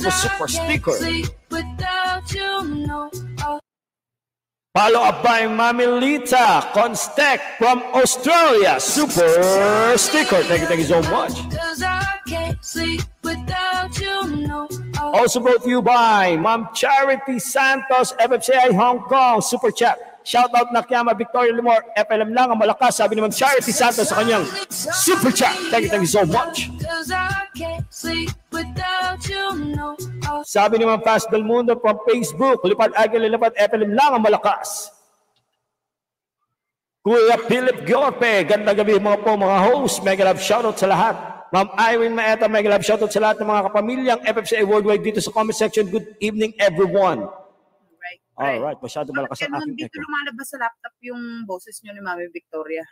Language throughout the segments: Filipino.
beautiful super sticker. Follow up by Mamilita Constek from Australia. Super sticker. Thank you, thank you so much. Also brought to you by Mom Charity Santos, FFCI Hong Kong, Super Chat. Shout out na Kiama Victoria Limor, FLM lang ang malakas, sabi ni Ma'am Charity Santos sa kanyang Super Chat. Thank you, thank you so much. Sabi ni Ma'am Fast Del Mundo from Facebook, Lipad Agil, Lipad FLM lang ang malakas. Kuya Philip Giorpe, gandang gabi mga po mga host. Mega love shoutout sa lahat. Ma'am Irene Maeta, mega love shoutout sa lahat ng mga kapamilyang FFCA Worldwide dito sa comment section. Good evening everyone. Right. All right, masyado malakas ang aking dito echo. lumalabas sa laptop yung boses nyo ni Mami Victoria?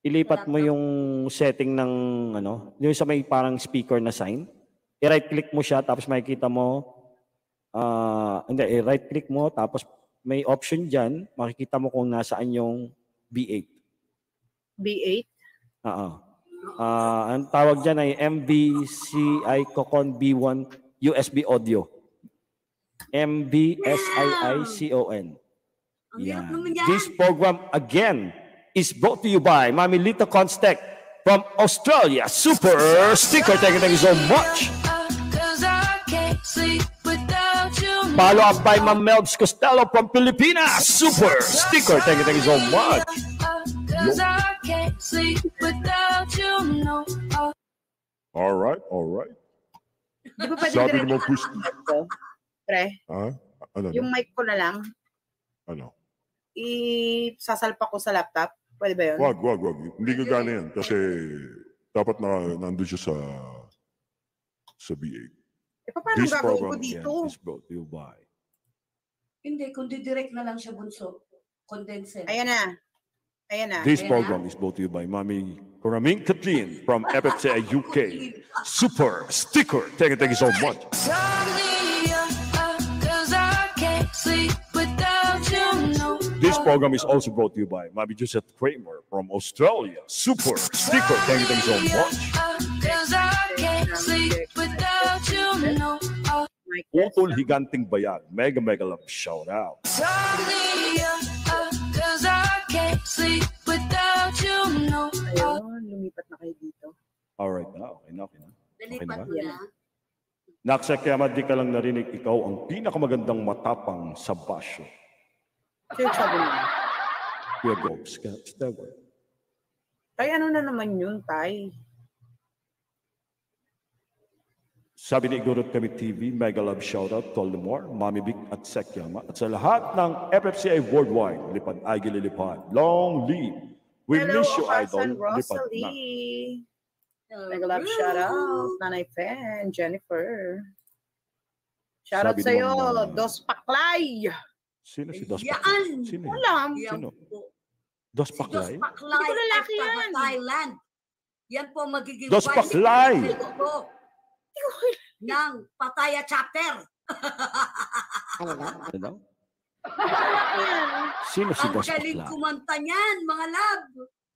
Ilipat mo yung setting ng ano, yung sa may parang speaker na sign. I-right click mo siya tapos makikita mo ah hindi, i-right click mo tapos may option diyan, makikita mo kung nasaan yung B8. B8? Oo. Ah, ang tawag diyan ay MVCI Cocon B1 USB audio. MBSIICON. Yeah. This program again is brought to you by Mami Lita Constek from Australia. Super sticker. Thank you, thank you so much. Follow up by Ma'am Melbs Costello from Pilipinas. Super sticker. Thank you, thank you so much. All right, all right. Di ba pwede Sabi direct naman po, ko? Pre, ha? Ano, yung ano? mic ko na lang, ano? i-sasalpa ko sa laptop. Pwede ba yun? Wag, wag, wag. Hindi gagana yan kasi dapat na nandun siya sa sa B8. Eh, paano This gagawin ko program dito? Again is brought to you by Hindi, kundi direct na lang siya bunso. Condenser. Ayan na. Ayan na. This Ayan program is brought to you by Mami Coraming Kathleen from FFCI UK. Super sticker. Thank you, thank you so much. Program is also brought to you by Mami Joseph Kramer from Australia. Super sticker. Thank you, thank you so much. Mic Utol Higanting Bayag. Mega, mega love shout out. Ayun, lumipat na kayo dito. Alright na, okay na, okay na. Nalipat Okay mo na. Naksa kaya di ka lang narinig ikaw ang pinakamagandang matapang sa basyo. Sino sabi mo? Kuya Gobs, ka, Stewart. Tay, ano na naman yun, Tay? Sabi ni Igorot Kami TV, mega love shoutout to Limor, Mami Vic at Sekyama at sa lahat ng FFCI Worldwide, lipad ay gililipad. Long live! We Hello, miss you, idol. Lipad na. Rosalie. Mega love shout out. Nanay Fen, Jennifer. Shout out Sabi sa'yo, naman, uh, Dos Paklay. Sino si Dos Yan! Paklay? Sino yun? Wala. Yan Sino? po. Dos Si Dos Paklay? Paklay. Hindi ko lalaki ay taga yan. Thailand. Yan po magiging Dos vice Paklay. president po ng Pataya chapter. Ano? Sino si Ang Dos galing Paklay? kumanta niyan, mga lab.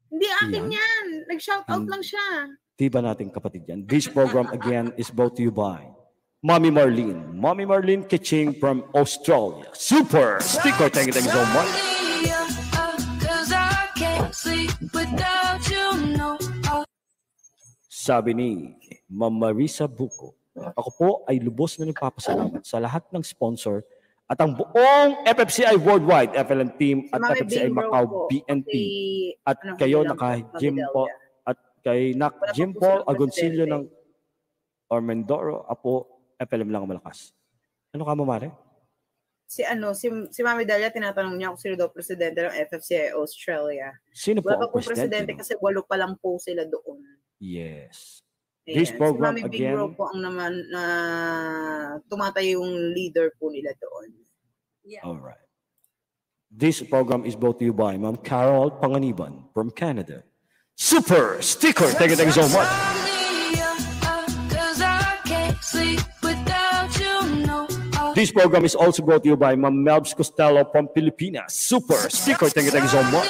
Hindi akin Yan. yan. Nag-shout out Hmm. lang siya. Di ba nating kapatid yan? This program again is brought to you by Mommy Marlene. Mommy Marlene Kitching from Australia. Super sticker. Thank you, thank you so much. Sabi ni Ma'am Marisa Buko, ako po ay lubos na nagpapasalamat sa lahat ng sponsor at ang buong FFCI Worldwide, FLN Team at Mami FFCI Macau po. BNP. Kay- At ano, kayo naka po, Jim Delia. at kay Nak Jim Paul Agoncillo ng. Ormendoro, Apo, FLM lang ang malakas. Ano ka mo, Mare? Si ano, si, si Mami Delia, tinatanong niya kung sino daw presidente ng FFCI Australia. Sino po Wala ang presidente presidente? kasi walo pa lang po sila doon. Yes. Ayan. This program si Mami Big Bro again- po ang naman na tumatay yung leader po nila doon. Yeah. All right. This program is brought to you by Ma'am Carol Panganiban from Canada. Super sticker. Thank you, thank you so much. This program is also brought to you by Ma'am Melbs Costello from Pilipinas. Super sticker. Thank you, thank you so much.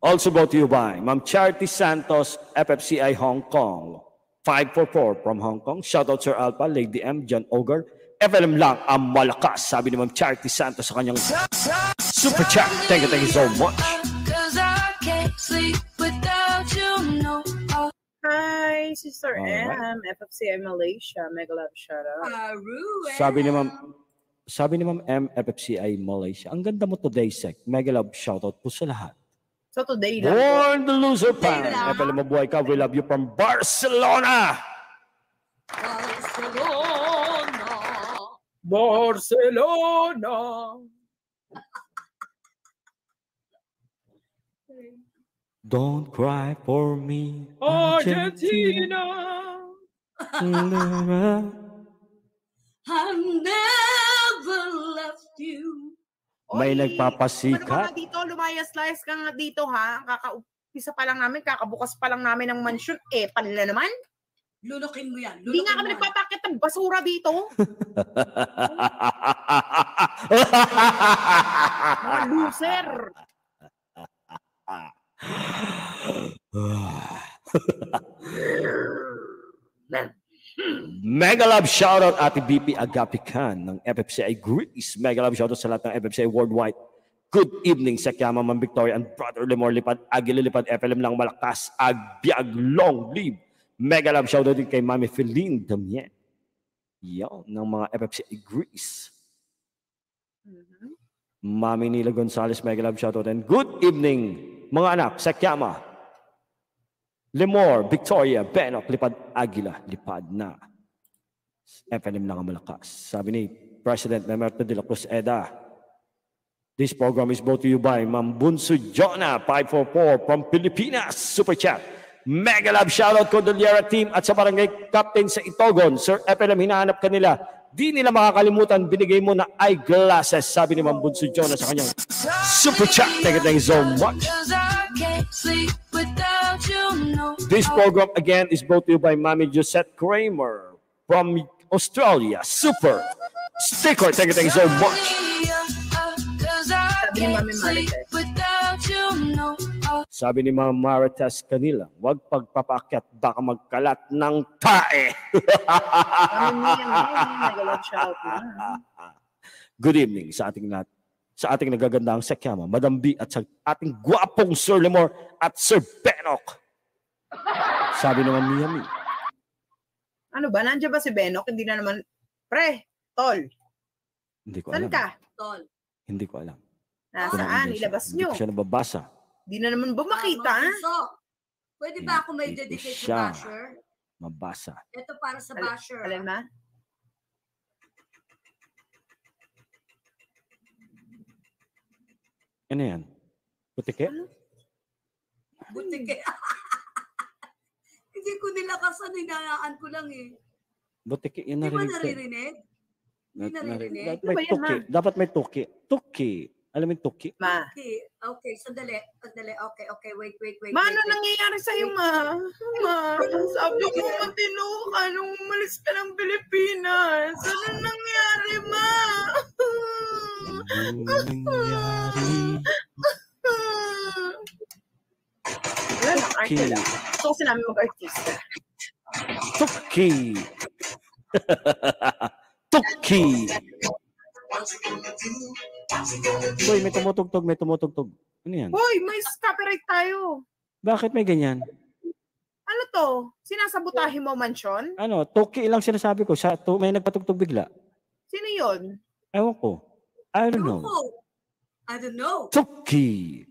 Also brought to you by Ma'am Charity Santos, FFCI Hong Kong. 544 from Hong Kong. Shoutout Sir Alpha, Lady M, John Ogre. FLM lang ang malakas, sabi ni Ma'am Charity Santos sa kanyang super chat. Thank you, thank you so much. Hi, Sister Alright. M, FFCI Malaysia. Mega love shout out. Eh. Sabi ni Ma'am sabi ni Ma'am M, FFCI Malaysia, ang ganda mo today, Sec. Mega love shoutout po sa lahat. So today lang po. Born the loser pan. lang. FLM mabuhay ka. We love you from Barcelona. Barcelona. Barcelona! Don't cry for me, Argentina! Argentina. I never left you. May Oy, Ano ka nagpapasikat. dito? Lumayas-layas ka nga dito ha? Kakaumpisa pa lang namin, kakabukas pa lang namin ng mansion. Eh, panila naman. Lulukin mo yan. Hindi nga kami nagpapakit ng basura dito. Mga loser. Mega love shoutout Ate BP Agapican ng FFCI Greece. Mega love shoutout sa lahat ng FFCI worldwide. Good evening sa Kiama Ma'am Victoria and Brother Lemor Lipad, Agil Lipad, FLM lang malakas, Agbiag Long Live. Mega love shoutout din kay Mami Feline Damien. Yan, ng mga FFCI Greece. Mhm. Mami Nila Gonzalez, mega love shoutout and good evening mga anak sa Kiama. Lemor, Victoria, Benok, Lipad, Agila, Lipad na. FNM lang ang malakas. Sabi ni President Memerto de la Cruz Eda. This program is brought to you by Ma'am Bunso Jona, 544 from Pilipinas. Super chat. Mega love shoutout Cordillera team at sa barangay captain sa Itogon. Sir FLM, hinahanap ka nila. Di nila makakalimutan, binigay mo na eyeglasses, sabi ni Ma'am Bunso Jona sa kanyang super chat. Thank you, thank you so much. This program again is brought to you by Mami Josette Kramer from Australia. Super sticker. Thank you, thank you so much. Sabi ni Mami Marites. Sabi ni Ma'am Marites kanila, huwag pagpapakyat, baka magkalat ng tae. Good evening sa ating lahat. Sa ating nagagandang Sekyama, Madam B at sa ating gwapong Sir Lemor at Sir Benok. Sabi naman ni Yami, Ano ba? Nandiyan ba si Benok? Hindi na naman. Pre, tol, hindi ko saan alam. ka? Tol. Hindi ko alam. Nasaan? Hindi Ilabas Hindi nyo. ko siya nababasa. Di na naman ba makita? Mga puso, Pwede ba ako may Hindi dedicate to siya. Basher? Mabasa. Ito para sa Al- Basher. Alin ma? Ano yan? Putike? Buti kaya. Hindi ko nilakasan, hinayaan ko lang eh. Butiki, yun Di ba narinig ko. naririnig? Hindi Na- naririnig? Dapat Ano may ba yan, tuki. Dapat may tuki. Tuki. Alam mo yung tuki? Ma. Okay, okay, sandali, sandali, okay, okay, wait, wait, wait. Ma, wait, ano wait. nangyayari sa'yo, ma? Ma, sabi ko matino ka nung umalis ka ng Pilipinas. Ano nangyari, ma? Ano nangyari? Wala na, arte Tuki. lang. Gusto kasi namin mag-artista. Tuki. Tuki. Boy, may tumutugtog, may tumutugtog. Ano yan? Hoy, may copyright tayo. Bakit may ganyan? Ano to? Sinasabotahe mo mansyon? Ano, tuki lang sinasabi ko. Sa, tu, may nagpatugtog bigla. Sino yon? Ewan ko. I don't Ewan know. ko. I don't know. Tuki.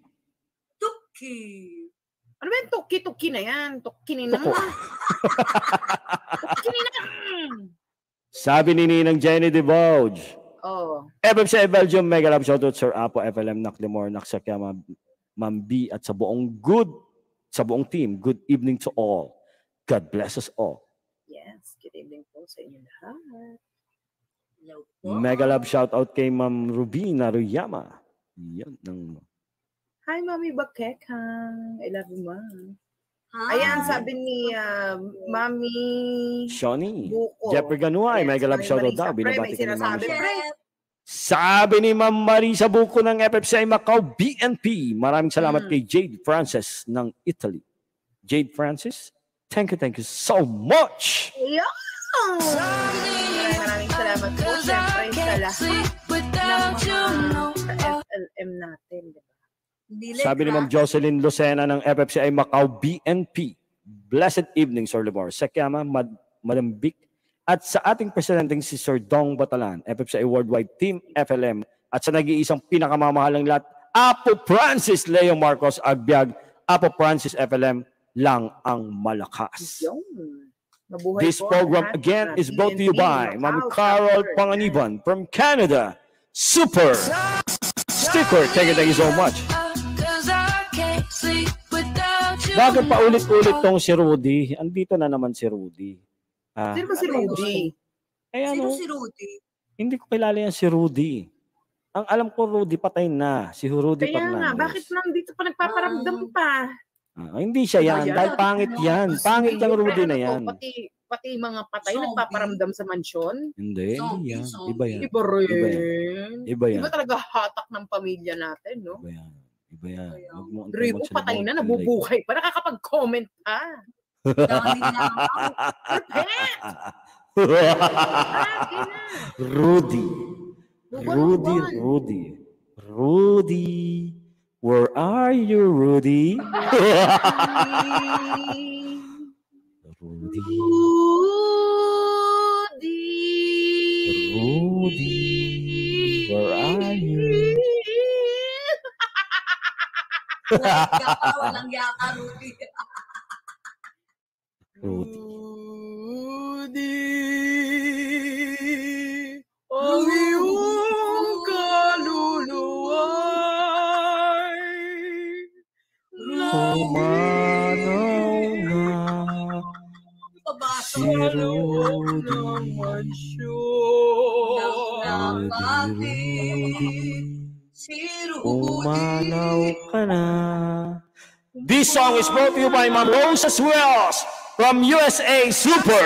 Tuki. Ano ba yung tuki-tuki na yan? Tuki ni na Tuko. Tuki ni na. Sabi ni Ninang Jenny DeVouge. Oh. FFC Belgium, mega love shoutout Sir Apo, FLM, Naklimor, Naksakya, Ma'am Ma'am B, at sa buong good, sa buong team, good evening to all. God bless us all. Yes, good evening po sa inyo lahat. Hello po. Mega love shoutout kay Ma'am Rubina Ruyama. Yan. Ng, Hi, Mami Bakekang. I love you, Ma. Hi. Ayan, sabi ni ah, Mami Shawnee. Buko. Jeffrey Ganuay, Yes, mega love Mami shoutout daw. Binabati may ka ni sinasabi. Shawnee. Sabi ni Ma'am Marisa Buko ng FFCI Macau BNP. Maraming salamat Mm. kay Jade Francis ng Italy. Jade Francis, thank you, thank you so much. Yeah. Maraming salamat po. Siyempre sa lahat ng FLM natin. di ba? Dilit Sabi ni. Ma'am Jocelyn Lucena ng FFCI Macau BNP. Blessed evening, Sir Lemore. Sekama, Mad Madambik. At sa ating presidenteng si Sir Dong Batalan, FFCI Worldwide Team FLM. At sa nag-iisang pinakamamahalang lahat, Apo Francis Leo Marcos Agbiag, Apo Francis FLM lang ang malakas. Mabuhay This po program again is brought to you by Ma'am Carol. Panganiban from Canada. Super sticker. Thank you, thank you so much. Bakit paulit-ulit tong si Rudy? Andito na naman si Rudy. Ah, Sino ba si Rudy? eh Sino ano, si Rudy? hindi ko kilala yan si Rudy. Ang alam ko, Rudy patay na. Si Rudy Kaya nga, Fernandez. bakit nandito pa nagpaparamdam pa? Ah, hindi siya yan. Ayan. Dahil pangit yan. Pangit yung Rudy na Ano yan. Pati, pati mga patay Zombie. nagpaparamdam sa mansyon? Hindi, Zombie, yan. zombie. Iba yan. Iba rin. Iba Iba yan. Iba talaga hatak ng pamilya natin, no? Iba yan. Iba yan. Huwag mo Rico magsalita patay na, nabubuhay pa, nakakapag-comment pa. Dami na Lagi na. Rudy. Rudy. Rudy. Rudy. Where are you, Rudy? Rudy. Rudy. Where are you? Walang yaka, walang yaka, Rudy. Rudy. Rudy, ang iyong kaluluwa'y Pumanaw na si. Rudy. Rudy, Rudy. Umanaw ka na. This song is brought to you by Ma'am Roses Wells from USA Super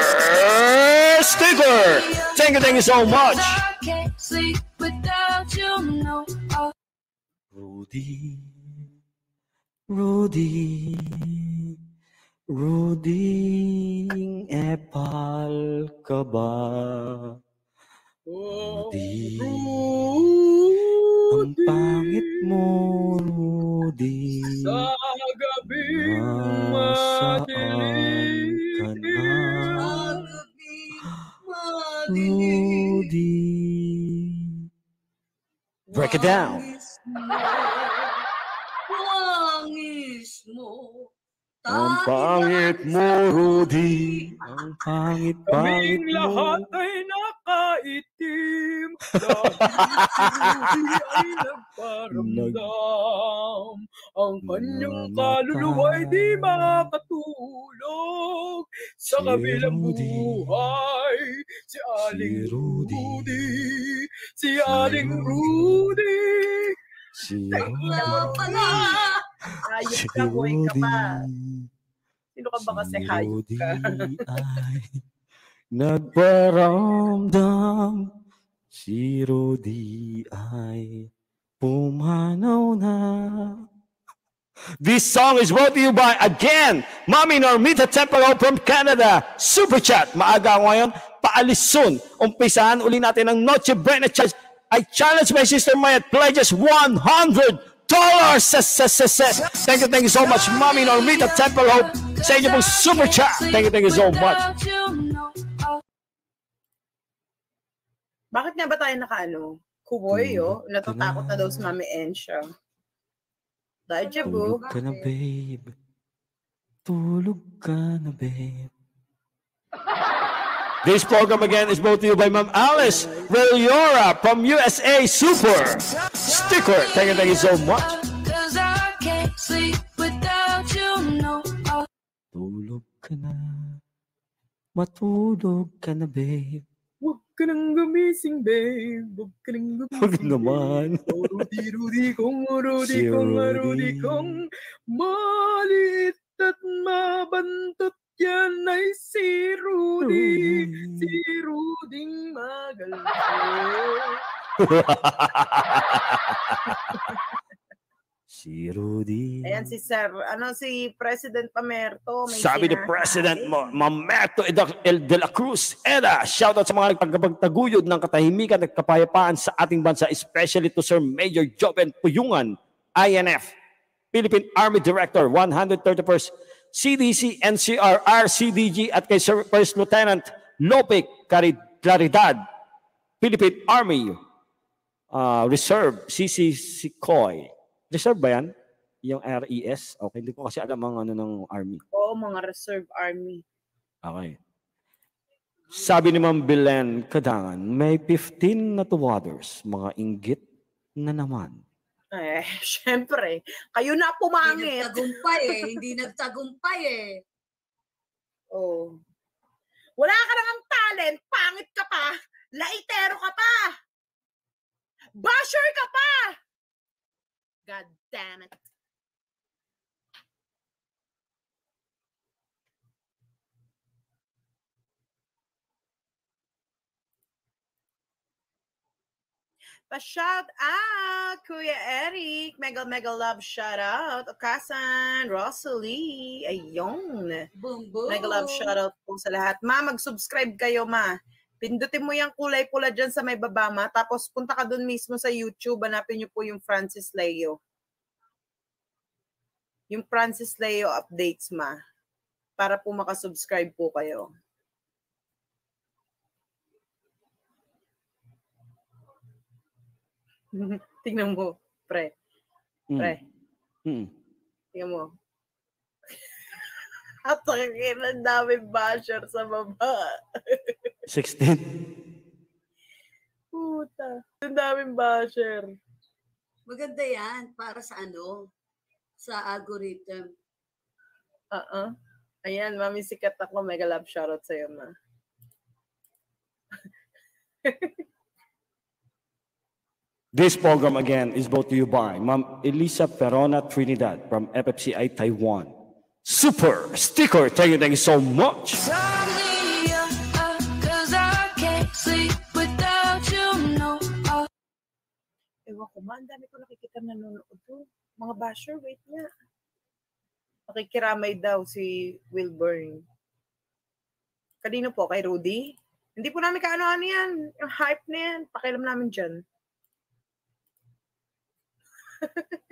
Sticker. Thank you, thank you so much. Rudy, Rudy, Rudy, epal ka ba? Rudy, ang pangit mo, Rudy. Sa Nasaan madilim. ka na? Rudy. Break it down. Wangis mo. Ang pangit mo, Rudy. Ang pangit, pangit Kaming mo. lahat ay nakaitim dahil si Rudy ay nagparamdam. Ang kanyang kaluluwa ay di makatulog sa Si kabilang Rudy. buhay. Si Aling Si Rudy. Rudy, si Aling Rudy. Si Wala pa na. Ayos Si buhay ka Rudy. Sino ka ba kasi Si hayop Rudy ka? nagparamdam. Si Rudy ay pumanaw na. This song is brought to you by, again, Mami Normita Tempero from Canada. Super Chat. Maaga ngayon. Paalis soon. Umpisahan uli natin ang Noche Buena Challenge. I challenge my sister Maya pledges $100 dollars. Thank you, thank you so much, Mami Normita Temple Hope. Sa inyo pong super chat. Thank you, thank you so much. Bakit nga ba tayo nakaano? Kuboy, oh. Natatakot na daw si Mami Ensha. Dahil Tulog bu. ka na, babe. Tulog ka na, babe. This program again is brought to you by Ma'am Alice Reliora from USA Super Sticker. Thank you, thank you so much. Tulog ka na. Matulog ka na, babe. Ka nang gumising, babe. Huwag ka nang gumising. Huwag naman. Oh, Rudy, Rudy kong, Rudy Si kong, Rudy. Rudy kong, maliit at mabantot yan ay si Rudy. Si Ruding magalto. si Rudy. Ayan si Sir, ano si President Pamerto. May Sabi ni. President Mo- Mamerto El de la Cruz, Eda, shoutout sa mga nagpagpagtaguyod ng katahimikan at kapayapaan sa ating bansa, especially to Sir Major Joven Puyungan, INF, Philippine Army Director, 131st CDC, NCR, RCDG, at kay Sir First Lieutenant Cari- Claridad, Philippine Army uh, Reserve, CCC Reserve ba yan? Yung RES? Okay, hindi ko kasi alam ang ano ng Army. Oo, mga reserve army. Okay. Sabi ni Ma'am Belen Kadangan, may 15 na tuwaders, mga inggit na naman. Eh, syempre. Kayo na Hindi pumangit. nagtagumpay eh. Hindi nagtagumpay eh. Oh. Wala ka nang talent, pangit ka pa, laitero ka pa. Basher ka pa. God damn it. Pa-shout out, Kuya Eric. Mega, mega love shout out. Okasan, Rosalie. Ayun. Boom, boom. Mega love shoutout po sa lahat. Ma, mag-subscribe kayo, ma. Pindutin mo yung kulay pula dyan sa may baba, ma. Tapos punta ka dun mismo sa YouTube. Hanapin niyo po yung Francis Leo. Yung Francis Leo updates, ma. Para po makasubscribe po kayo. Tingnan mo, pre. Mm. Pre, Mm. tingnan mo. At ang dami basher sa baba. 16. Puta. Ang daming basher. Maganda yan para sa ano? Sa algorithm. Oo. Ayan, mami sikat ako. Mega love shoutout sa'yo, ma. This program again is brought to you by Ma'am Elisa Perona Trinidad from FFCI Taiwan. Super sticker. Thank you, thank you so much. Someday, cause I can't sleep without you, no. Ewan ko, ma. Ang dami ko nakikita nanonood to. Mga basher, wait nga. Nakikiramay daw si Wilburn. Kanino po? Kay Rudy? Hindi po namin kaano-ano yan. Yung hype na yan. Pakialam namin dyan.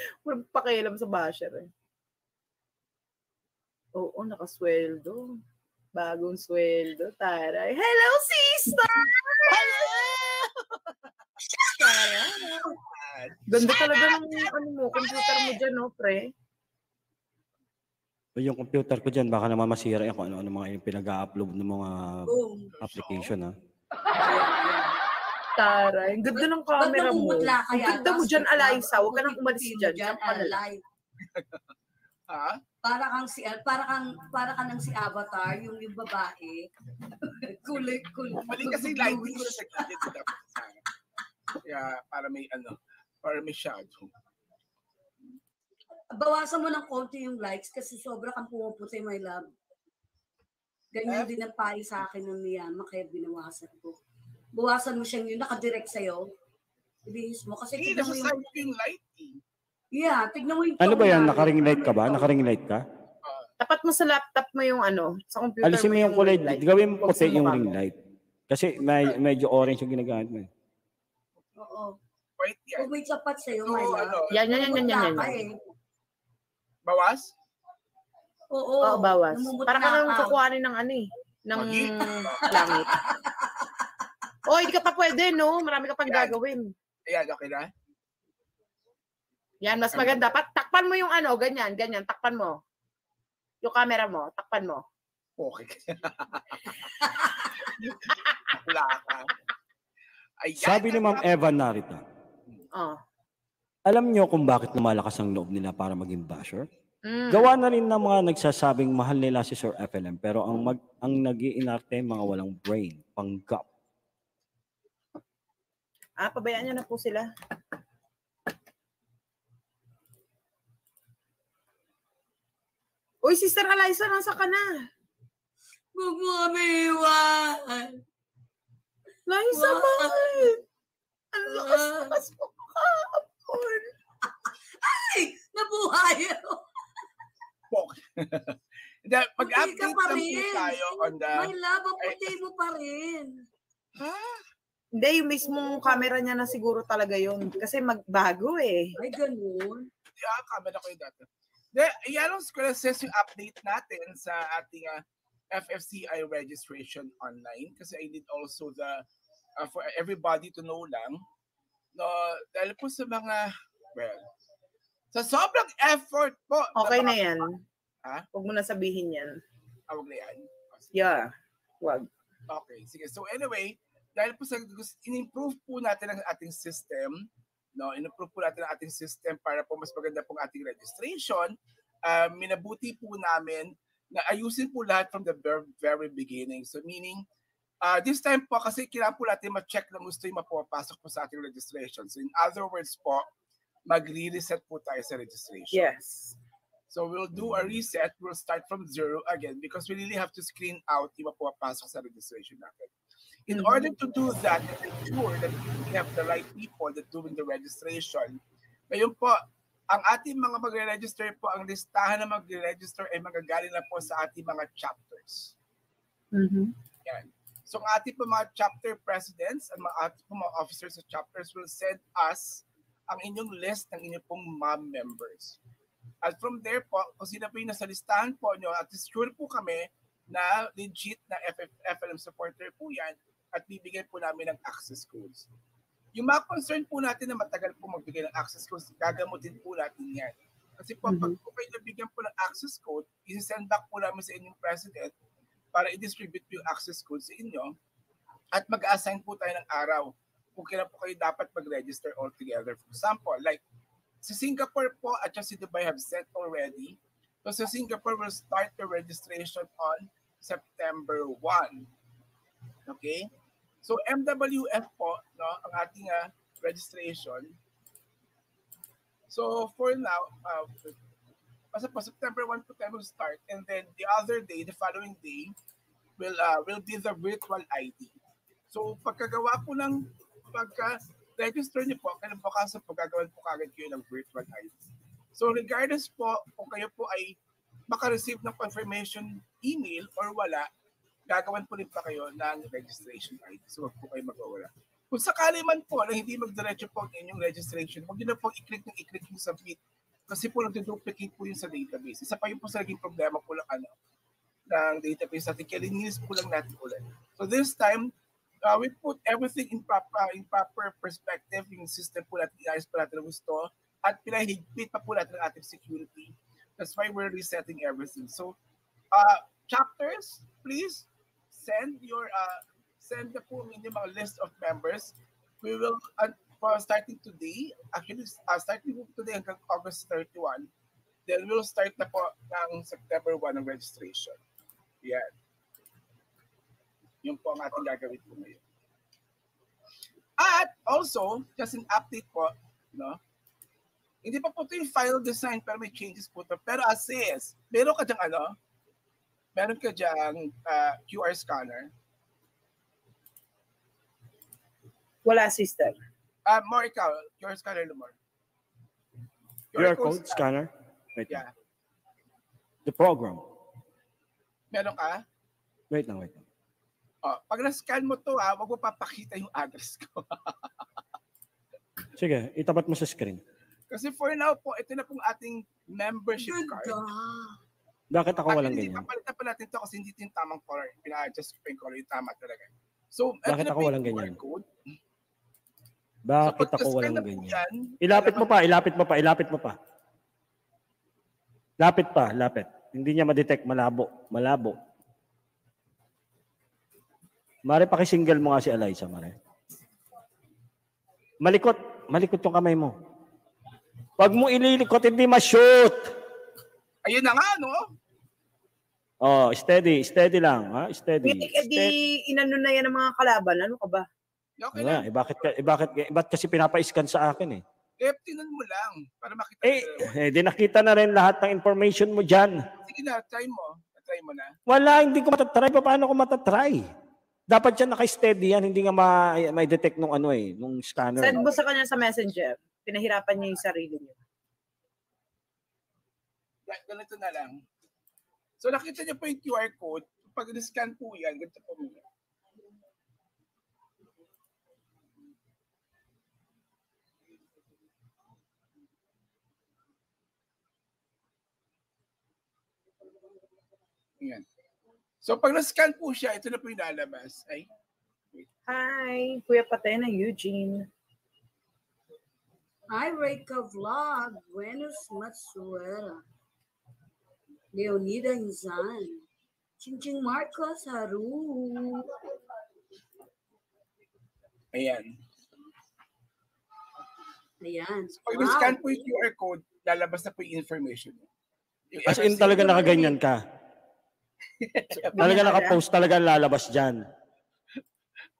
Walang pakialam sa basher eh. Oo, nakasweldo. Bagong sweldo, taray. Hello, sister! Hello! Ganda talaga ng ano mo, computer mo dyan, no, pre? Yung computer ko dyan, baka naman masira yan kung ano-ano mga yung pinag-upload ng mga Boom. application. Ha? Taray. Ang ganda ng camera mo. Ang ganda mo dyan, Alaysa. Huwag ka nang umalis dyan. Diyan alive. Ha? Para kang si para kang para ka ng si Avatar, yung yung babae. kulay kulay. Mali kasi lighting ko sa ko dapat sana. Kaya para may ano, para may shadow. Bawasan mo ng konti yung likes kasi sobra kang pumuputi, my love. Ganyan din ang pari sa akin ng niyama, kaya binawasan ko. Bawasan mo siyang yun, nakadirect sa'yo. Ibihis mo. Kasi tignan mo yung, yung lighting. yeah, tignan mo yung Ano ba yan? Nakaring light ka ba? Yung Nakaring light ka? Tapat mo sa laptop mo yung ano, sa computer Alisin mo yung kulay. ring light. Gawin mo puti sa yung ring light. Kasi may, medyo orange yung ginagamit mo. eh. Oo. White yan. Kung may sapat sa'yo, So, my love. ano, Yan, yan, yan, yan, yan, yan. eh. bawas? Oo. Oo, bawas. Para ka nang ka. kukuhanin ng ano eh, ng langit. Oh, hindi ka pa pwede, no? Marami ka pang Yan. gagawin. Ayan, okay na? Yan, mas maganda. Pat takpan mo yung ano, ganyan, ganyan. Takpan mo. Yung camera mo, takpan mo. Okay. Wala ka. Ayan. Sabi ni Ma'am Eva Narita, Oh. alam niyo kung bakit lumalakas ang loob nila para maging basher? Mm. Gawa na rin ng mga nagsasabing mahal nila si Sir FLM pero ang mag ang nagiinarte mga walang brain, panggap. Ah, pabayaan niyo na po sila. Uy, Sister Eliza, nasa ka na? Huwag mo kami iwan. Liza, bakit? Ang lakas-lakas mo kahapon. Ay, nabuhay. Pok. Hindi, mag-update Puti ka lang po tayo on the... My love, ang puti mo pa rin. Ha? Hindi, yung mismong camera niya na siguro talaga yun. Kasi magbago eh. Ay, ganun. Yeah, camera ko yung dati. De, yan ang School Says yung update natin sa ating ah, FFCI registration online kasi I did also the uh, for everybody to know lang no dahil po sa mga well sa sobrang effort po Okay na mga- yan. Ha? Huwag mo na sabihin yan. Tawag na yan. Yeah. Wag. Okay, sige. So anyway, dahil po sa in-improve po natin ang ating system, no, in-improve po natin ang ating system para po mas maganda pong ating registration, uh, minabuti po namin na ayusin po lahat from the very, very beginning. So meaning, uh, this time po kasi kailangan po natin ma-check na gusto yung mapapasok po sa ating registration. So in other words po, magre-reset po tayo sa registration. Yes. So we'll do a reset. We'll start from zero again because we really have to screen out yung mapapasok sa registration natin. In Mhm. order to do that, and make sure that we have the right people that doing the registration, ngayon po, ang ating mga magre-register po, ang listahan na magre-register ay magagaling na po sa ating mga chapters. Mhm. Yan. So ang ating po mga chapter presidents and mga ating po mga officers sa chapters will send us ang inyong list ng inyong pong mom members. At from there po, kung sino po yung nasa listahan po nyo, at sure po kami na legit na FF, FLM supporter po yan at bibigyan po namin ng access codes. Yung mga concern po natin na matagal po magbigay ng access codes, gagamutin po natin yan. Kasi po, pag Mhm. po kayo nabigyan po ng access code, isi-send back po namin sa inyong president para i-distribute po yung access code sa inyo at mag-assign po tayo ng araw kung kailan po kayo dapat mag-register altogether. For example, like si Singapore po at si Dubai have set already. So sa Singapore will start the registration on September 1. Okay? So MWF po, no, ang ating ah, registration. So for now, uh, basta po September 1 po tayo start and then the other day, the following day, will uh, will be the virtual ID. So pagkagawa po ng pagka register niyo po, kinabukasan po gagawin po kagad kayo ng virtual ID. So regardless po kung kayo po ay makareceive ng confirmation email or wala, gagawin po rin pa kayo ng registration ID. So wag po kayo magwawala. Kung sakali man po na hindi magdiretso po ang inyong registration, huwag niyo na po i-click ng i-click yung submit. Kasi po nagduduplicate po yun sa database. Isa pa yun po sa naging problema po lang ano, ng database natin. Kaya linis po lang natin ulit. So this time, uh, we put everything in proper in proper perspective. Yung system po natin, inayos po natin ang gusto. At pinahigpit pa po natin ang ating security. That's why we're resetting everything. So, uh, chapters, please send your uh, send the po mga list of members. We will uh, for starting today, actually uh, starting today hanggang August 31, then we'll start na po ng September 1 ang registration. Yan. Yun po ang ating gagawin po ngayon. At also, just an update po, no? Hindi pa po ito yung final design pero may changes po ito. Pero as is, meron ka dyang ano, meron ka dyang uh, QR scanner. Wala, sister. Uh, more ikaw, QR scanner Lumor. QR code scanner. Wait. Yeah. The program. Meron ka? Wait lang, wait lang. Oh, pag na-scan mo to ha, wag mo papakita yung address ko. Sige, itapat mo sa screen. Kasi for now po, ito na pong ating membership card. Bakit ako walang Actually, ganyan? Papalitan pa natin to kasi hindi yung tamang color. Pina-adjust ko yung color yung tama talaga. So, Bakit ako walang ganyan? Code. Bakit ako walang ganyan? yan, Ilapit mo pa, ilapit mo pa, ilapit mo pa. Lapit pa, lapit. Hindi niya ma-detect, malabo, malabo. Mare, pakisingle mo nga si Eliza, Mare. Malikot, malikot yung kamay mo. Pag mo ililikot, hindi ma-shoot. Ayun na nga, no? Oh, steady, steady lang, ha? Steady. Hindi, eh, di, inano na yan ng mga kalaban. Ano ka ba? Okay Wala, lang. eh, bakit, ka- eh, bakit, eh, ba't kasi pinapa-scan sa akin eh? Eh, tinan mo lang para makita Eh, eh, di nakita na rin lahat ng information mo dyan. Sige na, try mo. Try mo na. Wala, hindi ko matatry. Pa- Paano ko matatry? Dapat yan naka-steady yan, hindi nga ma- may detect nung ano eh, nung scanner. Send mo sa kanya sa messenger. Pinahirapan niya yung sarili niya. Gan- Ganito na lang. So nakita niyo po yung QR code. Pag scan po yan, ganito po muna. Yan. So pag na-scan po siya, ito na po yung lalabas. Ay, Hi, Kuya Patena Eugene. Hi, Reka Vlog. Buenos Matsuera. Leonida Inzan. Chinching Marcos Haru. ayan. Ayan. Pag na-scan po yung QR code, lalabas na po yung information. Yung As in talaga nakaganyan ka. Talaga naka-post talaga lalabas dyan.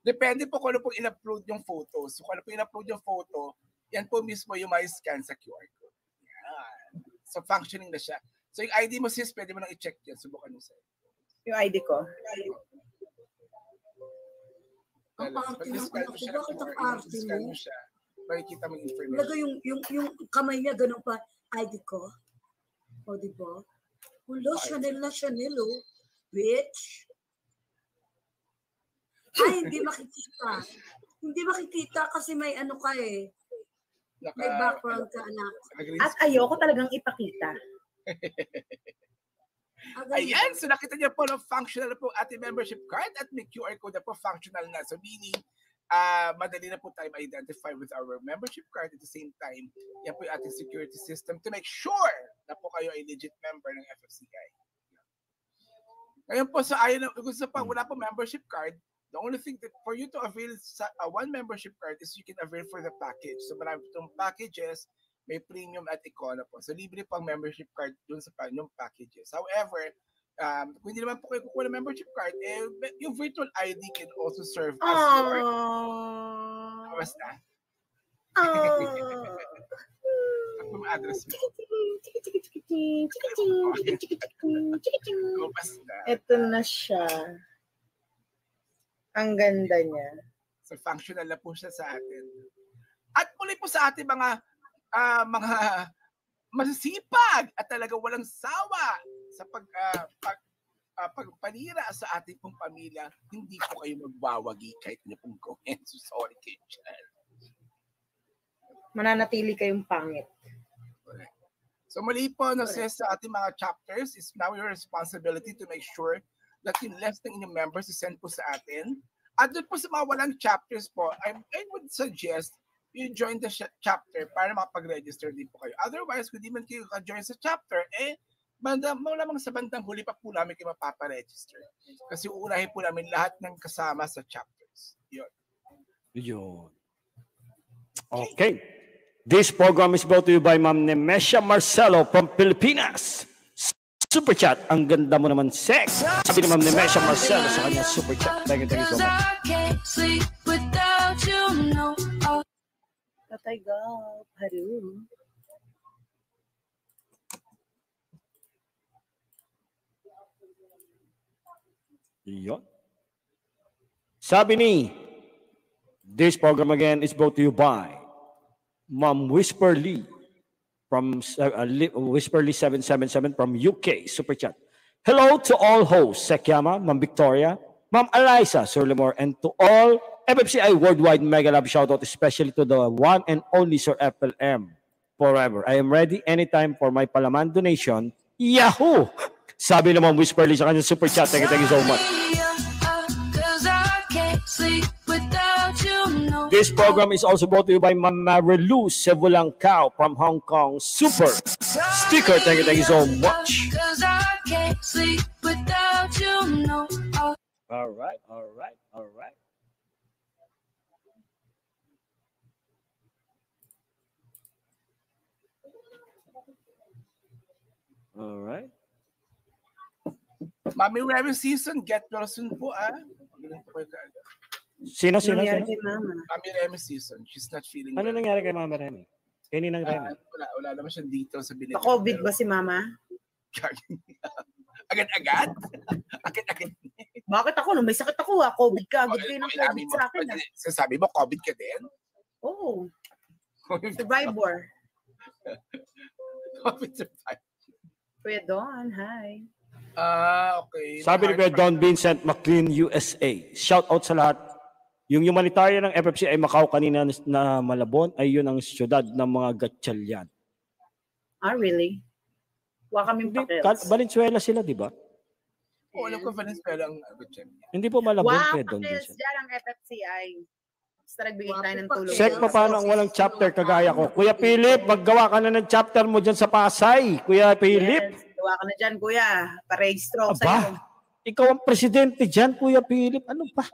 Depende po kung ano po in-upload yung photo. So kung ano po in-upload yung photo, yan po mismo yung may scan sa QR code. Yan. So functioning na siya. So yung ID mo sis, pwede mo nang i-check yan. Subukan mo sa'yo. Yung ID ko. Ang party ng anak ko. siya, Bakit ang party mo? siya, makikita mo yung information. Talaga yung, yung, yung kamay niya, ganun pa, ID ko. O, di ba? Hulo, Chanel na Chanel, oh. Bitch. Ay, hindi makikita. Hindi makikita kasi may ano ka eh. Naka, May background ka, anak. At ayoko talagang ipakita. Ayan, so nakita niyo po na functional po ating membership card at may QR code na po functional na. So meaning, ah madali na po tayo ma-identify with our membership card at the same time, yan po yung ating security system to make sure na po kayo ay legit member ng FFCI. Ngayon po, sa ayaw na, gusto pa, wala po membership card, the only thing that for you to avail sa uh, one membership card is you can avail for the package. So marami itong packages, may premium at econo po. So libre pang membership card dun sa pa- yung packages. However, um, kung hindi naman po kayo kukuha ng membership card, eh, yung virtual ID can also serve as your... Aww. Basta, Aww. yung address mo. Ito na siya. Ang ganda niya. So functional na po siya sa atin. At muli po sa ating mga ah, mga masisipag at talaga walang sawa sa pag ah, pag ah, pagpanira sa ating pong pamilya, hindi po kayo magwawagi kahit niyo pong gawin. So sorry kayo dyan. Mananatili kayong pangit. So muli po, no, sis, sa ating mga chapters, is now your responsibility to make sure that yung list ng inyong members is sent po sa atin. At doon po sa mga walang chapters po, I, I would suggest you join the sh- chapter para makapag-register din po kayo. Otherwise, kung di man kayo ka-join sa chapter, eh, banda, malamang sa bandang huli pa po namin kayo mapaparegister. Kasi uunahin po namin lahat ng kasama sa chapters. Yun. Yun. Okay. This program is brought to you by Ma'am Nemesha Marcelo from Pilipinas. Super chat. Ang ganda mo naman, sex. Sabi ni Ma'am Nemesha Marcelo sa kanyang super chat. Thank you, thank you so much. Gal, Haru. Yun. Sabi ni, this program again is brought to you by Ma'am Whisper Lee from uh, Whisper Lee 777 from UK Super Chat. Hello to all hosts, Sekyama, Ma'am Victoria, Ma'am Eliza Sir Surlimore, and to all FFCI Worldwide Mega Love Shoutout, especially to the one and only Sir FLM forever. I am ready anytime for my palaman donation. Yahoo! Sabi naman Whisper Lee sa kanyang super chat. Thank you, thank you so much. Cause I can't sleep without you, no. This program is also brought to you by Ma'am Marilu Sevulancao from Hong Kong. Super sticker. Thank you, thank you so much. I can't sleep without you. All right, all right, all right. All right. Mami Remy season, get well soon po ah. Sino, sino, nangyari sino? kay Mama? Mami Remy season, she's not feeling Ano well. nangyari kay Mama Remy? Kaya ninang Ah, Remy? wala, wala naman siya dito sa binili. Pa-COVID ba si Mama? Agad-agad? Agad-agad. Bakit ako? Nung may sakit ako ha. COVID ka. Agad kayo ng COVID sa akin ha. Sasabi mo, COVID ka din? Oo. Survivor. COVID survivor. Kuya Don, hi. Ah, okay. Sabi ni Kuya Don Vincent McLean, USA. Shout out sa lahat. Yung humanitarian ng FFC ay Macau kanina na Malabon ay yun ang siyudad ng mga Gatchalian. Ah, really? Wala kaming pakils. Valenzuela sila, di ba? Oh, alam ko Venezuela ang dyan. Hindi po Malabon kay Don pakils Vincent. dyan ang FFCI. Basta nagbigay tayo ng tulong. Check pa paano ang walang chapter kagaya ko. Kuya Philip, maggawa ka na ng chapter mo dyan sa Pasay. Kuya Philip. Yes, gawa ka na dyan, kuya. Pa-registro sa'yo. Aba, ikaw ang presidente dyan, Kuya Philip. Ano pa?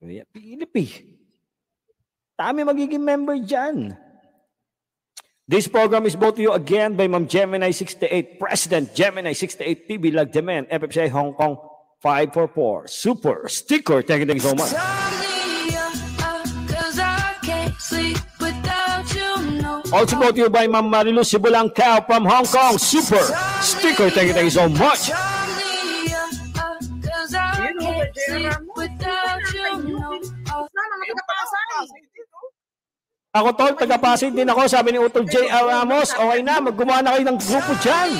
Kuya Philip eh. Dami magiging member dyan. This program is brought to you again by Ma'am Gemini 68, President Gemini 68 TV Lagdemen, FFCI Hong Kong 544. Super sticker. Thank you, thank you so much. Also brought to you by Ma'am Marilu Sibulang Cow from Hong Kong. Super sticker. Thank you, thank you so much. Ako tol, taga-Pasig din ako. Sabi ni Utol J. Ramos, okay na, maggumawa na kayo ng grupo dyan.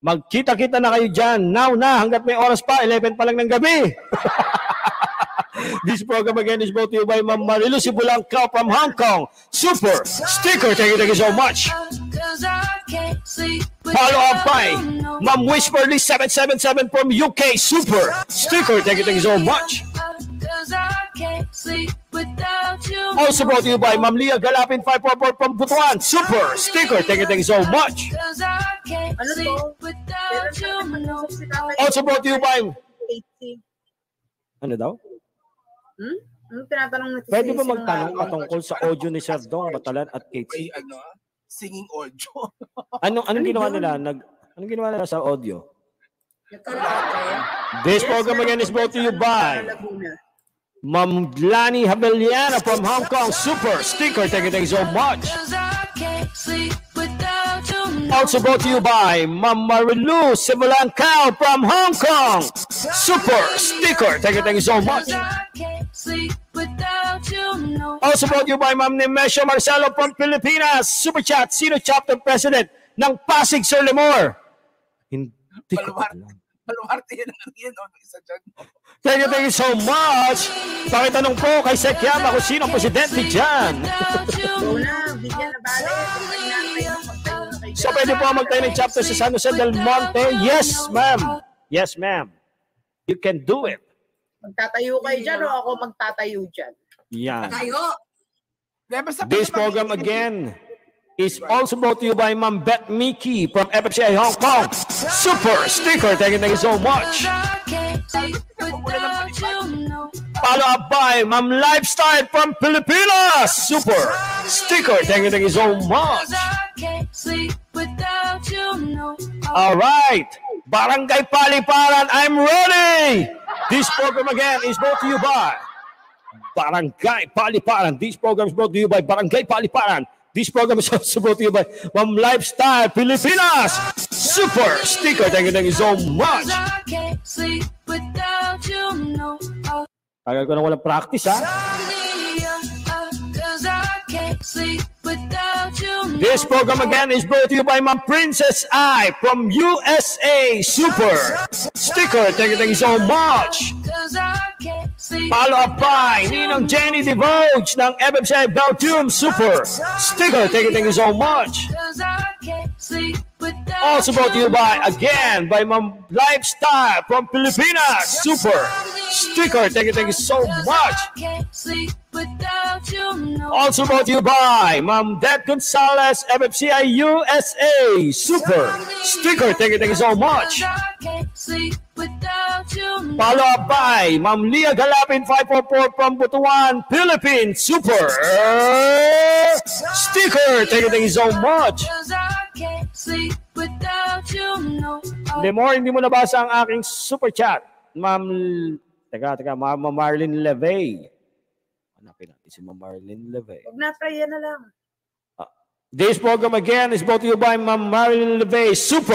Magkita-kita na kayo dyan. Now na, hanggat may oras pa, 11 pa lang ng gabi. This program again is brought to you by Ma'am Marilu Sibulang Cow from Hong Kong. Super sticker. Thank you, thank you so much. Follow up by. Ma'am Whisperly 777 from UK. Super sticker. Thank you, thank you so much. Also brought to you by Ma'am Leah Galapin 544 from Butuan. Super sticker. Thank you, thank you so much. Also brought to you by... 80. Ano daw? Hmm? Ano tinatanong natin? Pwede ba magtanong patungkol sa audio ni Sir Dong Batalan at Kate May ano, singing audio. Anong anong ginawa nila? Nag anong ginawa nila sa audio? This program again is brought to you by. Ma'am Lani Habeliana from Hong Kong. Super sticker. Thank you, thank you so much. Also brought to you by Ma'am Marilu Simulan Cow from Hong Kong. Super sticker. Thank you, thank you so much. Sleep without you. No. Also brought you by Ma'am Nemesio Marcelo from Pilipinas. Super chat. Sino chapter president ng Pasig Sir Lemore? Hindi ko alam. Baluarte yan ang yan. Ano, isa dyan. Thank you, thank you so much. Pakitanong po kay Sek Yama kung sino ang presidente dyan. So pwede po magtayo ng chapter sa San Jose del Monte? Yes, ma'am. Yes, ma'am. You can do it. Magtatayo kayo dyan o ako magtatayo dyan? Yan. Tayo. This program again is also brought to you by Ma'am Beth Mickey from FFCI Hong Kong. Super sticker. Thank you, thank you so much. Cause I can't sleep without you. No. Follow up by Ma'am Lifestyle from Pilipinas. Super sticker. Thank you, thank you so much. Cause I can't sleep without you. No. All right. Barangay Paliparan, I'm ready. This program again is brought to you by Barangay Paliparan. This program is brought to you by Barangay Paliparan. This program is also brought to you by Ma'am Lifestyle Pilipinas. Super sticker. Thank you, thank you so much. Tagal ko na walang practice, ha? This program again is brought to you by my Princess I from USA. Super sticker. Thank you, thank you so much. Follow up by Ninong Jenny DeVoge ng FFCI Belgium Super Sticker. Thank you, thank you so much. Also brought to you by, again, by Ma'am Lifestyle from Pilipinas Super Sticker. Thank you, thank you so much. Also brought to you by Ma'am Deb Gonzalez, FFCI USA Super Sticker. Thank you, thank you so much. Follow up by Ma'am Leah Galapin 544 from Butuan, Philippines. Super sticker. Thank you, thank you so much. Lemore, hindi mo nabasa ang aking super chat. Ma'am, teka, teka, Ma'am Marlene Levey. Hanapin natin si Ma'am Marlene Levey. Huwag na, pray yan na lang. This program again is brought to you by Ma'am Marilyn LeVay. Super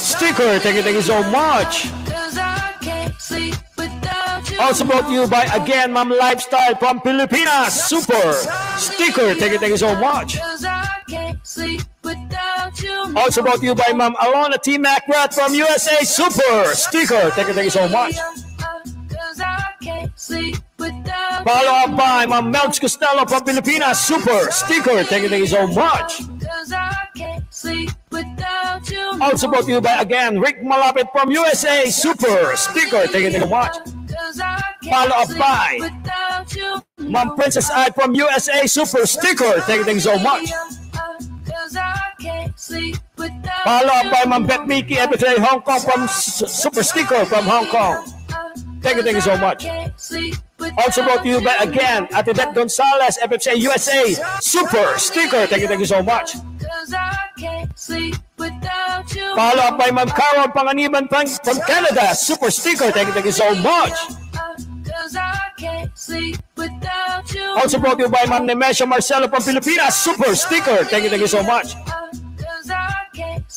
sticker. Thank you, thank you so much. Cause I can't sleep without you. Also brought to you by again Ma'am Lifestyle from Pilipinas. Super sticker. Thank you, thank you so much. Cause I can't sleep without you. Also brought to you by Ma'am Alona T. Macrat from USA. Super sticker. Thank you, thank you so much. Sleep without Follow up by Ma'am Melch Costello from Pilipinas. Super sticker. Thank you, thank you so much. Also brought to you by again Rick Malapit from USA. Super sticker. Thank you, thank you so much. Cause Follow up by. Ma'am Princess I from USA. Super sticker. Thank you, thank you so much. Follow up by Ma'am Beth Mickey FFA Hong Kong from Super Sticker from Hong Kong. Thank you, thank you so much. Also brought to you by again Ate Beth Gonzalez FFA USA Super Sticker. Thank you, thank you so much. Follow up by Ma'am Carol Panganiban from, Canada Super Sticker. Thank you, thank you so much. Also brought to you by Ma'am Nemesha Marcelo from Pilipinas Super Sticker. Thank you, thank you so much.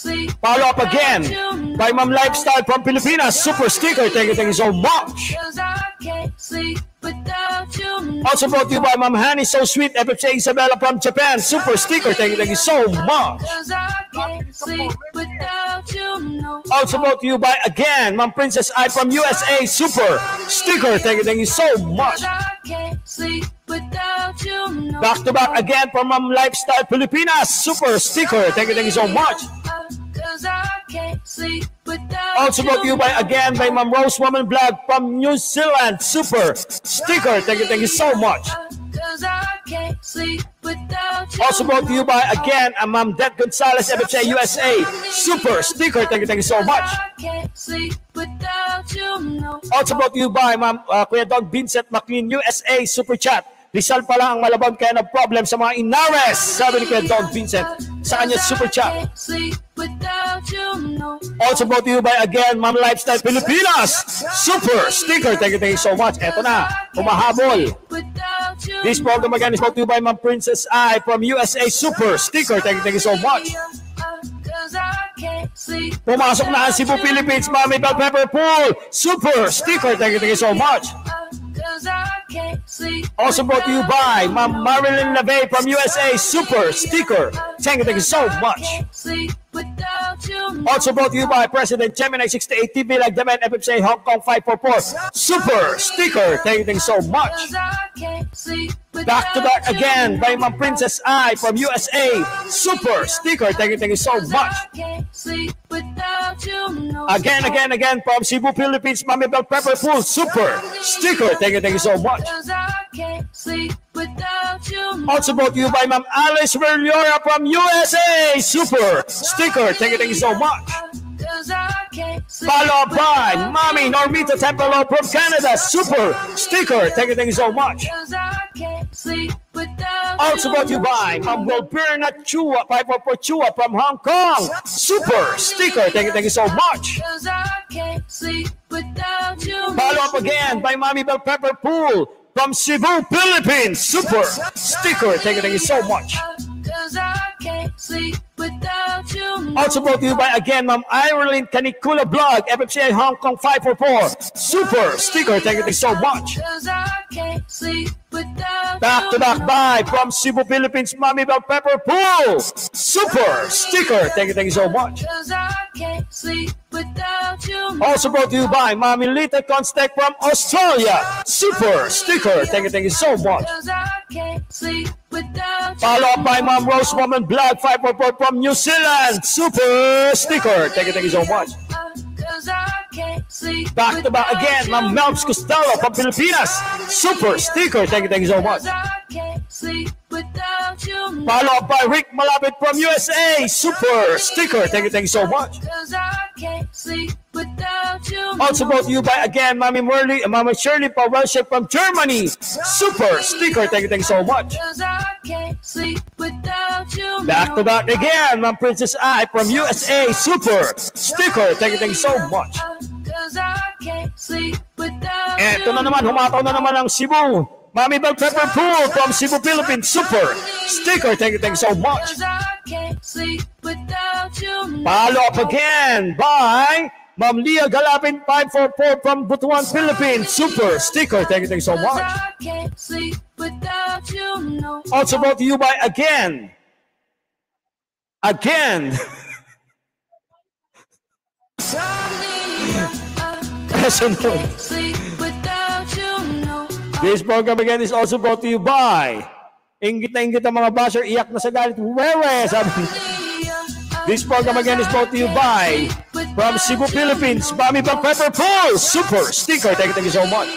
Follow up again by Mom Lifestyle from Pilipinas Super Sticker. Thank you, thank you so much. Cause I can't sleep without you. Also brought to you by Mom Honey So Sweet FFA Isabella from Japan Super Sticker. Thank you, thank you so much. Cause I can't sleep without you. No. Also brought to you by again Mom Princess I from USA Super Sticker. Thank you, thank you so much. Cause I can't sleep without you. No. Back to back again from Mom Lifestyle Pilipinas Super Sticker. Thank you, thank you so much. Can't sleep without Also brought to you by again by Ma'am Rose Woman Blog from New Zealand Super Sticker. Thank you, thank you so much. Also brought to you by again a Ma'am Det Gonzalez FFA USA Super Sticker. Thank you, thank you so much. Also brought to you by Ma'am uh, Kuya Don Vincent McLean USA Super Chat. Rizal pala ang malabang kaya na problem sa mga inares. Sabi ni Kuya Don Vincent sa kanya Super Chat. Also brought to you by again Ma'am Lifestyle Pilipinas Super Sticker. Thank you, thank you so much. Eto na, you. This program again is brought to you by Ma'am Princess I from USA Super Sticker. Thank you, thank you so much. Pumasok na ang Cebu Philippines Mami Bell Pepper Pool Super Sticker. Thank you, thank you so much. Also brought to you by Ma'am Marilyn Lavey from USA Super Sticker. Thank you, thank you so much. Can't sleep without you. Also brought to you by President Gemini 68 TV like the man FFC Hong Kong 544 Super Sticker. Thank you, thank you so much. Cause I can't sleep Back to back again by my Princess I from USA Super Sticker. Thank you, thank you so much. I can't sleep without you. No. Again, again, again from Cebu, Philippines, Mami Bell Pepper Pool Super Sticker. Thank you, thank you so much. Cause I can't sleep without you. Also brought to you by Ma'am Alice Verliora from USA Super Sticker. Thank you, thank you so much. Followed by Mommy Normita Tempelo from Canada Super Sticker. Thank you, thank you so much. Cause I can't sleep without Also brought to you by Ma'am Wilberna Chua, 544 Chua from Hong Kong Super Sticker. Thank you, thank you so much. Cause I can't sleep without you. Follow up again by Mommy Bell Pepper Pool from Cebu, Philippines. Super sticker. Thank you, thank you so much. Cause I can't sleep without you. Also brought to you by again, Ma'am Ireland Canicula Blog, FFCI Hong Kong 544. Super sticker. Thank you, thank you so much. Cause I can't sleep without Back to back by from Cebu, Philippines, Mommy Bell Pepper Pool. Super sticker. Thank you, thank you so much. Cause I can't sleep without you. Also brought to you by Mommy Lita Constek from Australia. Super sticker. Thank you, thank you so much. Cause I can't sleep without you. Follow up by Mom Rose Woman Blood 544 from New Zealand. Super sticker. Thank you, thank you so much. Back to back again. Ma'am Melps Costello from Pilipinas. Super sticker. Thank you, thank you so much. Follow up by Rick Malapit from USA. Super sticker. Thank you, thank you so much. Cause I without you. Also brought to you by again, Mommy Merly, uh, Mama Shirley Powelship from Germany. Super sticker. Thank you, thank you so much. I can't sleep without you. Back to back again, Ma'am Princess I from USA. Super sticker. Thank you, thank you so much. Cause I can't sleep without Eto na naman, humataw na naman ang Cebu. Mami Bell Pepper Pool from Cebu, Philippines. Super sticker. Thank you, thank you so much. I can't sleep without you. Follow up again by Ma'am Leah Galapin 544 from Butuan, Philippines. Super sticker. Thank you, thank you so much. I can't sleep without you. No. Also brought to you by again. Again. Personal. Sleep without you. No. This program again is also brought to you by Ingit na ingit ang mga basher, iyak na sa galit. Wewe! Sabi, this program again is brought to you by from Cebu, Philippines, Mami Pang Pepper Pool, super sticker. Thank you, thank you so much.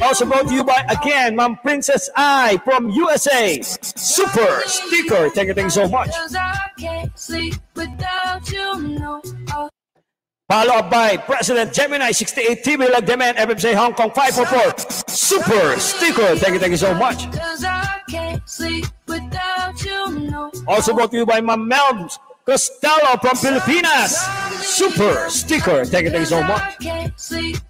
Also brought to you by again, Ma'am Princess I from USA, super sticker. Thank you, thank you so much. Cause I can't sleep without you. No. Oh, Follow up by President Gemini 68 TV Lagdemen, FMC Hong Kong 544, super sticker. Thank you, thank you so much. Cause I can't sleep without you. No. Also brought to you by Ma'am Melms Costello from Pilipinas, super sticker. Thank you, thank you so much.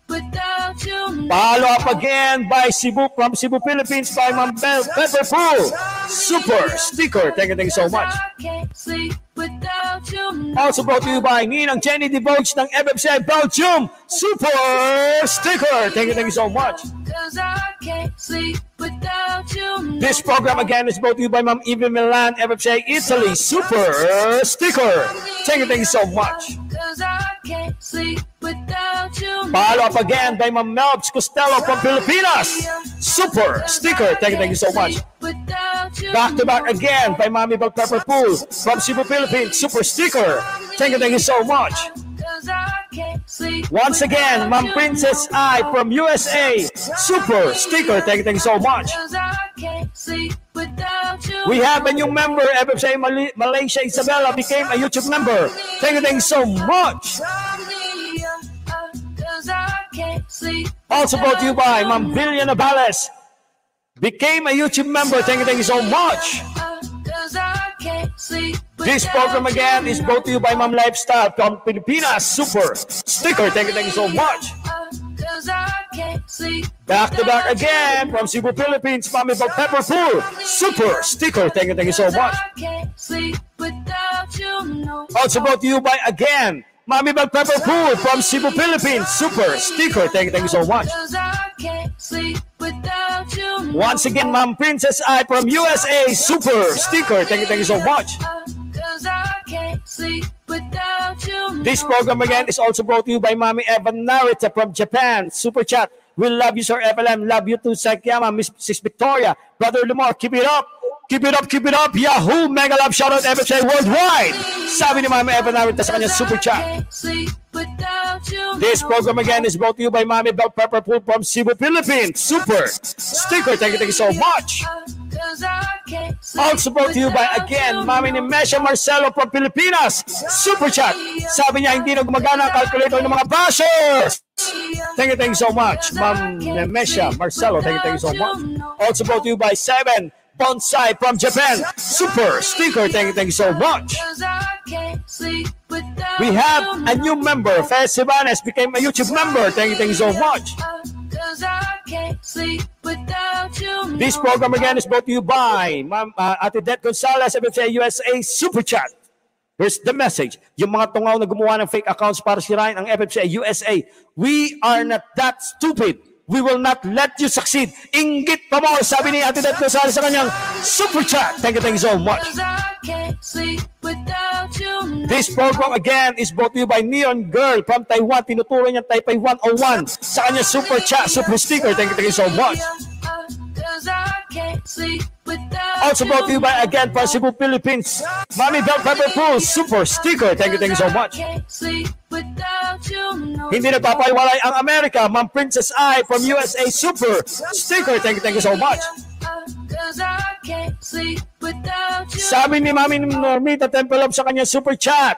Follow up again by Cebu from Cebu, Philippines by Ma'am Bel Pepperpool. Super sticker. Thank you, thank you so much. Also brought to you by Ninang Jenny DeVoge ng FFCI Belgium. Super sticker. Thank you, thank you so much. This program again is brought to you by Ma'am Eva Milan, FFCI Italy. Super sticker. Thank you, thank you so much. Can't sleep without you. Follow up again by Ma'am Melbs Costello from Pilipinas. Super sticker. Thank you, thank you so much. Back to back again by Mami Bell Pepper Pool from Cebu, Philippines. Super sticker. Thank you, thank you so much. Cause I can't sleep Once again, Mom Princess I from USA. Super sticker. Thank you, thank you so much. Cause I can't sleep without you. We have a new member, Mal- Malaysia Isabella became a YouTube member. Thank you, thank you so much. Cause I can't sleep Also brought to you by Ma'am Villia Navales. Became a YouTube member. Thank you, thank you so much. Cause I can't sleep This program again is brought to you by Ma'am Lifestyle from Pilipinas. Super sticker. Thank you, thank you so much. Back to back again from Cebu, Philippines, Mami Bell Pepper Pool. Super sticker. Thank you, thank you so much. I can't without you. No. Also brought to you by again, Mami Bell Pepper Pool from Cebu, Philippines. Super sticker. Thank you, thank you so much. Cause I without you. Once again, Ma'am Princess I from USA. Super sticker. Thank you, thank you so much. Cause I can't sleep without you. This program again is also brought to you by Mami Evan Narita from Japan. Super chat. We love you, Sir FLM. Love you too, Sakiyama, Miss Sis Victoria. Brother Lamar, keep it up. Keep it up, keep it up. Yahoo! Mega love shoutout FFJ worldwide. Sabi ni Mami Evan Narita sa kanyang super chat. This program again is brought to you by Mami Bell Pepper Pool from Cebu, Philippines. Super sticker. Thank you, thank you so much. Also brought to you by again, Mami ni Mesha Marcelo from Pilipinas. Super chat. Sabi niya hindi na gumagana ang calculator ng mga bashers. Thank you, thank you so much, Ma'am Nemesha Marcelo. Thank you, thank you so much. Also brought to you by Seven Bonsai from Japan. Super sticker. Thank you, thank you so much. We have a new member. Fez Ibanez became a YouTube member. Thank you, thank you so much. This program again is brought to you by Ma'am uh, Ate Det Gonzalez, FFCA USA Super Chat. Here's the message. Yung mga tungaw na gumawa ng fake accounts para sirain ang FFCA USA, we are not that stupid. We will not let you succeed. Inggit pa mo, sabi ni Ate Det Gonzalez sa kanyang Super Chat. Thank you, thank you so much. This program again is brought to you by Neon Girl from Taiwan. Tinuturo niya Taipei 101 sa kanyang Super Chat, Super Sticker. Thank you, thank you so much. Also brought to you by again from Cebu, Philippines. Mami Bell Pepper Pool, super sticker. Thank you, thank you so much. Hindi nagpapaiwalay ang Amerika. Ma'am Princess I from USA, super sticker. Thank you, thank you so much. Sabi ni Mami Normita Temple of sa kanya super chat.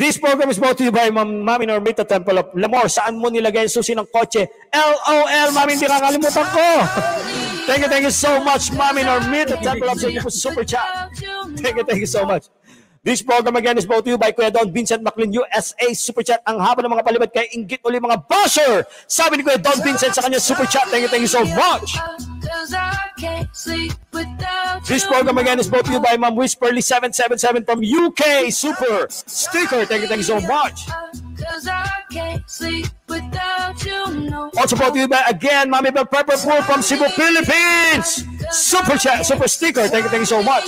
This program is brought to you by Ma'am Mami Normita Temple of Lamor. Saan mo nilagay yung susi ng kotse? LOL, Mami, hindi nakakalimutan ko. Thank you, thank you so much, Mami Normita Temple of sa inyo po sa super chat. Thank you, thank you so much. This program again is brought to you by Kuya Don Vincent McLean USA Super Chat. Ang haba ng mga palibad kay Inggit uli mga basher. Sabi ni Kuya Don Vincent sa kanya Super Chat. Thank you, thank you so much. This you. program again is brought to you by Ma'am Whisperly777 from UK. Super sticker. Thank you, thank you so much. Can't sleep without you, no. Also brought to you by again, Mami Bell Pepper Pool from Cebu, Philippines. Super chat, super sticker. Thank you, thank you so much.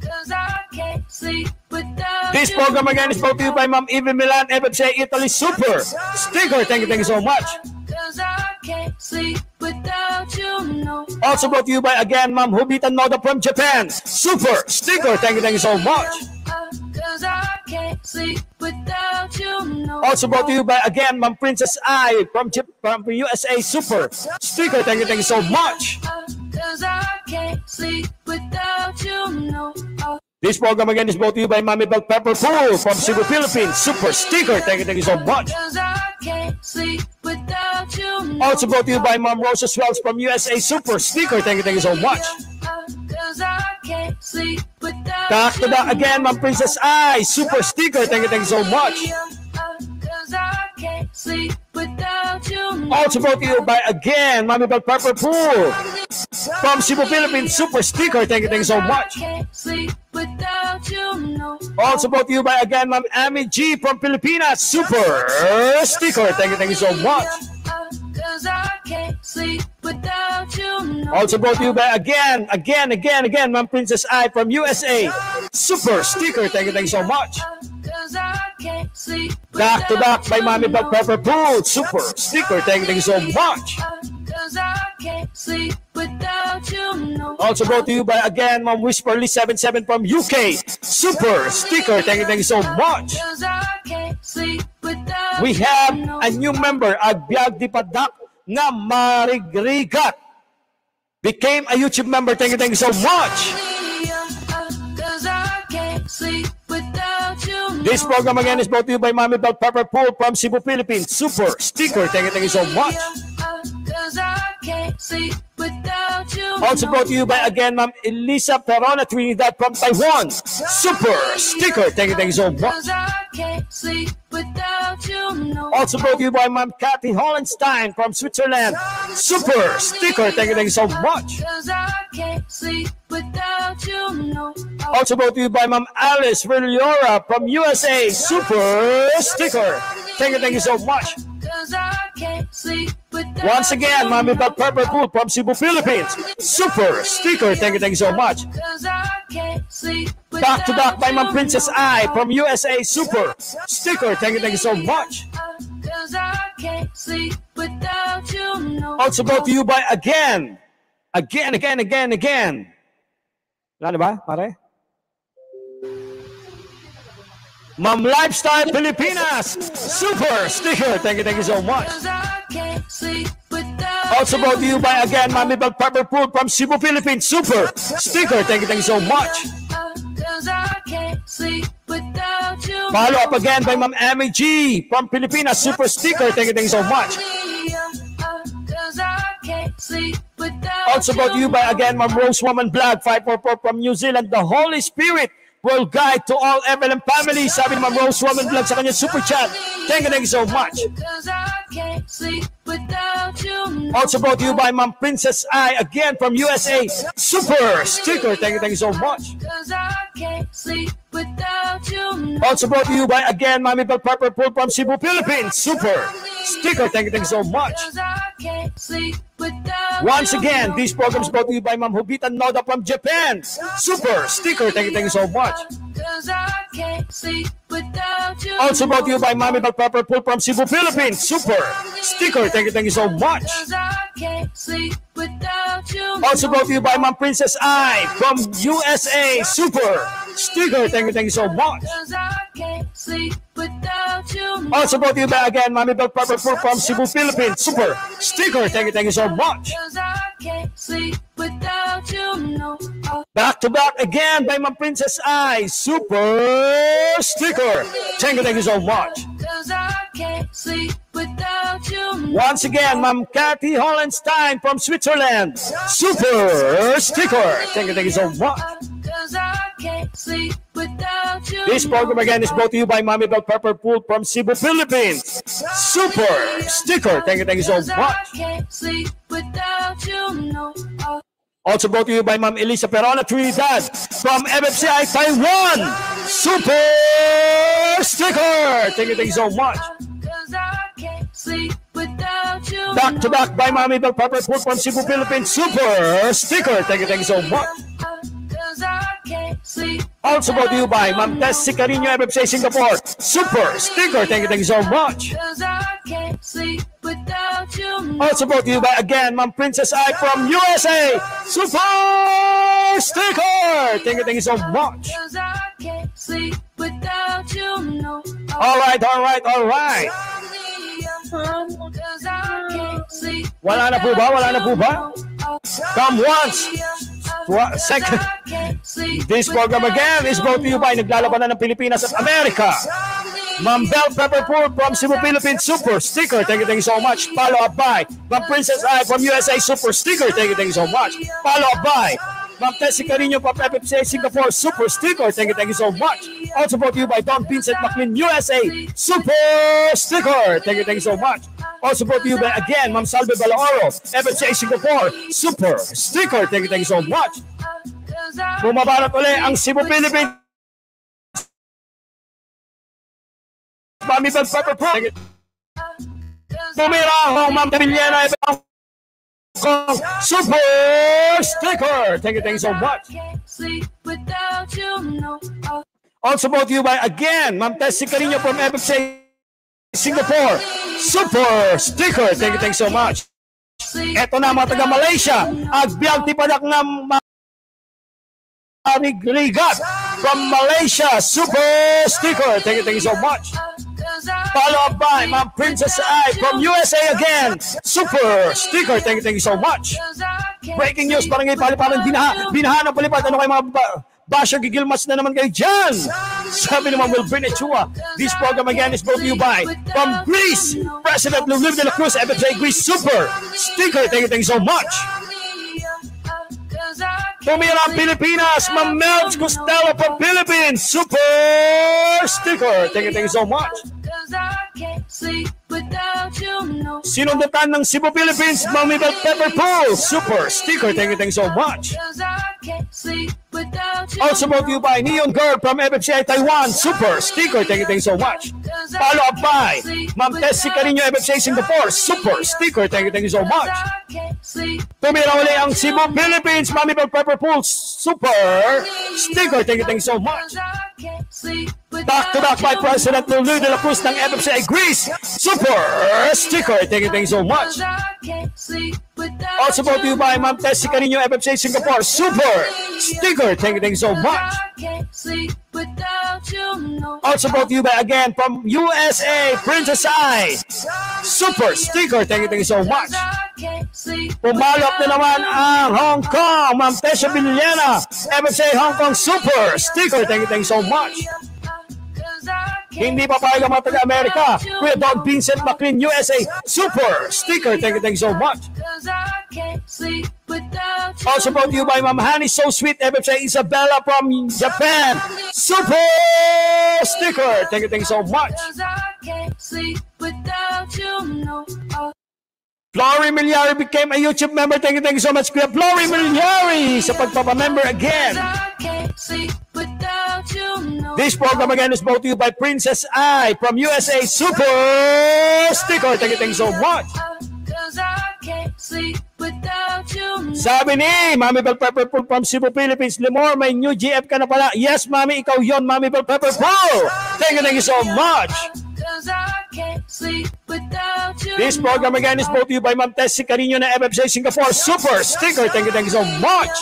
Cause I can't sleep without This program again is brought to you by Ma'am Eve Milan, FFC Italy. Super sticker. Thank you, thank you so much. Cause I can't sleep without you, no. Also brought to you by again, Ma'am Hubita Noda from Japan. Super sticker. Thank you, thank you so much. Can't sleep without you, no. Also brought to you by again, Ma'am Princess I from Jap- from USA. Super sticker. Thank you, thank you so much. Cause I can't sleep without you, no. This program again is brought to you by Mami Bell Pepper Pool from Cebu, Philippines. Super sticker. Thank you, thank you so much. Cause I can't sleep without you, no. Also brought to you by Mom Rosa Swells from USA. Super sticker. Thank you, thank you so much. Cause I can't sleep without Back to you. back again, Ma'am Princess I. Super sticker. Thank you, thank you so much. Uh, Cause I can't sleep without you. Also brought to you by again, Mami Bell Pepper Pool from Cebu, Philippines. Super sticker. Thank you, thank you so much. Also brought to you by again, Ma'am Amy G from Pilipinas. Super sticker. Thank you, thank you so much. Cause I can't sleep without you, no. Also brought to you by again, again, again, again, Mom Princess I from USA. Super sticker. Thank you, thank you so much. Cause I can't sleep Back to back by Mami Bell. Pepper Pool. Super sticker. Thank you, thank you so much. Cause I can't sleep without you, no. Also brought to you by again, Ma'am Whisperly77 from UK. Super sticker. Thank you, thank you so much. Cause I can't sleep without We have a new member, Agbiag Dipadak na Marigrigat. Became a YouTube member. Thank you, thank you so much. This program again is brought to you by Mami Bell Pepper Pool from Cebu, Philippines. Super sticker. Thank you, thank you so much. Cause I can't sleep without you. Also brought to you by again, Ma'am Elisa Perona Trinidad from Taiwan. Super sticker. Thank you, thank you so much. I can't sleep without you, no. Also brought to you by Ma'am Kathy Hollenstein from Switzerland. Super sticker. Thank you, thank you so much. I can't sleep without you, no. Also brought to you by Ma'am Alice Villora from USA. Super sticker. Thank you, thank you so much. Cause I can't sleep without Once again, you, Mami no. Bell Pepper Pool from Cebu, Philippines. Super sticker. Thank you, thank you so much. Back to back by without Princess I from USA. Super sticker. Thank you, thank you so much. Also brought to you by again, again, again, again, again. Wala ba, pare? Ma'am Lifestyle Pilipinas. Super sticker. Thank you, thank you so much. Cause I can't sleep without Also brought to you by again, Mami Bell Pepper Pool from Cebu, Philippines. Super sticker. Thank you, thank you so much. Cause I can't sleep without you. Follow up again by Ma'am Amy G from Pilipinas. Super sticker. Thank you, thank you so much. Cause I can't sleep without Also brought to you by again, Ma'am Rose Woman Blog 544 from New Zealand. The Holy Spirit will guide to all Evelyn family. Sabi ni Ma'am Rose Woman Blog sa kanya super chat. Thank you, thank you so much. Cause I can't sleep without you. Also brought to you by Mom Princess I again from USA. Super sticker. Thank you, thank you so much. Cause I can't sleep without you. Also brought to you by again, Mami Bell Pepper Pool from Cebu, Philippines. Super sticker. Thank you, thank you so much. Cause I can't sleep without Once again, this program is brought to you by Ma'am Hubita Noda from Japan. Super sticker. Thank you, thank you so much. Cause I can't sleep without you. Also brought to you by Mami Bell Pepper Pool from Cebu, Philippines. Super sticker. Thank you, thank you so much. Cause I can't sleep without you. Also brought to you by Ma'am Princess I from USA. Super sticker. Thank you, thank you so much. Cause I can't sleep without you. Also brought to you by again, Mami Bell Pepper Pool from Cebu, Philippines. Super sticker. Thank you, thank you so much. Cause I can't sleep without you. Uh, back to back again by Ma'am Princess I. Super sticker. Thank you, thank you so much. Cause I can't sleep without you. Once again, Ma'am Kathy Hollenstein from Switzerland. Super sticker. Thank you, thank you so much. Cause I can't sleep without you. This program again is brought to you by Mami Bell Pepper Pool from Cebu, Philippines. Super sticker. Thank you, thank you so much. Also brought to you by Ma'am Elisa Perona Trinidad from MFCI Taiwan. Super sticker. Thank you, thank you so much. Back to back by Mami Bell Pepper Food from Cebu, Philippines. Super sticker. Thank you, thank you so much. Also brought to you by Ma'am Tess Sicarino, MFCI Singapore. Super sticker. Thank you, thank you so much. Also brought to you by again, Ma'am Princess I from USA. Super sticker. Thank you, thank you so much. All right, all right, all right. Wala na po ba? Wala na po ba? Come once. Second. This program again is brought to you by Naglalaban na ng Pilipinas at Amerika. Ma'am Bell Pepperpool from Cebu, Philippines. Super sticker. Thank you, thank you so much. Follow up by Ma'am Princess I from USA. Super sticker. Thank you, thank you so much. Follow up by Ma'am Tessie Carino from FFCA Singapore. Super sticker. Thank you, thank you so much. Also brought to you by Don Vincent McLean USA. Super sticker. Thank you, thank you so much. Also brought to you by again Ma'am Salve Balaoro, FFCA Singapore. Super sticker. Thank you, thank you so much. Bumabanat uli ang Cebu, Philippines. Mami Bell Pepper Pro. Tumira ang Ma'am Kong Super Sticker. Thank you, thank you so much. Also brought to you by again, Ma'am Tessie Carino from FFC Singapore. Super Sticker. Thank you, thank you so much. Eto na mga taga Malaysia. Agbyang tipadak ng Marigrigat from Malaysia. Super Sticker. Thank you, thank you so much. Follow up by Ma'am Princess I from USA again. Super Sticker. Thank you, thank you so much. Breaking news, barangay paliparan, binaha, binaha ng palipat. Ano kayo mga ba- basher, gigilmas na naman kayo dyan. Sabi naman Will Benechua, this program again is brought to you by from Greece, President Luliv de la Cruz, FFJ Greece Super Sticker. Thank you, thank you so much. Tumira Pilipinas, Ma'am Melch Costello from Philippines, Super Sticker. Thank you, thank you so much. Sinundutan ng Cebu, Philippines, Mami Bell Pepper Pool, Super Sticker. Thank you, thank you so much. Also brought to you by Neon Girl from FFCI Taiwan. Super sticker. Thank you, thank you so much. Follow up by Ma'am Tessie Carino FFCI Singapore. Super sticker. Thank you, thank you so much. Tumira uli ang Cebu, Philippines. Mami Bell Pepper Pool. Super sticker. Thank you, thank you so much. Back to back by President Lulu de la Cruz ng FFCI Greece. Super sticker. Thank you, thank you so much. Also brought to you by Ma'am Tessie Carino FFCI Singapore. Super sticker. Thank you, thank you so much. Also brought to you by again from USA, Princess I. Super sticker. Thank you, thank you so much. Pumalop na naman ang Hong Kong, Ma'am Tesha Villena. MFC Hong Kong Super sticker. Thank you, thank you so much. Hindi pa ang mga taga-Amerika. Kuya Don Vincent McLean, USA. Super sticker. Thank you, thank you so much. Also brought to you by Ma'am Honey So Sweet, MFC Isabella from Japan. Super sticker. Thank you, thank you so much. Flory Milyari became a YouTube member. Thank you, thank you so much, Kuya Flory Milyari, sa pagpapamember again. This program again is brought to you by Princess I from USA Super Sticker. Thank you, thank you so much. Sabi ni Mami Bell Pepper Pool from Cebu, Philippines, Limor, may new GF ka na pala. Yes, Mami, ikaw yon Mami Bell Pepper Pool. Thank you, thank you so much. Cause I can't sleep without you. This program again is brought to you by Ma'am Tessie Carino na FFJ Singapore Super Sticker. Thank you, thank you so much.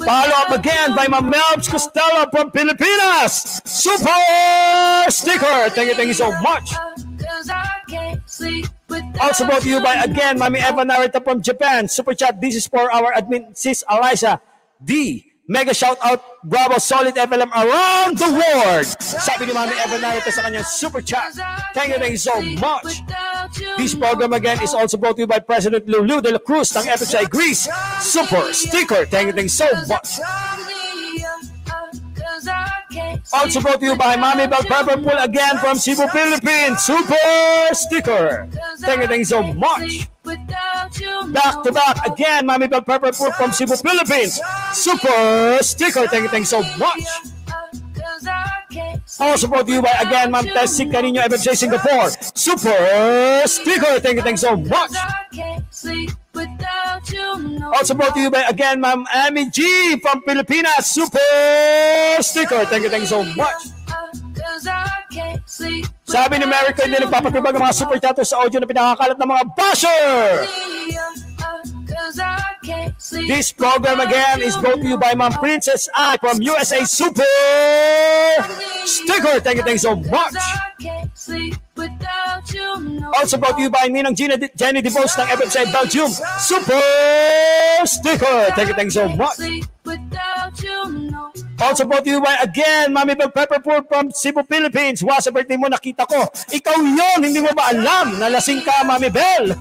Follow up again by Ma'am Melbs Costello from Pilipinas. Super Sticker. Thank you, thank you so much. Also brought to you by again, Mami Eva Narita from Japan. Super chat. This is for our admin sis Eliza D. Mega shout out, Bravo Solid FLM around the world. Sabi ni Mami Eva Narita sa kanyang super chat. Thank you, thank you so much. This program again is also brought to you by President Lulu de la Cruz ng FHI Greece. Super sticker. Thank you, thank you so much. Also brought to you by Mami Bell Pool again from Cebu, Philippines. Super sticker. Thank you, thank you so much. back to back again, Mami Bell Pool from Cebu, Philippines. Super sticker. Thank you, thank you so much. Also brought to you by again, Ma'am Tessie Carino, FFJ Singapore. Super sticker. Thank you, thank you so much. Also brought to you by again, Ma'am Amy G from Pilipinas. Super sticker. Thank you, thank you so much. Sabi ni Mary Kay, hindi nagpapatibag ang mga super chatters sa audio na pinakakalat ng mga basher. This program again is brought to you by Ma'am Princess I from USA Super Sticker. Thank you, thank you so much. Also brought to you by Ninang Gina, Jenny DeVos ng FFC Belgium Super Sticker. Thank you, thank you so much. Also brought to you by again, Mami Bell Pepper Pool from Cebu, Philippines. Wow, sa birthday mo, nakita ko. Ikaw yon hindi mo ba alam na lasing ka, Mami Bell?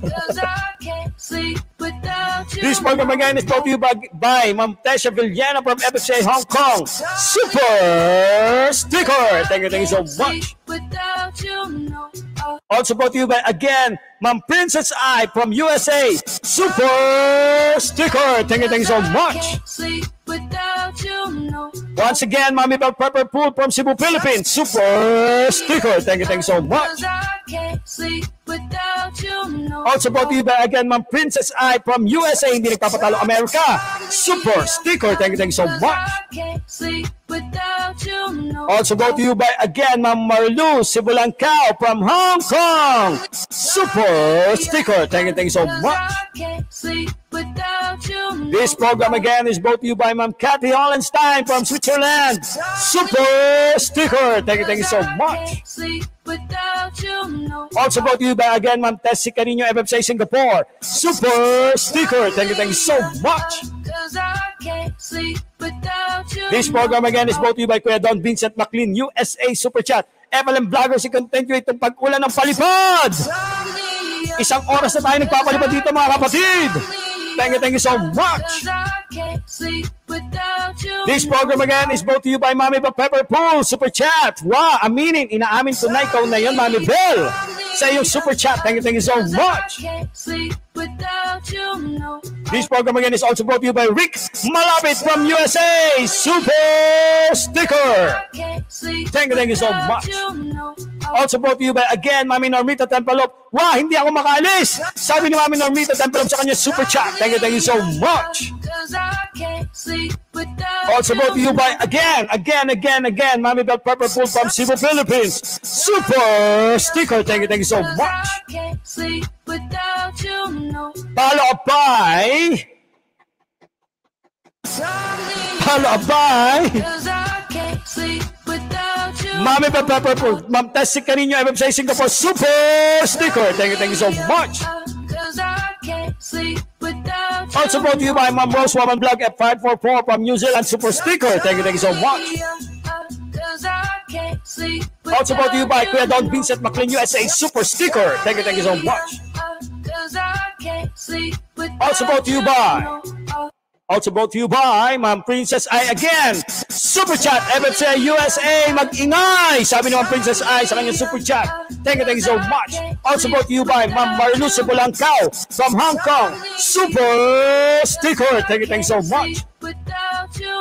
This program again is brought to you by, by Ma'am Tesha Villena from FFCA Hong Kong. Super Sticker. Thank you, thank you so much. Also brought to you by again, Ma'am Princess I from USA. Super Sticker. Thank you, thank you so much. Once again, Mami Bell Pepper Pool from Cebu, Philippines. Super Sticker. Thank you, thank you so much. Also brought to you by again, Ma'am Princess I from USA. Hindi nagpapatalo America. Super Sticker. Thank you, thank you so much. Also brought to you by again, Ma'am Marlu Sibulancao from Hong Kong. Super Sticker. Thank you, thank you so much. This program again is brought to you by Ma'am Kathy Hollenstein from Switzerland. Super Sticker. Thank you, thank you so much. Also brought to you by again, Ma'am Tessie Carino, FFC Singapore. Super Sticker. Thank you, thank you so much. This program again is brought to you by Kuya Don Vincent McLean, USA Super Chat. FLM Vlogger, si content nyo itong pag-ulan ng palipad. Isang oras na tayo nagpapalipad dito mga kapatid. Thank you, thank you so much. This program again is brought to you by Mami Pepper Pool Super Chat. Wow, aminin, inaamin ko na ikaw na yun, Mami Bell. Sa iyong Super Chat. Thank you, thank you so much. This program again is also brought to you by Rick Malapit from USA. Super Sticker. Thank you, thank you so much. Also brought to you by again, Mami Normita Tempelop. Wow, hindi ako makaalis. Sabi ni Mami Normita Tempelop sa kanya Super Chat. Thank you, thank you so much. Also brought to you by again, again, again, again, Mami Bell Pepper Pool from Cebu, Philippines. Super Sticker. Thank you, thank you so much. Follow up by... Follow up by... Mami Pepper Pool, Ma'am Tessie Carino, FFC Singapore. Super Sticker. Thank you, thank you so much. Also brought to you by Ma'am Rose Woman Blog at 544 from New Zealand Super Sticker. Thank you, thank you so much. Also brought to you by Kuya Don Vincent McLean USA Super Sticker. Thank you, thank you so much. Also brought to you by Also brought to you by Ma'am Princess I again. Super Chat, FFC USA, mag-ingay! Sabi ni Ma'am Princess I sa kanyang Super Chat. Thank you, thank you so much. Also brought to you by Ma'am Marilu Sebulancao from Hong Kong. Super Sticker. Thank you, thank you so much.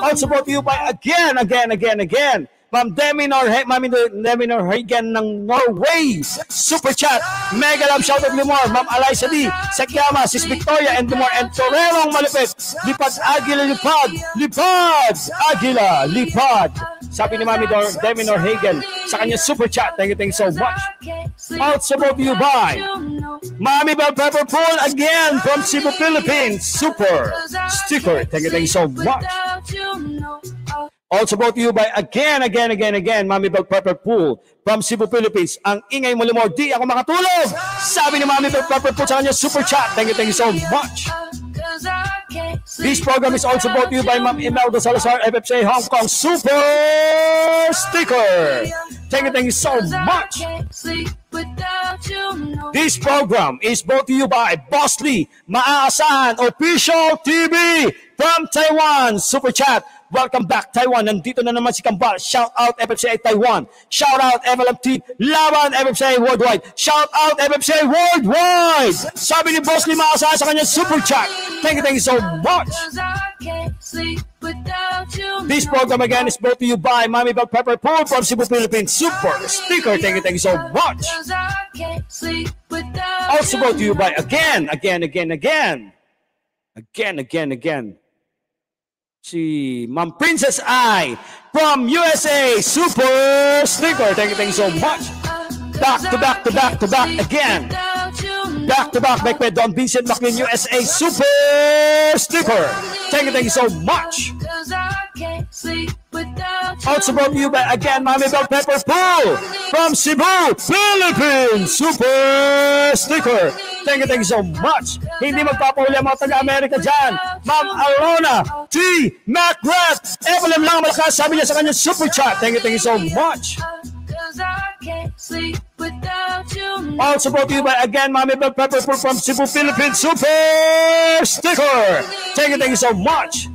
Also brought to you by again, again, again, again. Ma'am Demi Norhe, Ma'am Demi Norhagen ng Norway. Super Chat. Mega love shoutout Limor. Ma'am Eliza D. Sakyama, Sis Victoria and Limor and Torerong Malipit. Lipad Agila Lipad. Lipad Agila Lipad. Sabi ni Mami Dor, Demi Norhagen sa kanya Super Chat. Thank you, thank you so much. Brought to you by Mami Bell Pepper Pool again from Cebu, Philippines. Super Sticker. Thank you, thank you so much. Also brought to you by again, again, again, again, Mami Bell Pepper Pool from Cebu, Philippines. Ang ingay mo limor, di ako makatulog. Sabi ni Mami Bell Pepper Pool sa kanya super chat. Thank you, thank you so much. This program is also brought to you by Ma'am Imelda Salazar, FFC Hong Kong Super Sticker. Thank you, thank you so much. This program is brought to you by Boss Lee, Maaasahan Official TV from Taiwan. Super Chat. Welcome back, Taiwan. Nandito na naman si Kambal. Shout out FFCA Taiwan. Shout out FLMT Laban FFCA Worldwide. Shout out FFCA Worldwide. Sabi ni Boss Lima sa sa kanyang super chat. Thank you, thank you so much. This program again is brought to you by Mami Bell Pepper Pool from Cebu, Philippines. Super sticker. Thank you, thank you so much. Also brought to you by again, again, again, again, again, again, again. Si Ma'am Princess I from USA Super Sticker. Thank you, thank you so much. Back to back to back to back again. Back to back, back with Don Vincent Maclean USA Super Sticker. Thank you, thank you so much. Can't sleep without you. Also brought you by again, Mami Bell Pepper Pool from Cebu, Philippines. Super sticker. Thank you, thank you so much. Hindi magpapahuli ang mga taga-Amerika dyan. Ma'am Alona T. MacRath. Evelyn lang ang malakas. Sabi niya sa kanyang super chat. Thank you, thank you so much. Cause I can't sleep. Also brought to you by again, Mami Bell Pepper from Cebu, Philippines. Super sticker. Thank you, thank you so much.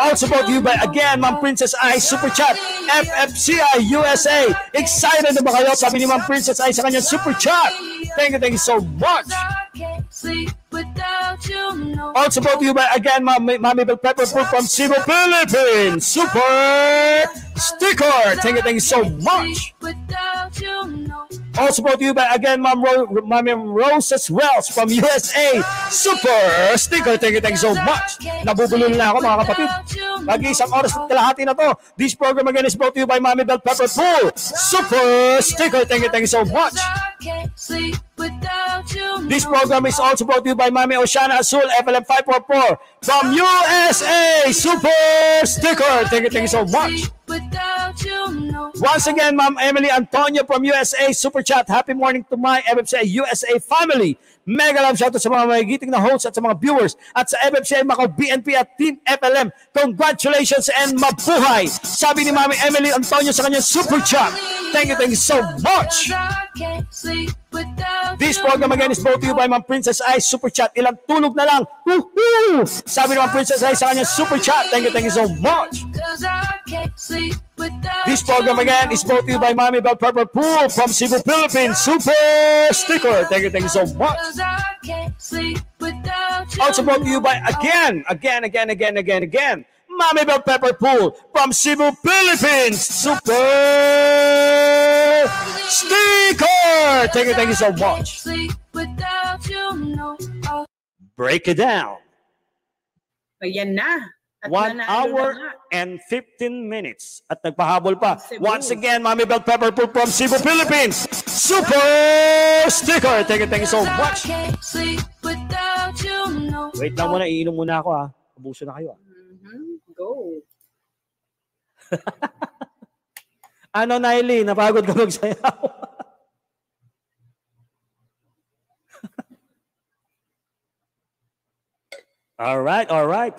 Also brought to you by again, Ma'am Princess I Super Chat, FFCI USA. Excited na ba kayo? Sabi ni Ma'am Princess I sa kanyang Super Chat. Thank you, thank you so much. Also brought to you by again, Ma'am Mami Bell Pepper Fruit from Cebu, Philippines. Super sticker. Thank you, thank you so much. Also brought to you by again, Ma'am Ro- Ma'am Roses Wells from USA. Super sticker. Thank you, thank you so much. Nabubulol na ako mga kapatid. Mag-iisang oras at kalahati na to. This program again is brought to you by Mami Bell Pepper Pool. Super sticker. Thank you, thank you so much. This program is also brought to you by Mami Oceana Azul FLM 544 from USA. Super sticker. Thank you, thank you so much. Without you, no. Once again, Ma'am Emily Antonio from USA Super Chat. Happy morning to my MFCA USA family. Mega love shoutout sa mga magigiting na hosts at sa mga viewers at sa MFCA Macau BNP at Team FLM. Congratulations and mabuhay! Sabi ni Mami Emily Antonio sa kanyang Super Chat. Thank you, thank you so much! This program again is brought to you by Ma'am Princess Ice Super Chat. Ilang tulog na lang. Woohoo! Sabi ni Ma'am Princess Ice sa kanyang Super Chat. Thank you, thank you so much! This program again is brought to you by Mami Bell Pepper Pool from Cebu, Philippines. Super sticker. Thank you, thank you so much. Also brought to you by again, again, again, again, again, again. Mami Bell Pepper Pool from Cebu, Philippines. Super sticker. Thank you, thank you so much. Break it down. Ayan na. At One na hour nga. and 15 minutes. At nagpahabol pa. Cebu. Once again, Mami Bell Pepper Pool from Cebu, Philippines. Super sticker. Thank you, thank you so much. Wait lang muna, iinom muna ako ah. Abuso na kayo ah. Go. Ano, Naili? Napagod ka magsayaw? all right, all right.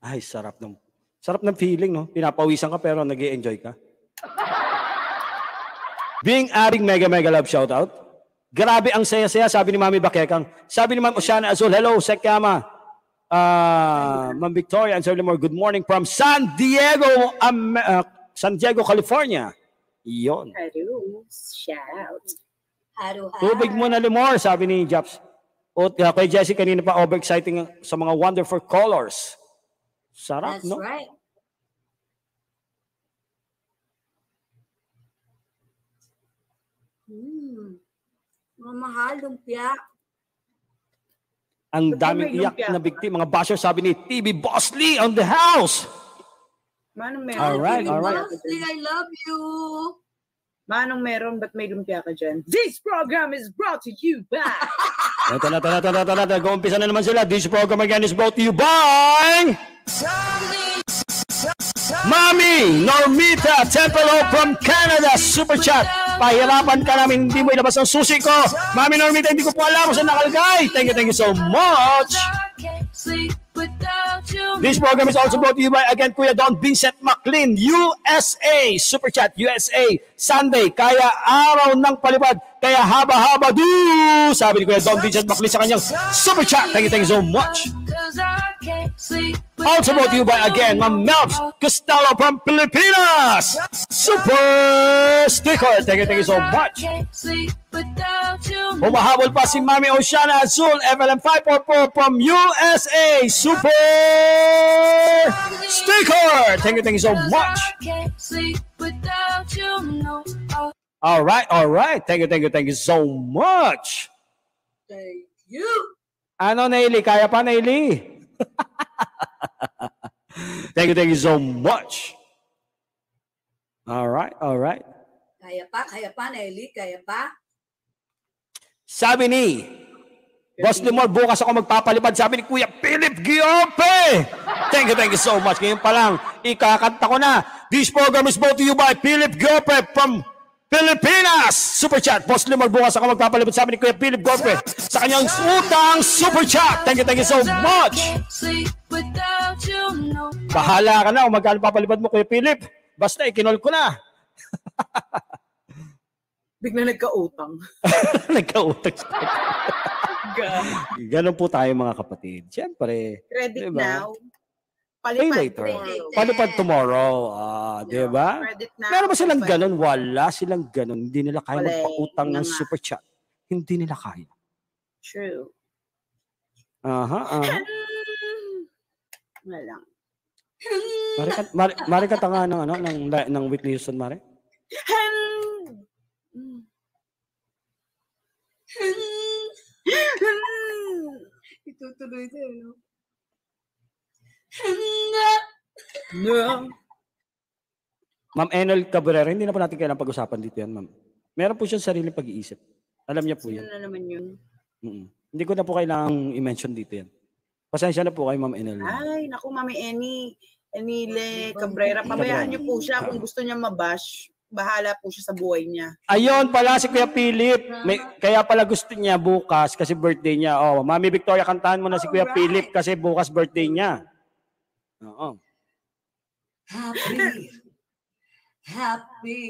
Ay, sarap ng sarap ng feeling, no? Pinapawisan ka pero nag enjoy ka. Being adding mega mega love shoutout. Grabe ang saya-saya, sabi ni Mami Bakekang. Sabi ni Ma'am Oceana Azul, hello, Sekama. Uh, Ma'am Victoria and Sir Lemore, good morning from San Diego, um, uh, San Diego, California. Iyon. Hello. Shout. Haro, Tubig mo na Lemore, sabi ni Japs. O uh, kay Jessie kanina pa overexciting sa mga wonderful colors. Sarap, That's no? right. Hmm. Mamahal, lumpia. Ang daming iyak na ka? biktima. Mga basher sabi ni TV Boss Lee on the house. Manong meron? Alright, Baby alright. Bosley, I love you. Manong meron? Ba't may lumpia ka dyan? This program is brought to you by... Ito na, ito na, ito na, ito na, ito na. Naman sila. This program again is brought to you by... Mami Normita Tempelo from Canada Super Chat. Pahirapan ka namin, hindi mo ilabas ang susi ko. Mami Normita, hindi ko po alam kung saan nakalagay. Thank you, thank you so much. This program is also brought to you by again Kuya Don Vincent McLean, USA, Super Chat USA, Sunday, kaya araw ng palipad, kaya haba-haba du! Sabi ni Kuya Don Vincent McLean sa kanyang Super Chat. Thank you, thank you so much. Also brought to you by again, Ma'am Melps Costello from Pilipinas. Super sticker. Thank you, thank you so much. Humahabol pa si Mami Oceana Azul, FLM 544 from USA. Super sticker. Thank you, thank you so much. I can't sleep without you. No, All right, all right. Thank you, thank you, thank you so much. Thank you. Ano, Naili? Kaya pa, Naili? thank you, thank you so much. All right, all right. Kaya pa, kaya pa, Nelly, kaya pa. Sabi ni Boss Limor, bukas ako magpapalipad. Sabi ni Kuya Philip Giope. Thank you, thank you so much. Ngayon pa lang, ikakanta ko na. This program is brought to you by Philip Giope from Pilipinas. Super chat. Boss Limor, bukas ako magpapalipad. Sabi ni Kuya Philip Giope sa kanyang utang super chat. Thank you, thank you so much. Bahala ka na kung magkano papalipad mo, Kuya Philip. Basta, ikinol ko na. Bigla nagkautang. Nagkautang sa Ganon po tayo mga kapatid. Siyempre, Credit Diba? now. pay Palipad later. tomorrow. Palipad tomorrow. Ah, di ba? Meron ba silang ganon? Wala silang ganon. Hindi nila kaya Wala eh. magpautang ng super chat. Hindi nila kaya. True. Aha, aha. Wala lang. Mari ka, mari, mari ka tanga ng, ano, ng, ng Whitney Houston, Mari? Itutuloy na, no? No. Ma'am Enel Cabrera, hindi na po natin kailangan pag-usapan dito yan, ma'am. Meron po siyang sariling pag-iisip. Alam niya po Sino yan. na naman yun? Mm-mm. Hindi ko na po kailangang i-mention dito yan. Pasensya na po kay Ma'am Enel. Ay, naku, Mami Eni. Enile Cabrera. Pabayaan niyo po siya kung gusto niya mabash. Bahala po siya sa buhay niya. Ayun pala si Kuya Philip. May, kaya pala gusto niya bukas kasi birthday niya. Oh, Mami Victoria, kantahan mo na si Kuya Alright. Philip kasi bukas birthday niya. Oo. Happy. Happy.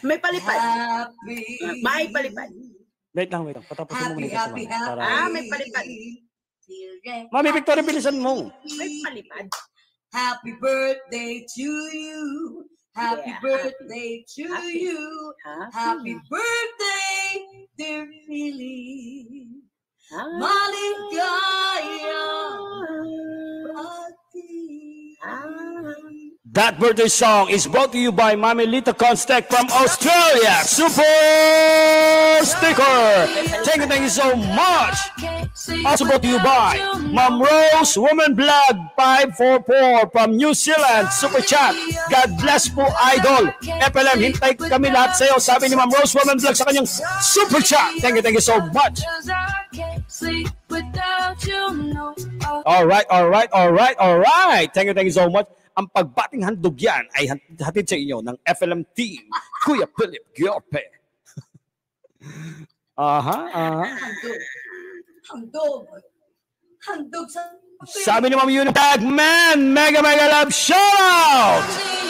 May palipad. Happy. May palipad. Wait lang, wait lang. Patapusin mo Happy, muna ito. happy, Ma'am, Para... Ah, happy. may palipad. Mami Victoria, bilisan mo. May palipad. Happy birthday to you. Happy Yeah, birthday to Happy. you. Ha? Happy birthday, dear Philly. Ha? Maligaya. Pati. That birthday song is brought to you by Mami Lita Constek from Australia. Super sticker. Thank you, thank you so much. Also brought to you by Mom Rose Woman Blood 544 from New Zealand. Super chat. God bless po, idol. FLM, hintay kami lahat sa iyo. Sabi ni Mom Rose Woman Blood sa kanyang super chat. Thank you, thank you so much. All right, all right, all right, all right. Thank you, thank you so much. Ang pagbating handog yan ay hatid sa inyo ng FLM team, Kuya Philip Giope. Aha, aha. Handog. Handog. Handog sa... Sabi ni Ma'am Unitag, man, mega mega love shoutout! Oh,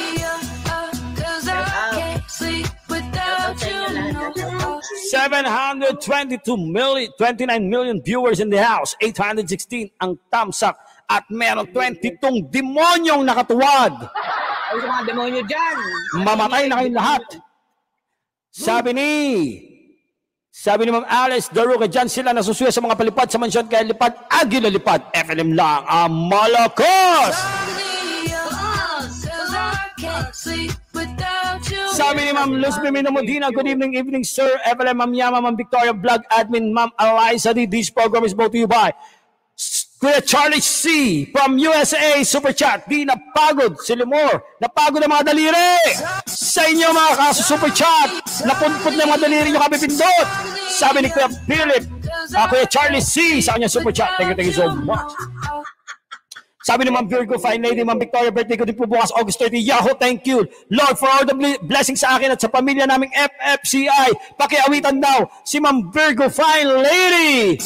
722 million, 29 million viewers in the house, 816 ang tamsak at meron 22 demonyong nakatuwad. Ay, sa mga demonyo dyan. Mamatay na kayong lahat. Sabi ni Sabi ni Ma'am Alice Daruga, dyan sila nasusuya sa mga palipad sa mansyon kaya lipad, agila lipad. FLM lang ang malakos! Sabi ni Ma'am Luz Mimino Modina, good evening, evening sir. FLM Ma'am Yama, Ma'am Victoria, Vlog Admin, Ma'am Eliza D. This program is brought to you by Kuya Charlie C. from USA, Super Chat. Di napagod si Limor. Napagod ang mga daliri. Sa inyo mga kaso Super Chat. Napunpot na mga daliri nyo kapipindot. Sabi ni Kuya Philip, ah, Kuya Charlie C. sa kanya Super Chat. Thank you, thank you so much. Sabi ni Ma'am Virgo, fine lady, Ma'am Victoria, birthday ko din po bukas, August 30. Yahoo, thank you. Lord, for all the ble- blessings sa akin at sa pamilya naming FFCI. Pakiawitan daw si Ma'am Virgo, fine lady.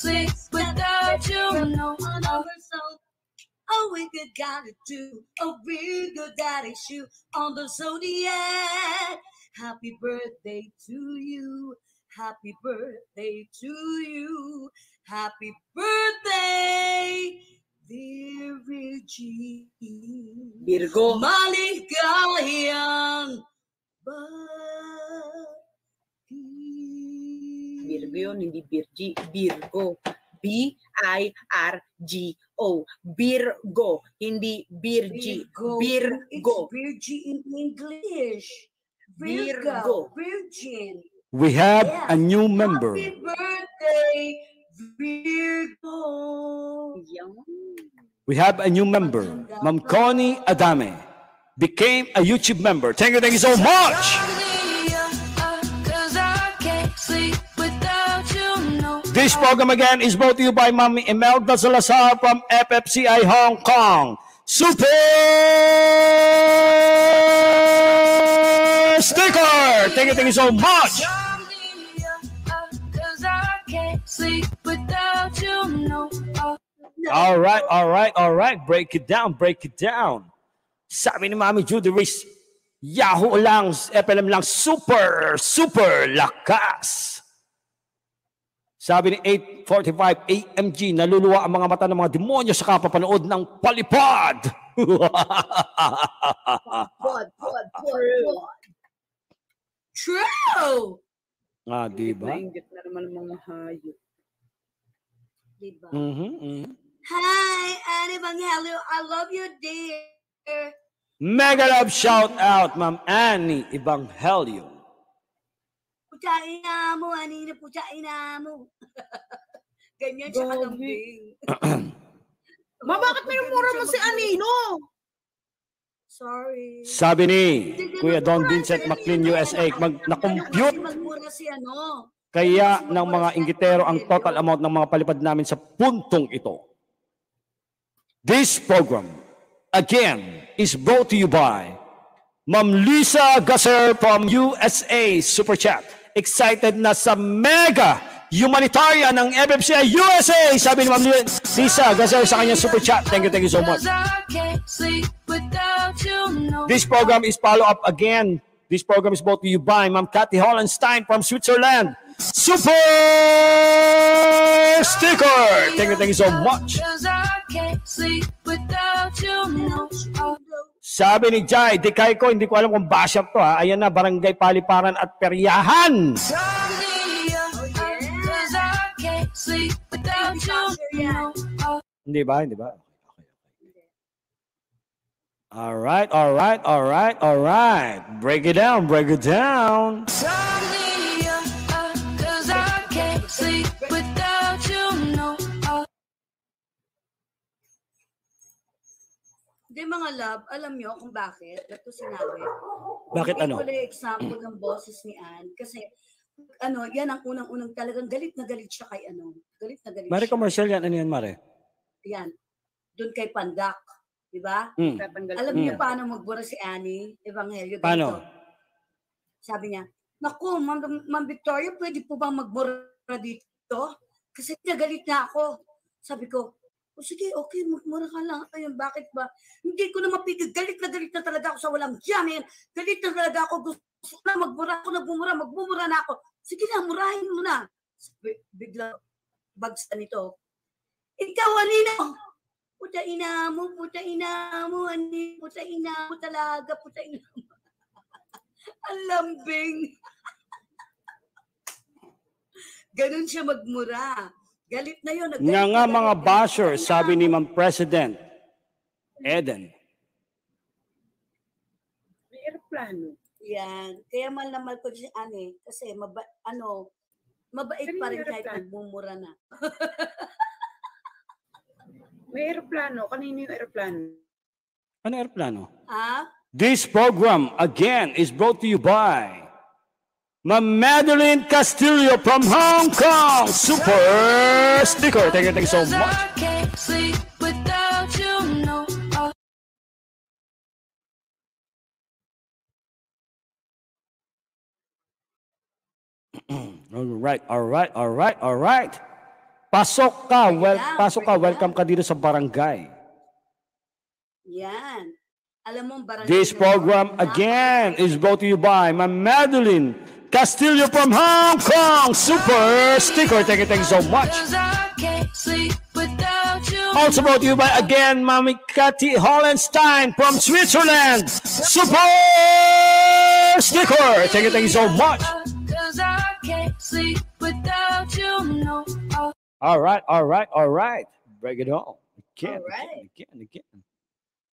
Cause I can't sleep without a wicked gotta do, oh, a real good daddy shoe on the zodiac. Happy birthday to you. Happy birthday to you. Happy birthday, dear Reggie. Virgo. Maligayang bati. Virgo yun, hindi Virgi. Virgo. B-I-R-G-O. Virgo. Hindi Virgi. Virgo. It's Virgi in English. Virgo. Virgo. Virgin. We have Yeah. a new member. Happy birthday, Virgo. We have a new member. Ma'am Connie Adame became a YouTube member. Thank you, thank you so much. This program again is brought to you by Mami Imelda Salazar from FFCI Hong Kong. Super sticker. Thank you, thank you so much. All right, all right, all right. Break it down, break it down. Sabi ni Mami Judy Reese, Yahoo lang, FLM lang, super, super lakas. Sabi ni 845 AMG, naluluwa ang mga mata ng mga demonyo sa kapapanood ng palipad. Pod, pod. True. ah, di ba? Nainggit na naman ang mga hayop. Diba? Mhm, mhm. Hi, Annie Evangelio. I love you, dear. Mega love shout out, Ma'am Annie Evangelio. Puchain na mo, Annie na puchain na mo. Ganyan siya kalambing. Ma, bakit minumura mo si Anino? Sorry. Sabi ni Kuya Don Vincent McLean USA, mag, na-compute magmura si ano. Kaya ng mga inggitero ang total amount ng mga palipad namin sa puntong ito. This program, again, is brought to you by Ma'am Lisa Gasser from USA Super Chat. Excited na sa mega humanitarian ng FFCI USA. Sabi ni Ma'am Lisa Gasser sa kanyang Super Chat. Thank you, thank you so much. This program is follow up again. This program is brought to you by Ma'am Kathy Hollenstein from Switzerland. Super sticker. Thank you, thank you so much. Sabi ni Jai, di kay ko, hindi ko alam kung bashap to ha. Ayan na, barangay paliparan at peryahan. Hindi ba? Hindi ba? All right, all right, all right, all right. Break it down, break it down. Cause Hindi mga love, alam nyo kung bakit? Ito sinabi. Bakit ano? ko lang yung example ng boses ni Ann. Kasi, ano, yan ang unang-unang talagang galit na galit siya kay ano. Galit na galit Mare siya. commercial yan. Ano yan, Mare? Yan. Doon kay Pandak. Di ba? Tatanggal Alam ko niyo yan. paano magbura si Annie Evangelio? Ganito. Paano? Sabi niya, Naku, Ma'am, Ma'am Victoria, pwede po bang magbura dito? Kasi nagalit na ako. Sabi ko, o sige, okay, magmura ka lang. Ayun, bakit ba? Hindi ko na mapigil. Galit na galit na talaga ako sa walang yan. Galit na talaga ako. Gusto na magbura ako, nagbumura, magbumura na ako. Sige na, murahin mo na. Bigla, bags na nito. Ikaw, Anino! Puta ina mo, puta ina mo, ani, puta ina mo talaga, puta ina mo. Ang lambing. Ganun siya magmura. Galit na yun. Nga nagalit nga na mga galit. basher, sabi ni. Ma'am President Eden. May aeroplano. Yan. Kaya mahal na mahal ko si Ani. Kasi, maba, ano, mabait pa rin kahit nagmumura na. May aeroplano. Kanino yung aeroplano? Ano aeroplano? Ha? This program, again, is brought to you by Ma'am Madeline Castillo from Hong Kong. Super sticker. Thank you, thank you so much. I can't sleep without you, no. All right, all right, all right, all right. Pasok ka, well, pasok ka, welcome ka dito sa barangay. Yan. Alam mo, barangay This program again is brought to you by my Madeline Castillo from Hong Kong. Super sticker. Thank you, thank you so much. Cause I can't sleep without you. Also brought to you by again, Mommy Cathy Hollenstein from Switzerland. Super sticker. Thank you, thank you so much. Cause I can't sleep without you. All right, all right, all right. Break it all Again, All right. again, again,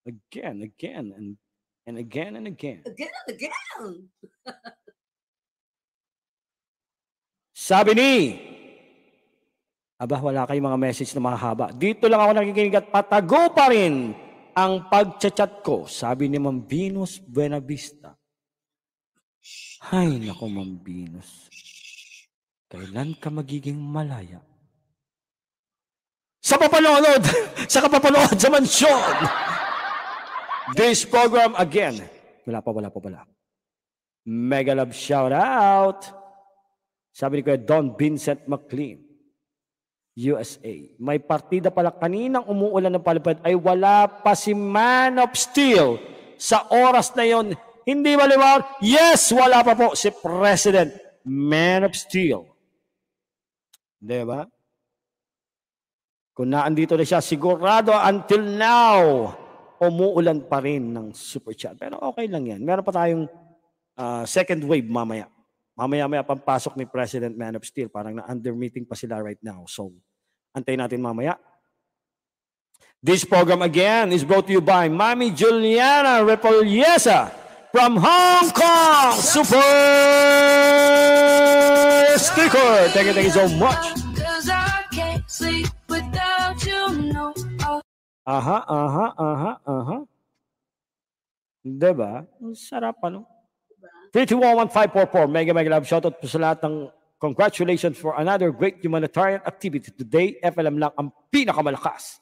again, again, again, and and again and again. Again and again. Sabi ni, aba, wala kayong mga message na mahaba. Dito lang ako nakikinig at patago pa rin ang pagchat-chat ko. Sabi ni Ma'am Venus Buenavista. Ay, nako Ma'am Venus. Kailan ka magiging malaya? Sa papanood! sa kapapanood sa mansyon! This program again. Wala pa, wala pa, wala. Mega love shout out. Sabi ni Kuya Don Vincent McLean, USA. May partida pala kaninang umuulan ng palipad ay wala pa si Man of Steel sa oras na yon. Hindi maliwanag? Yes, wala pa po si President Man of Steel. Di ba? Kung naandito na siya, sigurado until now, umuulan pa rin ng super chat. Pero okay lang yan. Meron pa tayong ah, second wave mamaya. Mamaya-maya pampasok ni President Man of Steel. Parang na-under meeting pa sila right now. So, antayin natin mamaya. This program again is brought to you by Mami Juliana Repoliesa from Hong Kong. Super sticker. Thank you, thank you so much. Aha, aha, aha, aha. Diba? Ang sarap ano? 3211544, mega mega love shoutout po sa lahat ng congratulations for another great humanitarian activity today. FLM lang ang pinakamalakas.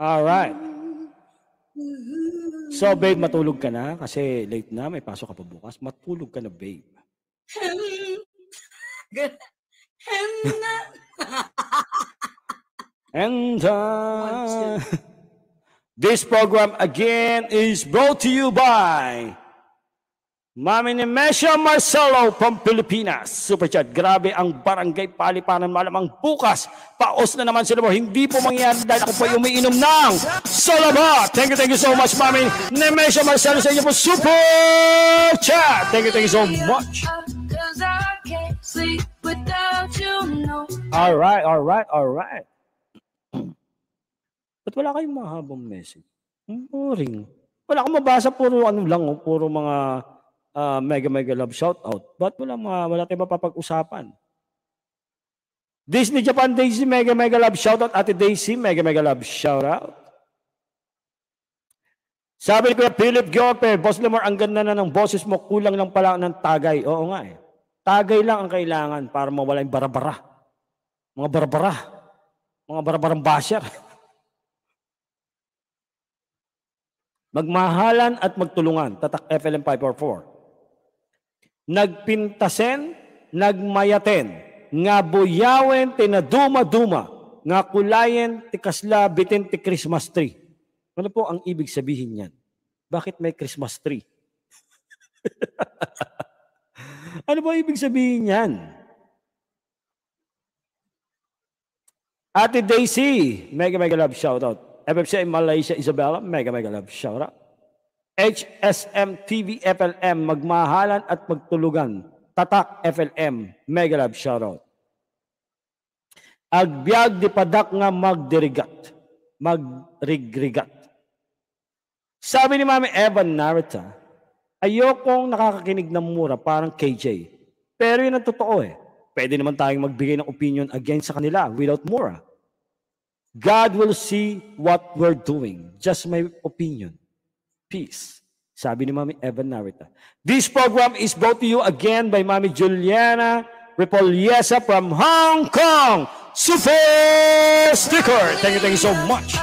All right. So babe, matulog ka na kasi late na, may pasok ka pa bukas. Matulog ka na babe. Hem na. And uh, this program again is brought to you by Mami ni Mesha Marcelo from Pilipinas. Super chat. Grabe ang barangay palipanan malamang bukas. Paos na naman sila mo. Hindi po mangyayari dahil ako po ay umiinom ng Salaba. Thank you, thank you so much, Mami ni Mesha Marcelo sa inyo po. Super chat. Thank you, thank you so much. All right, all right, all right. Ba't wala kayong mahabang message? Boring. Wala akong mabasa, puro ano lang, oh, puro mga ah, mega mega love shout out. Ba't wala mga, wala tayong mapapag-usapan? Disney Japan Daisy, mega mega love shout out. Ate Daisy, mega mega love shout out. Sabi ni Kuya Philip Giope, Boss Lemar, ang ganda na ng boses mo, kulang lang pala ng tagay. Oo nga eh. Tagay lang ang kailangan para mawala yung barabara. Mga barabara. Mga barabarang basher. Magmahalan at magtulungan. Tatak FLM 544. Nagpintasen, nagmayaten, nga buyawen tinaduma-duma, nga kulayen tikasla bitin ti Christmas tree. Ano po ang ibig sabihin niyan? Bakit may Christmas tree? ano ba ibig sabihin niyan? Ate Daisy, mega mega love shout out. Malaysia Isabella, mega mega love shout out. HSM TV FLM, magmahalan at magtulugan. Tatak FLM, mega love shout out. Agbyag di padak nga magdirigat. Magrigrigat. Sabi ni Mami Evan Narita, ayokong nakakakinig ng mura parang KJ. Pero yun ang totoo eh. Pwede naman tayong magbigay ng opinion against sa kanila without mura. God will see what we're doing. Just my opinion. Peace. Sabi ni Mami Evan Narita. This program is brought to you again by Mami Juliana Repoliesa from Hong Kong. super sticker. Thank you, thank you so much.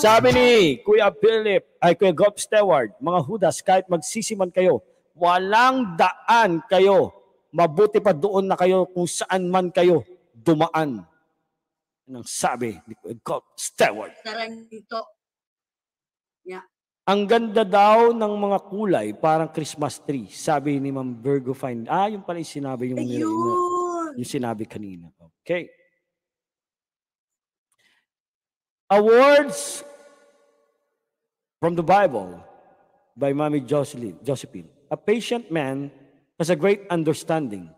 Sabi ni Kuya Philip, ay Kuya Gob Stewart, mga hudas, kahit magsisiman kayo, walang daan kayo. Mabuti pa doon na kayo kung saan man kayo dumaan. Yan ang sabi ni Gob Stewart. Taranto. Ang ganda daw ng mga kulay, parang Christmas tree. Sabi ni Ma'am Virgo Fine. Ah, yung pala yung sinabi yung, yung, yung sinabi kanina. Okay. Awards from the Bible by Mommy Jocelyn, Josephine. A patient man has a great understanding,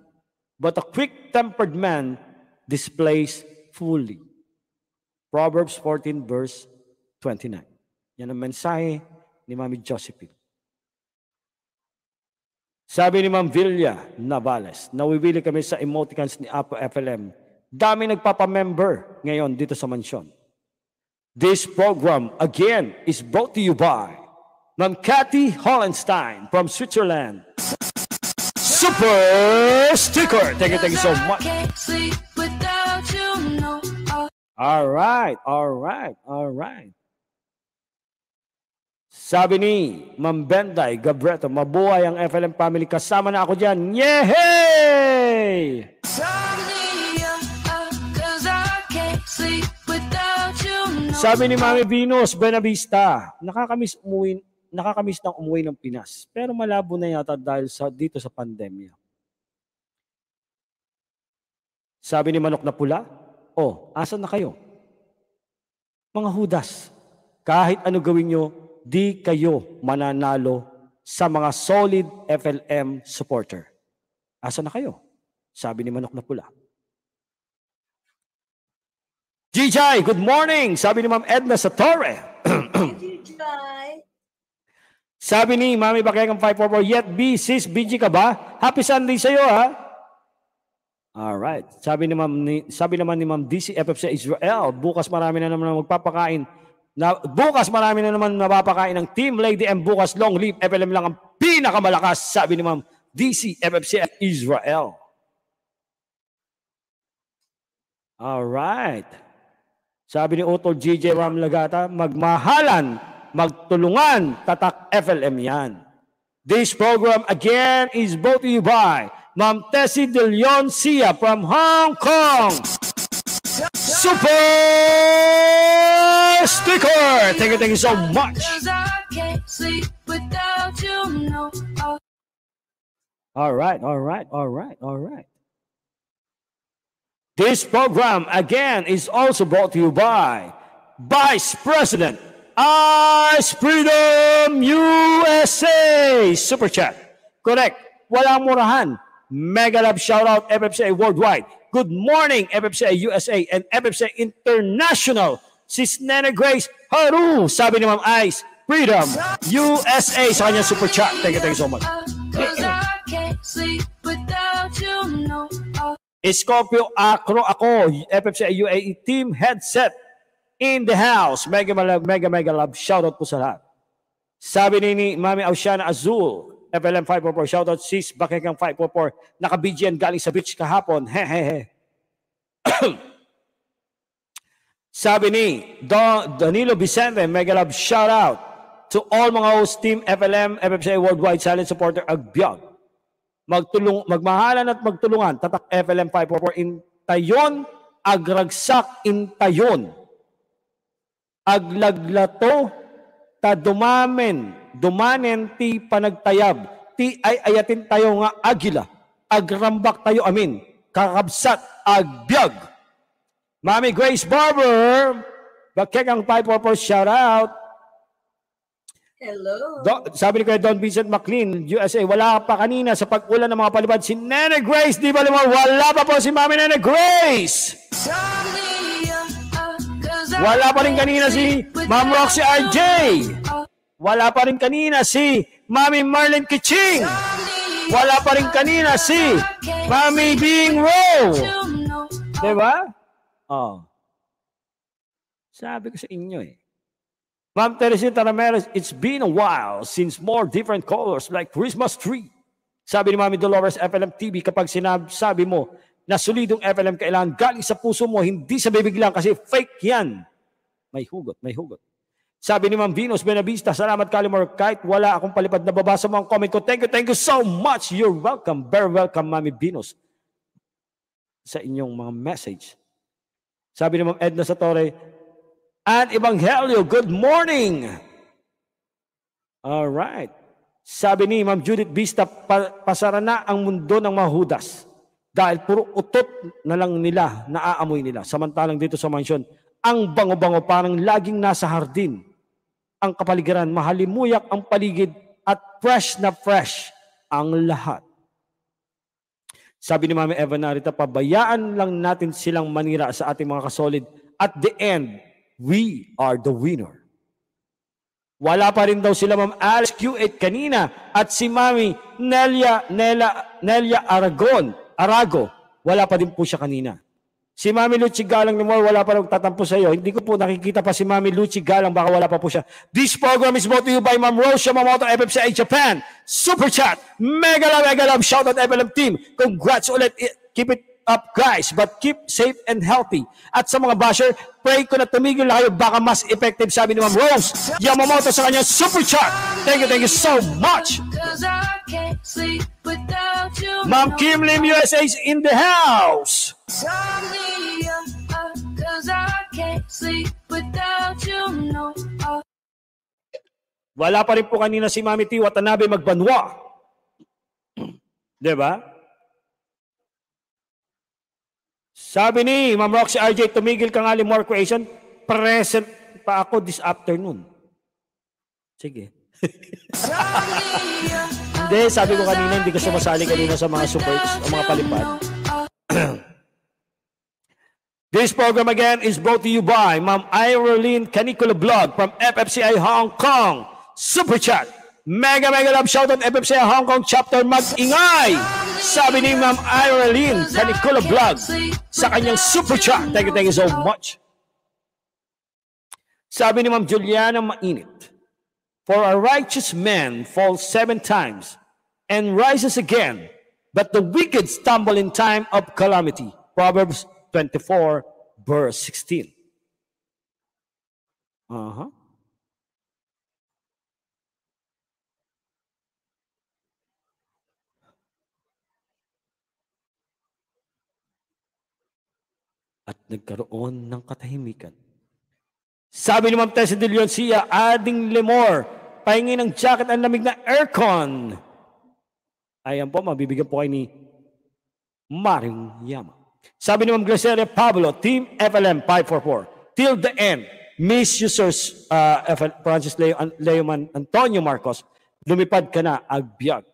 but a quick-tempered man displays fully. Proverbs 14 verse 29. Yan ang mensahe ni Mami Josephine. Sabi ni Ma'am Villa Navales, nawiwili kami sa emoticons ni Apo FLM. Dami nagpapamember ngayon dito sa mansyon. This program, again, is brought to you by Ma'am Cathy Hollenstein from Switzerland. Super sticker! Thank you, thank you so much. All right, all right, all right. Sabi ni Ma'am Benday Gabreto, mabuhay ang FLM family. Kasama na ako dyan. Yehey! no. Sabi ni Mami Venus Benavista, nakakamiss umuwi, nakakamiss ng umuwi ng Pinas. Pero malabo na yata dahil sa dito sa pandemya. Sabi ni Manok na Pula, oh, asan na kayo? Mga hudas, kahit ano gawin nyo, di kayo mananalo sa mga solid FLM supporter. Asan na kayo? Sabi ni Manok na Pula. GJ, good morning! Sabi ni Ma'am Edna. Thank you, Jai. Sabi ni Mami Bakekang 544, yet B, sis, BG ka ba? Happy Sunday sa'yo, ha? Alright. Sabi, ni Ma'am, ni, sabi naman ni Ma'am DCFF sa Israel, bukas marami na naman magpapakain. Na, bukas marami na naman mapapakain ng Team Lady M. Bukas Long Live FLM lang ang pinakamalakas, sabi ni Ma'am DCFF sa Israel. Alright. Sabi ni Utol GJ Ram Lagata, magmahalan, magtulungan, tatak FLM yan. This program again is brought to you by Ma'am Tessie De Leon Sia from Hong Kong. Super sticker! Thank you, thank you so much. Cause I can't sleep without you, no. All right, all right, all right, all right. This program again is also brought to you by Vice President Ice Freedom USA Super Chat. Correct. Walang murahan. Mega love shout out FFCA worldwide. Good morning FFCA USA and FFCA International. Sis Nene Grace Haru. Sabi ni Ma'am Ice Freedom USA sa kanyang super chat. Thank you, thank you so much. Scorpio Acro ako, FFCA UAE Team Headset in the house. Mega, mega, mega, mega love. Shoutout po sa lahat. Sabi ni, ni Mami Ausiana Azul, FLM 544, shoutout sis, Bakekang 544, naka-BGN galing sa beach kahapon. Hehehe. Sabi ni Don, Danilo Vicente, mega love shoutout to all mga host team FLM, FFCA Worldwide Silent Supporter Agbyag magtulong magmahalan at magtulungan. Tatak FLM 544 intayon agragsak intayon. Aglaglato ta dumamen dumanen ti panagtayab ti ay ayatin tayo nga agila agrambak tayo amin kakabsat agbyag Mami Grace Barber Bakekang 544 shout out Hello. Do, sabi ni Kuya Don Vincent McLean, USA, wala pa kanina sa pag-ulan ng mga palibad. Si Nene Grace, di ba naman? Wala pa po si Mami Nene Grace! uh, Wala pa rin kanina si Ma'am Roxy RJ! Wala pa rin kanina si Mami Marlene Kiching! Wala pa rin kanina si Mami Bing Rowe! you know. Di ba? Oh. Sabi ko sa inyo eh. Ma'am Teresita Ramirez, it's been a while since more different colors like Christmas tree. Sabi ni Mami Dolores FLM TV, kapag sinabi mo na solidong FLM kailangan galing sa puso mo, hindi sa bibig lang kasi fake yan. May hugot, may hugot. Sabi ni Ma'am Venus Benavista, salamat Kalimor. Kahit wala akong palipad na babasa mo ang comment ko. Thank you, thank you so much. You're welcome. Very welcome, Mami Venus. Sa inyong mga message. Sabi ni Ma'am Edna Satore, and Evangelio, good morning. All right. Sabi ni Ma'am Judith Vista, pa- pasara na ang mundo ng mahudas. Dahil puro utot na lang nila, naaamoy nila. Samantalang dito sa mansyon, ang bango-bango parang laging nasa hardin. Ang kapaligiran, mahalimuyak ang paligid at fresh na fresh ang lahat. Sabi ni Mami Eva Narita, pabayaan lang natin silang manira sa ating mga kasolid. At the end, we are the winner. Wala pa rin daw sila Ma'am Alice Q8 kanina at si Mami Nelia, Nela, Nelia Aragon, Arago. Wala pa din po siya kanina. Si Mami Luchi Galang ni Moore, wala pa rin tatampo sa iyo. Hindi ko po nakikita pa si Mami Luchi Galang, baka wala pa po siya. This program is brought to you by Ma'am Rose Yamamoto, FFCA Japan. Super Chat, mega love, mega love, shout out FLM team. Congrats ulit. Keep it up guys, but keep safe and healthy. At sa mga basher, pray ko na tumigil na kayo, baka mas effective, sabi ni Ma'am Rose Yamamoto sa kanyang Super Chat. Thank you, thank you so much. Cause I can't sleep without you. Ma'am Kim Lim USA is in the house. Up, up, cause I can't sleep without you. No, uh, Wala pa rin po kanina si Mami T. Watanabe magbanwa. Di ba? Sabi ni Ma'am Roxy RJ, tumigil ka nga more creation. Present pa ako this afternoon. Sige. Hindi, sabi ko kanina, hindi ka sumasali kanina sa mga supports o mga palipad. This program again is brought to you by Ma'am Irene Canicula Blog from FFCI Hong Kong. Super Chat. Mega mega love shoutout FFCI Hong Kong chapter mag-ingay. Sabi ni Ma'am Irene Canicula Blog sa kanyang Super Chat. Thank you, thank you so much. Sabi ni Ma'am Juliana Mainit. For a righteous man falls seven times and rises again, but the wicked stumble in time of calamity. Proverbs 24, verse 16. Uh-huh. At nagkaroon ng katahimikan. Sabi ni Ma'am Tessie De Leon siya, ading lemor, pahingi ng jacket ang lamig na aircon. Ayan po, mabibigyan po kayo ni Maring Yama. Sabi ni Ma'am Gracelia Pablo, Team FLM 544, till the end, Miss Users uh, Francis Leo, Leoman Antonio Marcos, lumipad ka na, agbyag.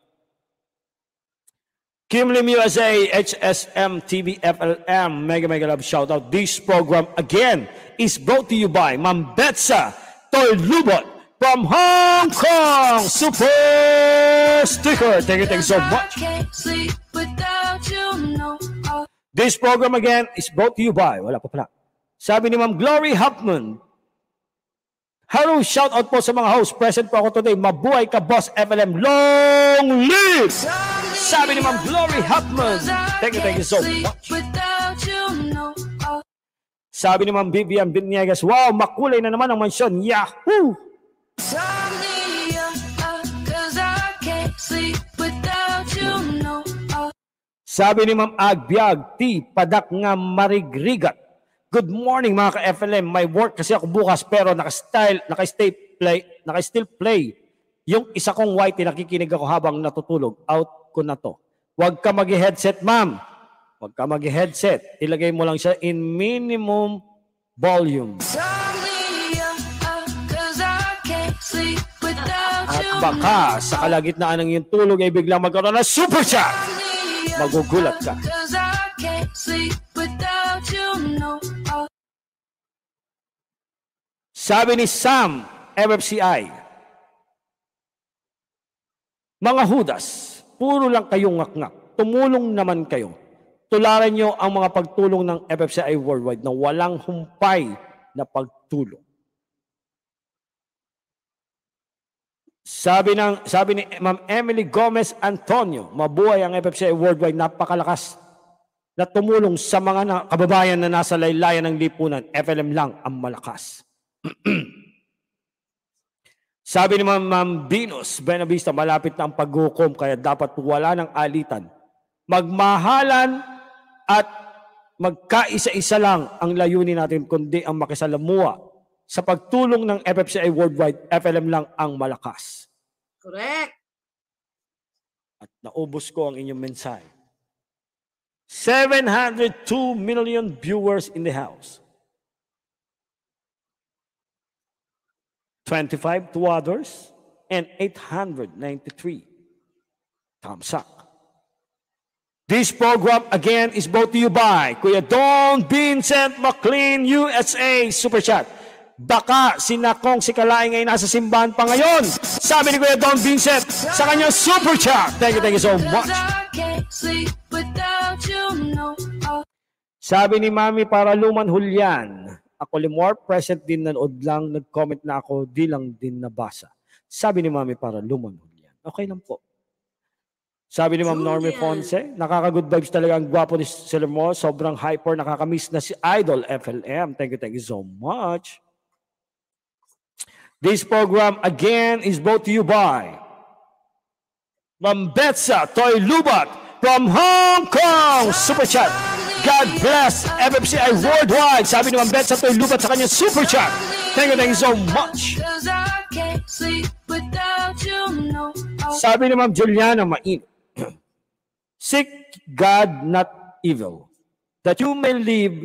Kim Lim USA, HSM TV FLM, Mega Mega Love Shoutout. This program again is brought to you by Ma'am Betsa Toylubot from Hong Kong. Super sticker. Thank you, thank you so much. uh, This program again is brought to you by, wala pa pala. Sabi ni Ma'am Glory Huffman, Hello, shout out po sa mga host. Present po ako today. Mabuhay ka, Boss FLM. Long live! Sabi ni Ma'am Glory Huffman. Thank you, thank you so much. Sabi ni Ma'am Vivian Viniegas, wow, makulay na naman ang mansyon. Yahoo! Sabi ni Ma'am Agbiag, T, padak nga marigrigat. Good morning mga ka-FLM. May work kasi ako bukas pero naka-style, naka-stay play, naka-still play. Yung isa kong white, nakikinig ako habang natutulog. Out ko na to. Huwag ka mag-headset, ma'am. Huwag ka mag-headset. Ilagay mo lang siya in minimum volume. At baka sa kalagitnaan ng iyong tulog ay biglang magkaroon ng super chat. Magugulat ka. Sabi ni Sam, MFCI, Mga Hudas, puro lang kayong ngakngak. Tumulong naman kayo. Tularan nyo ang mga pagtulong ng FFCI worldwide na walang humpay na pagtulong. Sabi ng sabi ni Ma'am Emily Gomez Antonio, mabuhay ang FFCI worldwide, napakalakas na tumulong sa mga na, kababayan na nasa laylayan ng lipunan. FLM lang ang malakas. Sabi ni Ma'am, Venus Benavista, malapit na ang paghukom kaya dapat wala ng alitan. Magmahalan at magkaisa-isa lang ang layunin natin kundi ang makisalamuha sa pagtulong ng FFCI worldwide, FLM lang ang malakas. Correct. At naubos ko ang inyong mensahe. 702 million viewers in the house. 25 to others and 893 thumbs up. This program again is brought to you by Kuya Don Vincent McLean USA Super Chat. Baka sinakong si Kalaing ay nasa simbahan pa ngayon. Sabi ni Kuya Don Vincent sa kanyang Super Chat. Thank you, thank you so much. Sabi ni Mami para Luman Hulyan, ako limor, present din nanood lang, nag-comment na ako, di lang din nabasa. Sabi ni Mami para Luman Hulyan. Okay lang po. Sabi ni Ma'am Normie. Fonse, nakaka-good vibes talaga ang gwapo ni Sir Mo, sobrang hyper, nakakamiss na si Idol FLM. Thank you, thank you so much. This program again is brought to you by Ma'am Betsa Toy Lubat from Hong Kong. Super chat. God bless FFCI worldwide. Sabi ni Ma'am Betsa Toy Lubat sa kanyang super chat. Thank you, thank you so much. Sabi ni Ma'am Juliana Main, Seek God, not evil, that you may live,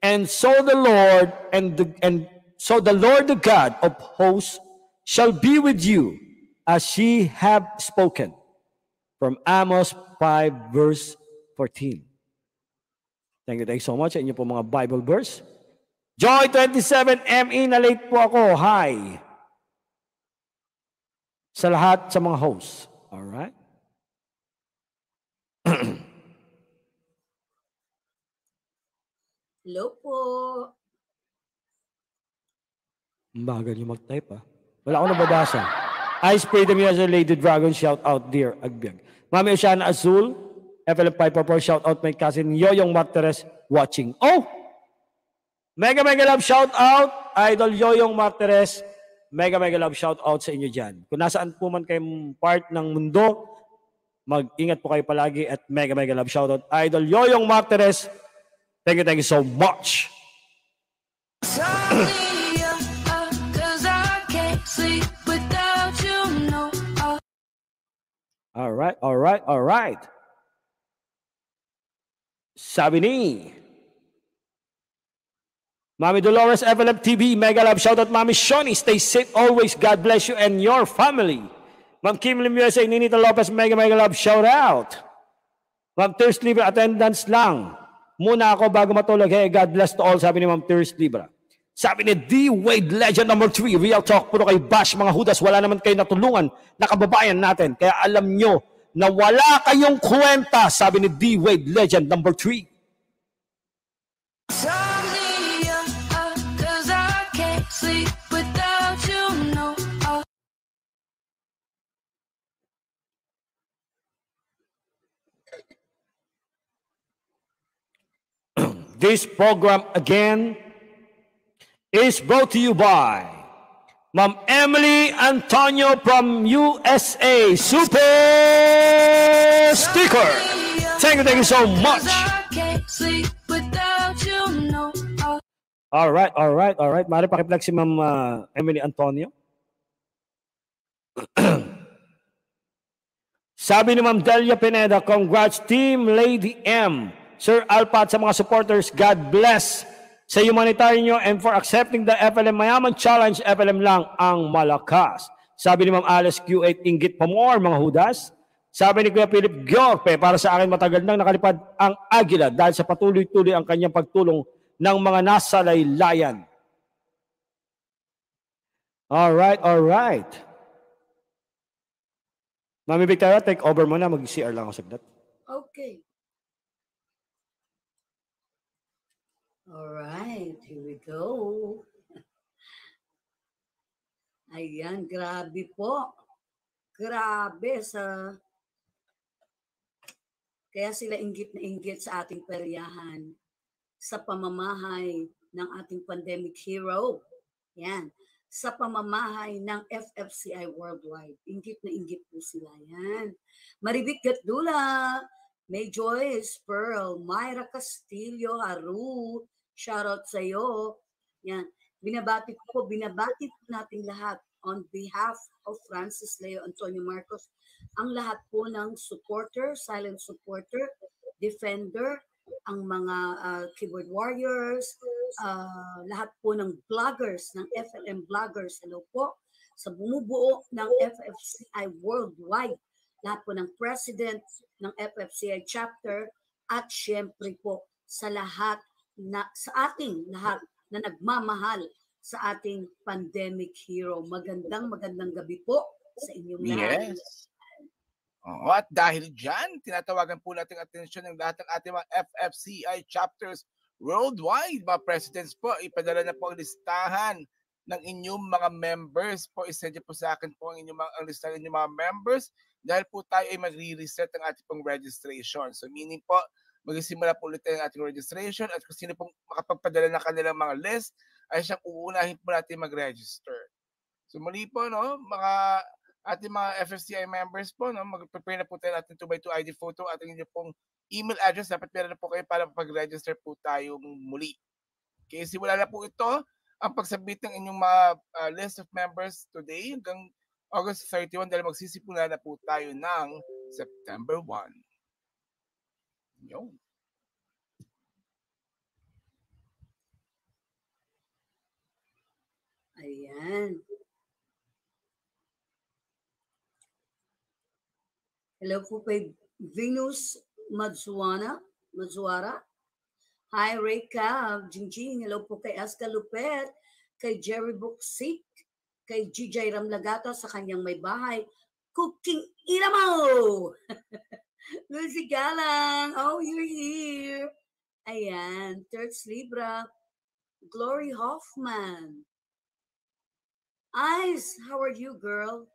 and so the Lord and the, and so the Lord the God of hosts shall be with you, as she have spoken. From Amos 5 verse 14. Thank you, thank you so much sa inyo po mga Bible verse. Joy 27 ME, na late po ako. Hi. Sa lahat sa mga hosts. Alright? Hello po. Ang Bagal yung mag-type ah. Wala akong nababasa. I spray them as a Lady Dragon. Shout out, dear Agbiag. Mami Oceana Azul. FLM Piper Pro. Shout out my cousin Yoyong Martires watching. Oh! Mega mega love shout out. Idol Yoyong Martires. Mega mega love shout out sa inyo dyan. Kung nasaan po man kayong part ng mundo, mag-ingat po kayo palagi at mega mega love shout out. Idol Yoyong Martires. Thank you, thank you so much. Uh, uh, All right, all right, all right. Sabi ni Mami Dolores FLM TV, Mega Love, shoutout Mami Shoni, stay safe always, God bless you and your family. Ma'am Kim Lim USA, Ninita Lopez, Mega Mega Love, shoutout. Ma'am Thirst Libra, attendance lang. Muna ako bago matulog, hey, God bless to all, sabi ni Ma'am Thirst Libra. Sabi ni D. Wade Legend number 3, Real Talk, puro kay bash mga hudas, wala naman kayo natulungan na kababayan natin. Kaya alam nyo na wala kayong kwenta, sabi ni D. Wade Legend number 3. sorry, uh, uh, cause I can't sleep without you, no. Oh, This program again is brought to you by Ma'am Emily Antonio from USA Super Sticker. Thank you, thank you so much. Oh, All right, all right, all right. Mari pakiplug si Ma'am uh, Emily Antonio. Sabi ni Ma'am Delia Pineda, congrats Team Lady M. Sir Alpa at sa mga supporters, God bless sa humanitarian nyo and for accepting the FLM Mayaman Challenge, FLM lang ang malakas. Sabi ni Ma'am Alice Q8, inggit pa more mga hudas. Sabi ni Kuya Philip Giorpe, para sa akin matagal nang nakalipad ang agila dahil sa patuloy-tuloy ang kanyang pagtulong ng mga nasa laylayan. All right, all right. Mami Victoria, take over mo na. Mag-CR lang ako saglit. Okay. Alright, here we go. Ayan, grabe po. Grabe sa kaya sila inggit na inggit sa ating peryahan sa pamamahay ng ating pandemic hero. Yan. Sa pamamahay ng FFCI Worldwide. Inggit na inggit po sila. Yan. Maribik Gatdula, May Joyce, Pearl, Myra Castillo, Haru, shoutout sa iyo. Yan. Binabati ko binabati po natin lahat on behalf of Francis Leo Antonio Marcos, ang lahat po ng supporter, silent supporter, defender, ang mga ah, keyboard warriors, ah, lahat po ng vloggers, ng FLM vloggers, hello po, sa bumubuo ng FFCI worldwide, lahat po ng president ng FFCI chapter, at syempre po sa lahat na sa ating lahat na nagmamahal sa ating pandemic hero. Magandang magandang gabi po sa inyong lahat. Yes. Oo, at dahil dyan, tinatawagan po natin atensyon ng lahat ng ating mga FFCI chapters worldwide. Mga presidents po, ipadala na po ang listahan ng inyong mga members po. Isend po sa akin po ang inyong mga, ang listahan ng inyong mga members dahil po tayo ay magre-reset ang ating pong registration. So meaning po, magsisimula po ulit tayo ang ating registration at kung sino pong makapagpadala ng kanilang mga list, ay siyang uunahin po natin mag-register. So muli po, no, mga ating mga FFCI members po, no, mag-prepare na po tayo natin 2x2 ID photo at ang inyong pong email address. Dapat meron na po kayo para pag-register po tayong muli. Okay, simula na po ito ang pagsubmit ng inyong mga ah, list of members today hanggang August 31 dahil magsisimula na po tayo ng September 1. Yun. Ayan. Hello po kay Venus Madzuana, Madzuara. Hi, Reka, Jingjing. Hello po kay Aska Lupet, kay Jerry Buksik, kay GJ Ramlagata sa kanyang may bahay. Cooking Inamo! Lucy Galang, oh, you're here. Ayan, Turks Libra, Glory Hoffman. Ice, how are you, girl?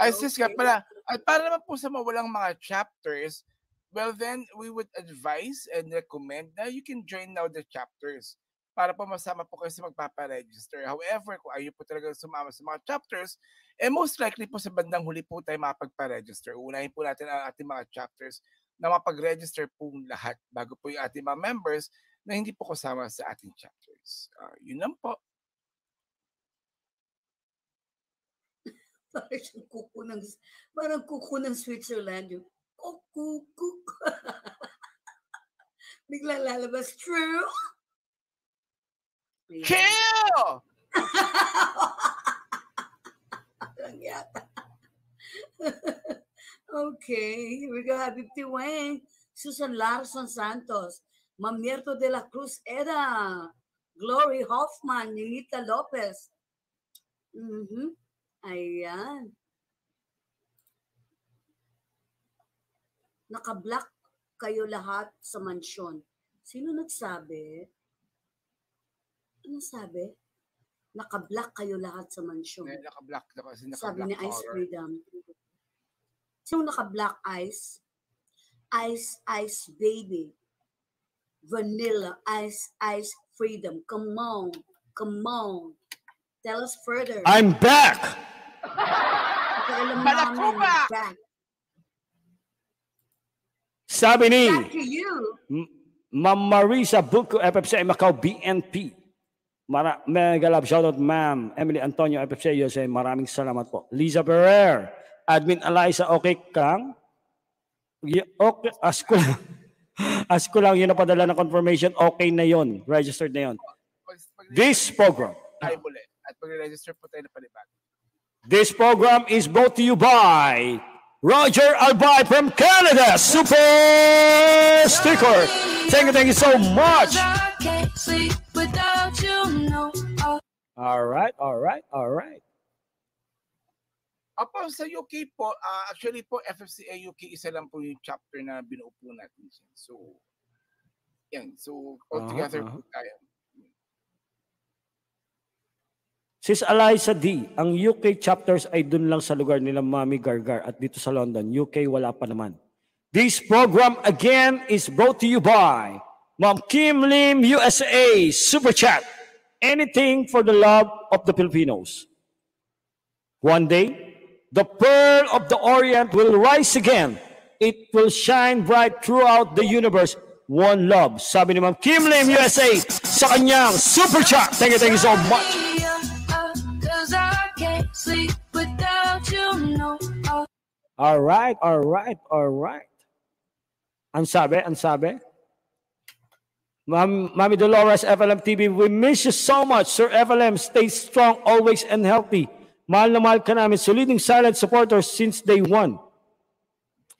Ay, sis nga Okay. pala, at para naman po sa mawalang mga chapters, well then, we would advise and recommend na you can join now the chapters para po masama po kayo sa magpaparegister. However, kung ayaw po talaga sumama sa mga chapters, eh most likely po sa bandang huli po tayo makapagpa-register. Unahin po natin ang ating mga chapters na mapag-register po lahat bago po yung ating mga members na hindi po kasama sa ating chapters. Ah, yun lang po. Parang siyang kuko ng, parang kuko ng Switzerland. Yung kuku, kuku. Biglang lalabas, true? Ayan. Parang yata. okay, here we go. Happy Wayne. Susan Larson Santos. Mamierto de la Cruz Eda. Glory Hoffman. Ninita Lopez. Mhm. Ayan. Nakablock kayo lahat sa mansyon. Sino nagsabi? Ano sabi? Nakablock kayo lahat sa mansyon. Eh, Naka-black na kasi Sabi ni Ice color. Freedom. Sino naka-black ice? Ice, ice baby. Vanilla, ice, ice freedom. Come on. Come on. Tell us further. I'm back! Malakuba! namin. Back. Sabi ni Ma'am Marisa Buko, FFCI Macau BNP. Mara mega love shoutout ma'am Emily Antonio FFCI USA. Maraming salamat po. Liza Ferrer, Admin Eliza, okay kang? Okay, ask ko lang. ask ko lang, yun napadala na confirmation, okay na yon registered na yon This program, tayo. At pag-register po tayo na panibago. this program is brought to you by Roger Albay from Canada, Super Sticker. Thank you, thank you so much. All right, all right, all right. Apo, sa UK po, ah, actually po, FFCA UK, isa lang po yung chapter na binuo po natin siya. So, yan. So, all together aha. po tayo. Sis Eliza D, ang UK chapters ay dun lang sa lugar nila Mami Gargar at dito sa London. UK wala pa naman. This program again is brought to you by Ma'am Kim Lim USA Super Chat. Anything for the love of the Filipinos. One day, the pearl of the Orient will rise again. It will shine bright throughout the universe. One love. Sabi ni Ma'am Kim Lim USA sa kanyang Super Chat. Thank you, thank you so much. Uh, uh, Cause I can't sleep without you, no. Oh, All right, all right, all right. Ang sabi, ang sabi. Ma'am, Mami Dolores, FLM TV, we miss you so much. Sir FLM, stay strong always and healthy. Mahal na mahal ka namin. Soliding silent supporters since day one.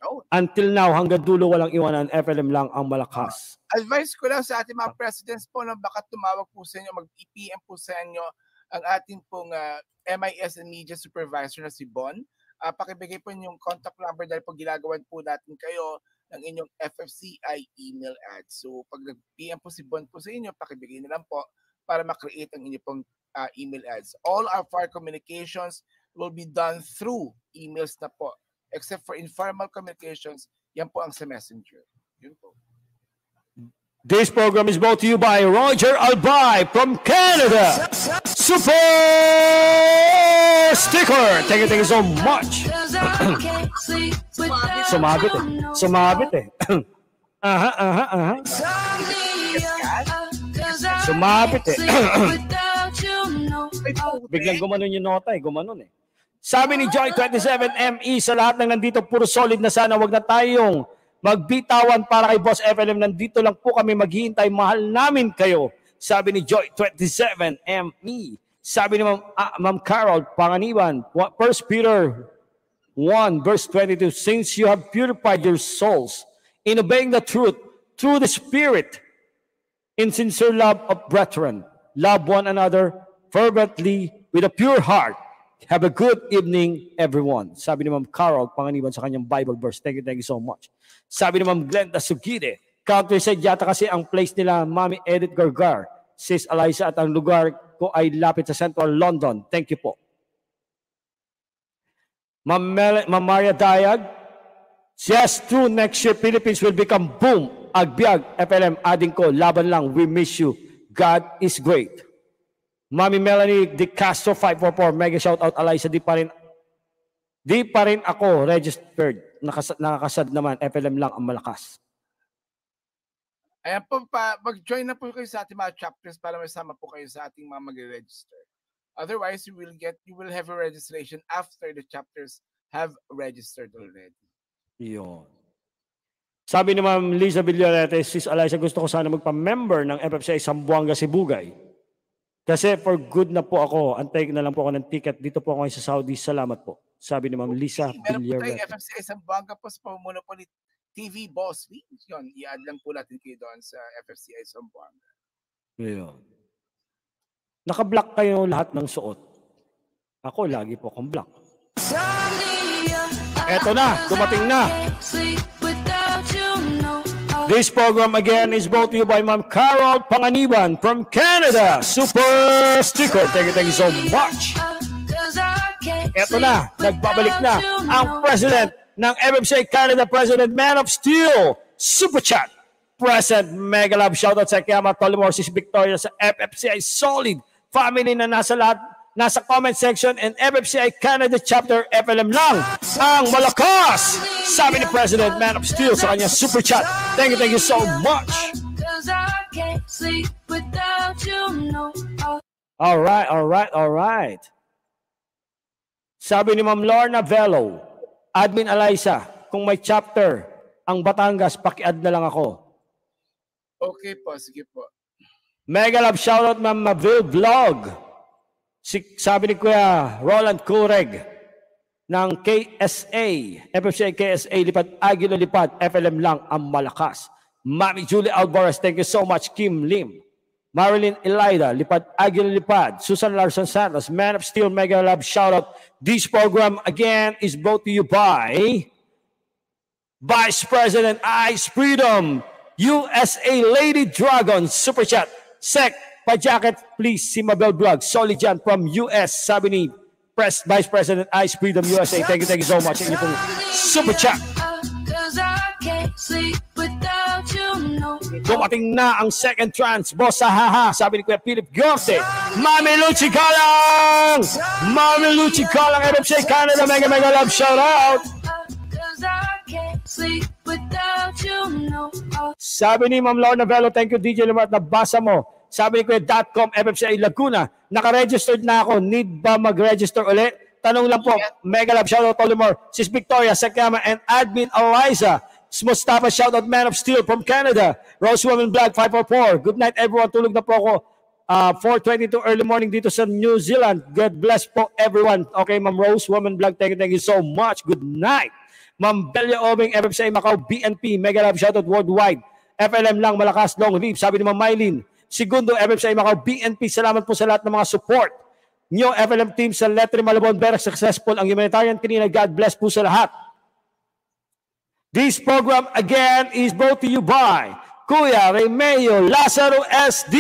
Oh. Until now, hanggang dulo walang iwanan, FLM lang ang malakas. advice ko lang sa ating mga presidents po na baka tumawag po sa inyo, mag-EPM po sa inyo ang ating pong ah, MIS and Media Supervisor na si Bon. Ah, pakibigay po yung contact number dahil po ginagawan po natin kayo ng inyong FFCI email ad. So pag nag-PM po si Bon po sa inyo, pakibigay na lang po para makreate ang inyong pong ah, email ads. All our fire communications will be done through emails na po. Except for informal communications, yan po ang sa messenger. Yun po. This program is brought to you by Roger Albay from Canada. Super Sticker. Thank you, thank you so much. Sumabit eh. Sumabit eh. aha, aha, aha. Sumabit eh. Biglang gumanon yung nota eh, gumanon eh. Sabi ni Joy27ME sa lahat ng nandito, puro solid na sana, wag na tayong magbitawan para kay Boss FLM. Nandito lang po kami maghihintay, mahal namin kayo. Sabi ni Joy27ME. Sabi ni Ma'am, ah, Ma'am Carol Panganiban, 1 Peter 1 verse 22, Since you have purified your souls in obeying the truth through the Spirit, in sincere love of brethren. Love one another fervently with a pure heart. Have a good evening, everyone. Sabi ni Ma'am Carol, panganiban sa kanyang Bible verse. Thank you, thank you so much. Sabi ni Ma'am Glenda Sugide, countryside yata kasi ang place nila, Mami Edith Gargar, Sis Eliza, at ang lugar ko ay lapit sa Central London. Thank you po. Ma'am, Mel- Ma'am Maria Dayag, Yes, true. Next year, Philippines will become boom. Agbiag, FLM, adding ko, laban lang. We miss you. God is great. Mami Melanie De Castro 544, mega shout out Eliza, di pa rin di pa rin ako registered. Nakas, nakakasad naman, FLM lang ang malakas. Ayan po, pa, mag-join na po kayo sa ating mga chapters para masama po kayo sa ating mga mag-register. Otherwise, you will get, you will have a registration after the chapters have registered already. Yun. Sabi ni Ma'am Liza Villarete, Sis Eliza, gusto ko sana magpa-member ng FFCI Sambuanga Sibugay. Kasi for good na po ako, antay na lang po ako ng ticket. Dito po ako sa Saudi. Salamat po. Sabi ni Ma'am Lisa Okay, meron po tayong Villarete. FFC isang bangga po sa Monopoly TV Boss Week. Yun, i-add lang po natin kayo doon sa FFCI Zamboanga. Yun. Naka-block kayo lahat ng suot. Ako, lagi po akong block. Eto na, dumating na. This program again is brought to you by Ma'am Carol Panganiban from Canada. Super sticker. Thank you, thank you so much. Eto na, nagbabalik na ang President ng MFCA Canada President Man of Steel, Super Chat. Present Mega Love shoutout sa Kiyama Tolimor, Sis Victoria sa FFCI Solid Family na nasa lahat nasa comment section and FFCI Canada Chapter FLM lang ang malakas. Sabi ni President Man of Steel sa kanya Super Chat. Thank you, thank you so much. All right, all right, all right. Sabi ni Ma'am Lorna Velo, Admin Eliza, kung may chapter ang Batangas, paki-add na lang ako. Okay po, sige po. Mega love shoutout Ma'am Mavil Vlog. Si, sabi ni Kuya Roland Kureg ng KSA, FFCA KSA, Lipad Aguilo Lipad, FLM lang ang malakas. Mami Julie Alvarez, thank you so much. Kim Lim. Marilyn Elida, Lipad Aguilo Lipad. Susan Larson Santos, Man of Steel, Mega Love shoutout. This program again is brought to you by Vice President Ice Freedom, USA Lady Dragon, Super Chat, Sec, pa-jacket, please, si Mabel Vlog. Solid yan from US, sabi ni Press, Vice President Ice Freedom USA. Thank you, thank you so much. Inyo pong super chat. You. Dumating na ang second trance. Boss, haha, sabi ni Kuya Philip Gorte. Mami Luchi Kalang! Mami Luchi Kalang, RFC Canada, mega mega love shout out! You, Sabi ni Ma'am Lorna Velo, thank you DJ Lamar, nabasa mo. Sabi ni Kuya .com, FFCI Laguna, naka-registered na ako. Need ba mag-register ulit? Tanong lang po, mega love shoutout Tolimore, Sis Victoria, Sakama, and admin Eliza. Mustafa shoutout Man of Steel from Canada. Rose Woman Black 544. Good night everyone. Tulog na po ako. Uh, 4.22 early morning dito sa New Zealand. God bless po everyone. Okay, Ma'am Rose Woman Black, thank you, thank you so much. Good night. Ma'am Belia Obing, FFCI Macau, BNP, Mega Love shoutout worldwide. FLM lang, malakas, long live. Sabi ni Ma'am Mylene. Segundo, FFCI Macau, BNP. Salamat po sa lahat ng mga support. Nyo, FLM team sa Letri Malabon, very successful. Ang humanitarian kanina, God bless po sa lahat. This program again is brought to you by Kuya Remeo Lazaro SD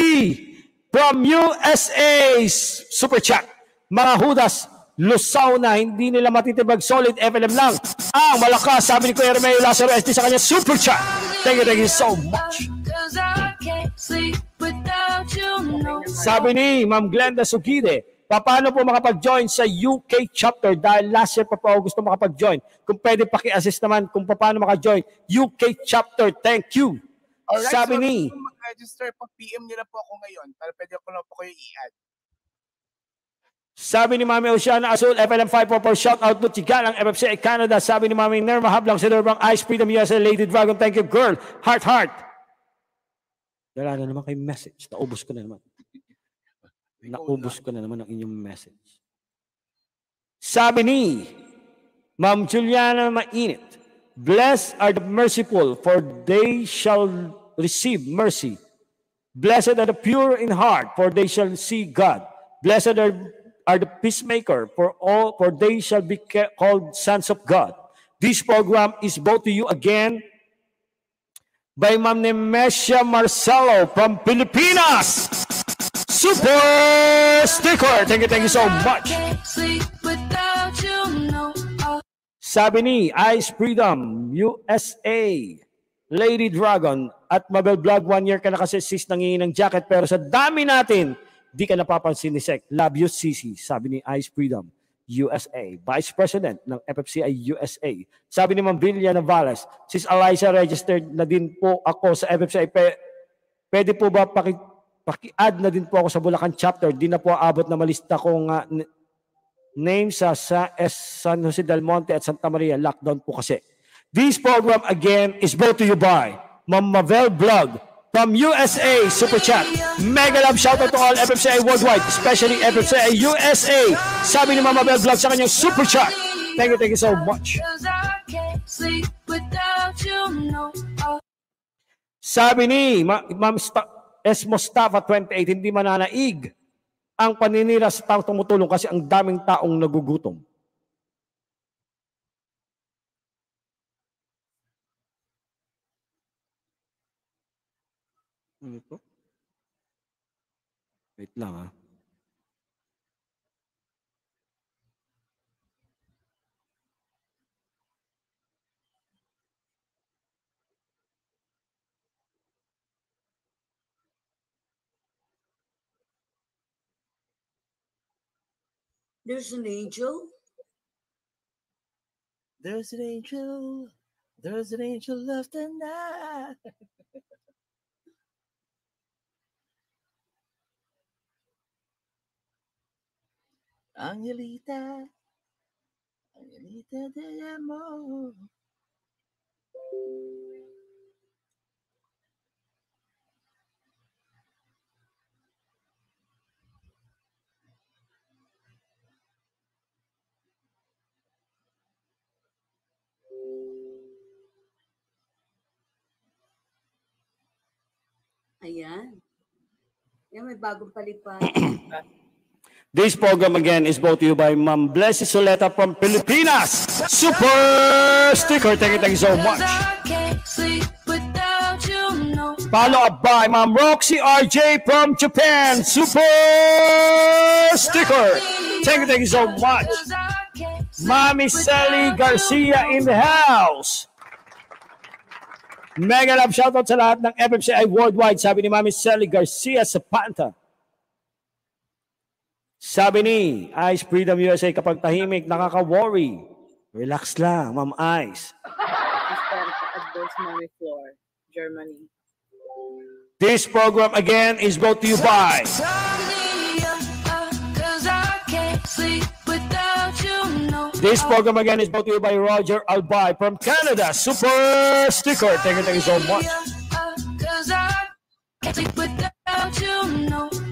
from USA Super Chat. Mga hudas, lusaw na, hindi nila matitibag solid FLM lang. Ang malakas, sabi ni Kuya Remeo Lazaro SD sa kanya Super Chat. Thank you, thank you so much. Without you, no. Sabi ni Ma'am Glenda Sugide, paano po makapag-join sa UK chapter dahil last year pa po ako gusto makapag-join. Kung pwede paki-assist naman kung paano maka-join UK chapter. Thank you. Alright, Sabi so ni kung mag-register, pag-PM nyo na po ako ngayon para pwede ko na po kayo i-add. Sabi ni Mami Oceana Azul, FLM 544, shout out to Chigalang, FFC Canada. Sabi ni Mami Nerma Hablang, Sinurbang Ice Freedom USA, Lady Dragon, thank you girl. Heart, heart. Wala na naman kayong message. Naubos ko na naman. Naubos ko na naman ang inyong message. Sabi ni Ma'am Juliana Mainit, Blessed are the merciful, for they shall receive mercy. Blessed are the pure in heart, for they shall see God. Blessed are, are the peacemaker, for all for they shall be ca- called sons of God. This program is brought to you again by Ma'am Nemesha Marcelo from Pilipinas. Super sticker. Thank you, thank you so much. Sabi ni Ice Freedom, USA, Lady Dragon, at Mabel Vlog, one year ka na kasi sis nangingi ng jacket, pero sa dami natin, di ka napapansin ni Sek. Love you, Sisi, sabi ni Ice Freedom, USA, Vice President ng FFCI USA. Sabi ni Ma'am Villa Navales, Sis Eliza, registered na din po ako sa FFCI. Pe- pwede po ba paki, paki-add na din po ako sa Bulacan chapter? Di na po abot na malista kong uh, name sa, sa S. San Jose del Monte at Santa Maria. Lockdown po kasi. This program again is brought to you by Ma'am Mavel Blog from USA Super Chat. Mega love shoutout to all FFCA worldwide, especially FFCA USA. Sabi ni Ma'am Mavel Blog sa kanyang Super Chat. Thank you, thank you so much. Sabi ni Ma- Ma'am Sta- S. Mustafa 28, hindi mananaig ang paninira sa taong tumutulong kasi ang daming taong nagugutom. Ano ito? Wait lang ah. There's an angel. There's an angel. There's an angel left tonight. Angelita. Angelita, te amo. Ayan. Yan, may bagong palipat. This program again is brought to you by Ma'am Blessy Soleta from Pilipinas. Super sticker. Thank you, thank you so much. Follow up by Ma'am Roxy RJ from Japan. Super sticker. Thank you, thank you so much. Mami Sally Garcia in the house. Mega love shoutout sa lahat ng FFCI worldwide. Sabi ni Mami Sally Garcia sa Panta. Sabi ni Ice Freedom USA kapag tahimik, nakaka-worry. Relax lang, Ma'am Ice. Germany. This program again is brought to you by. This program again is brought to you by Roger Albay from Canada. Super sticker. Thank you, thank you so much.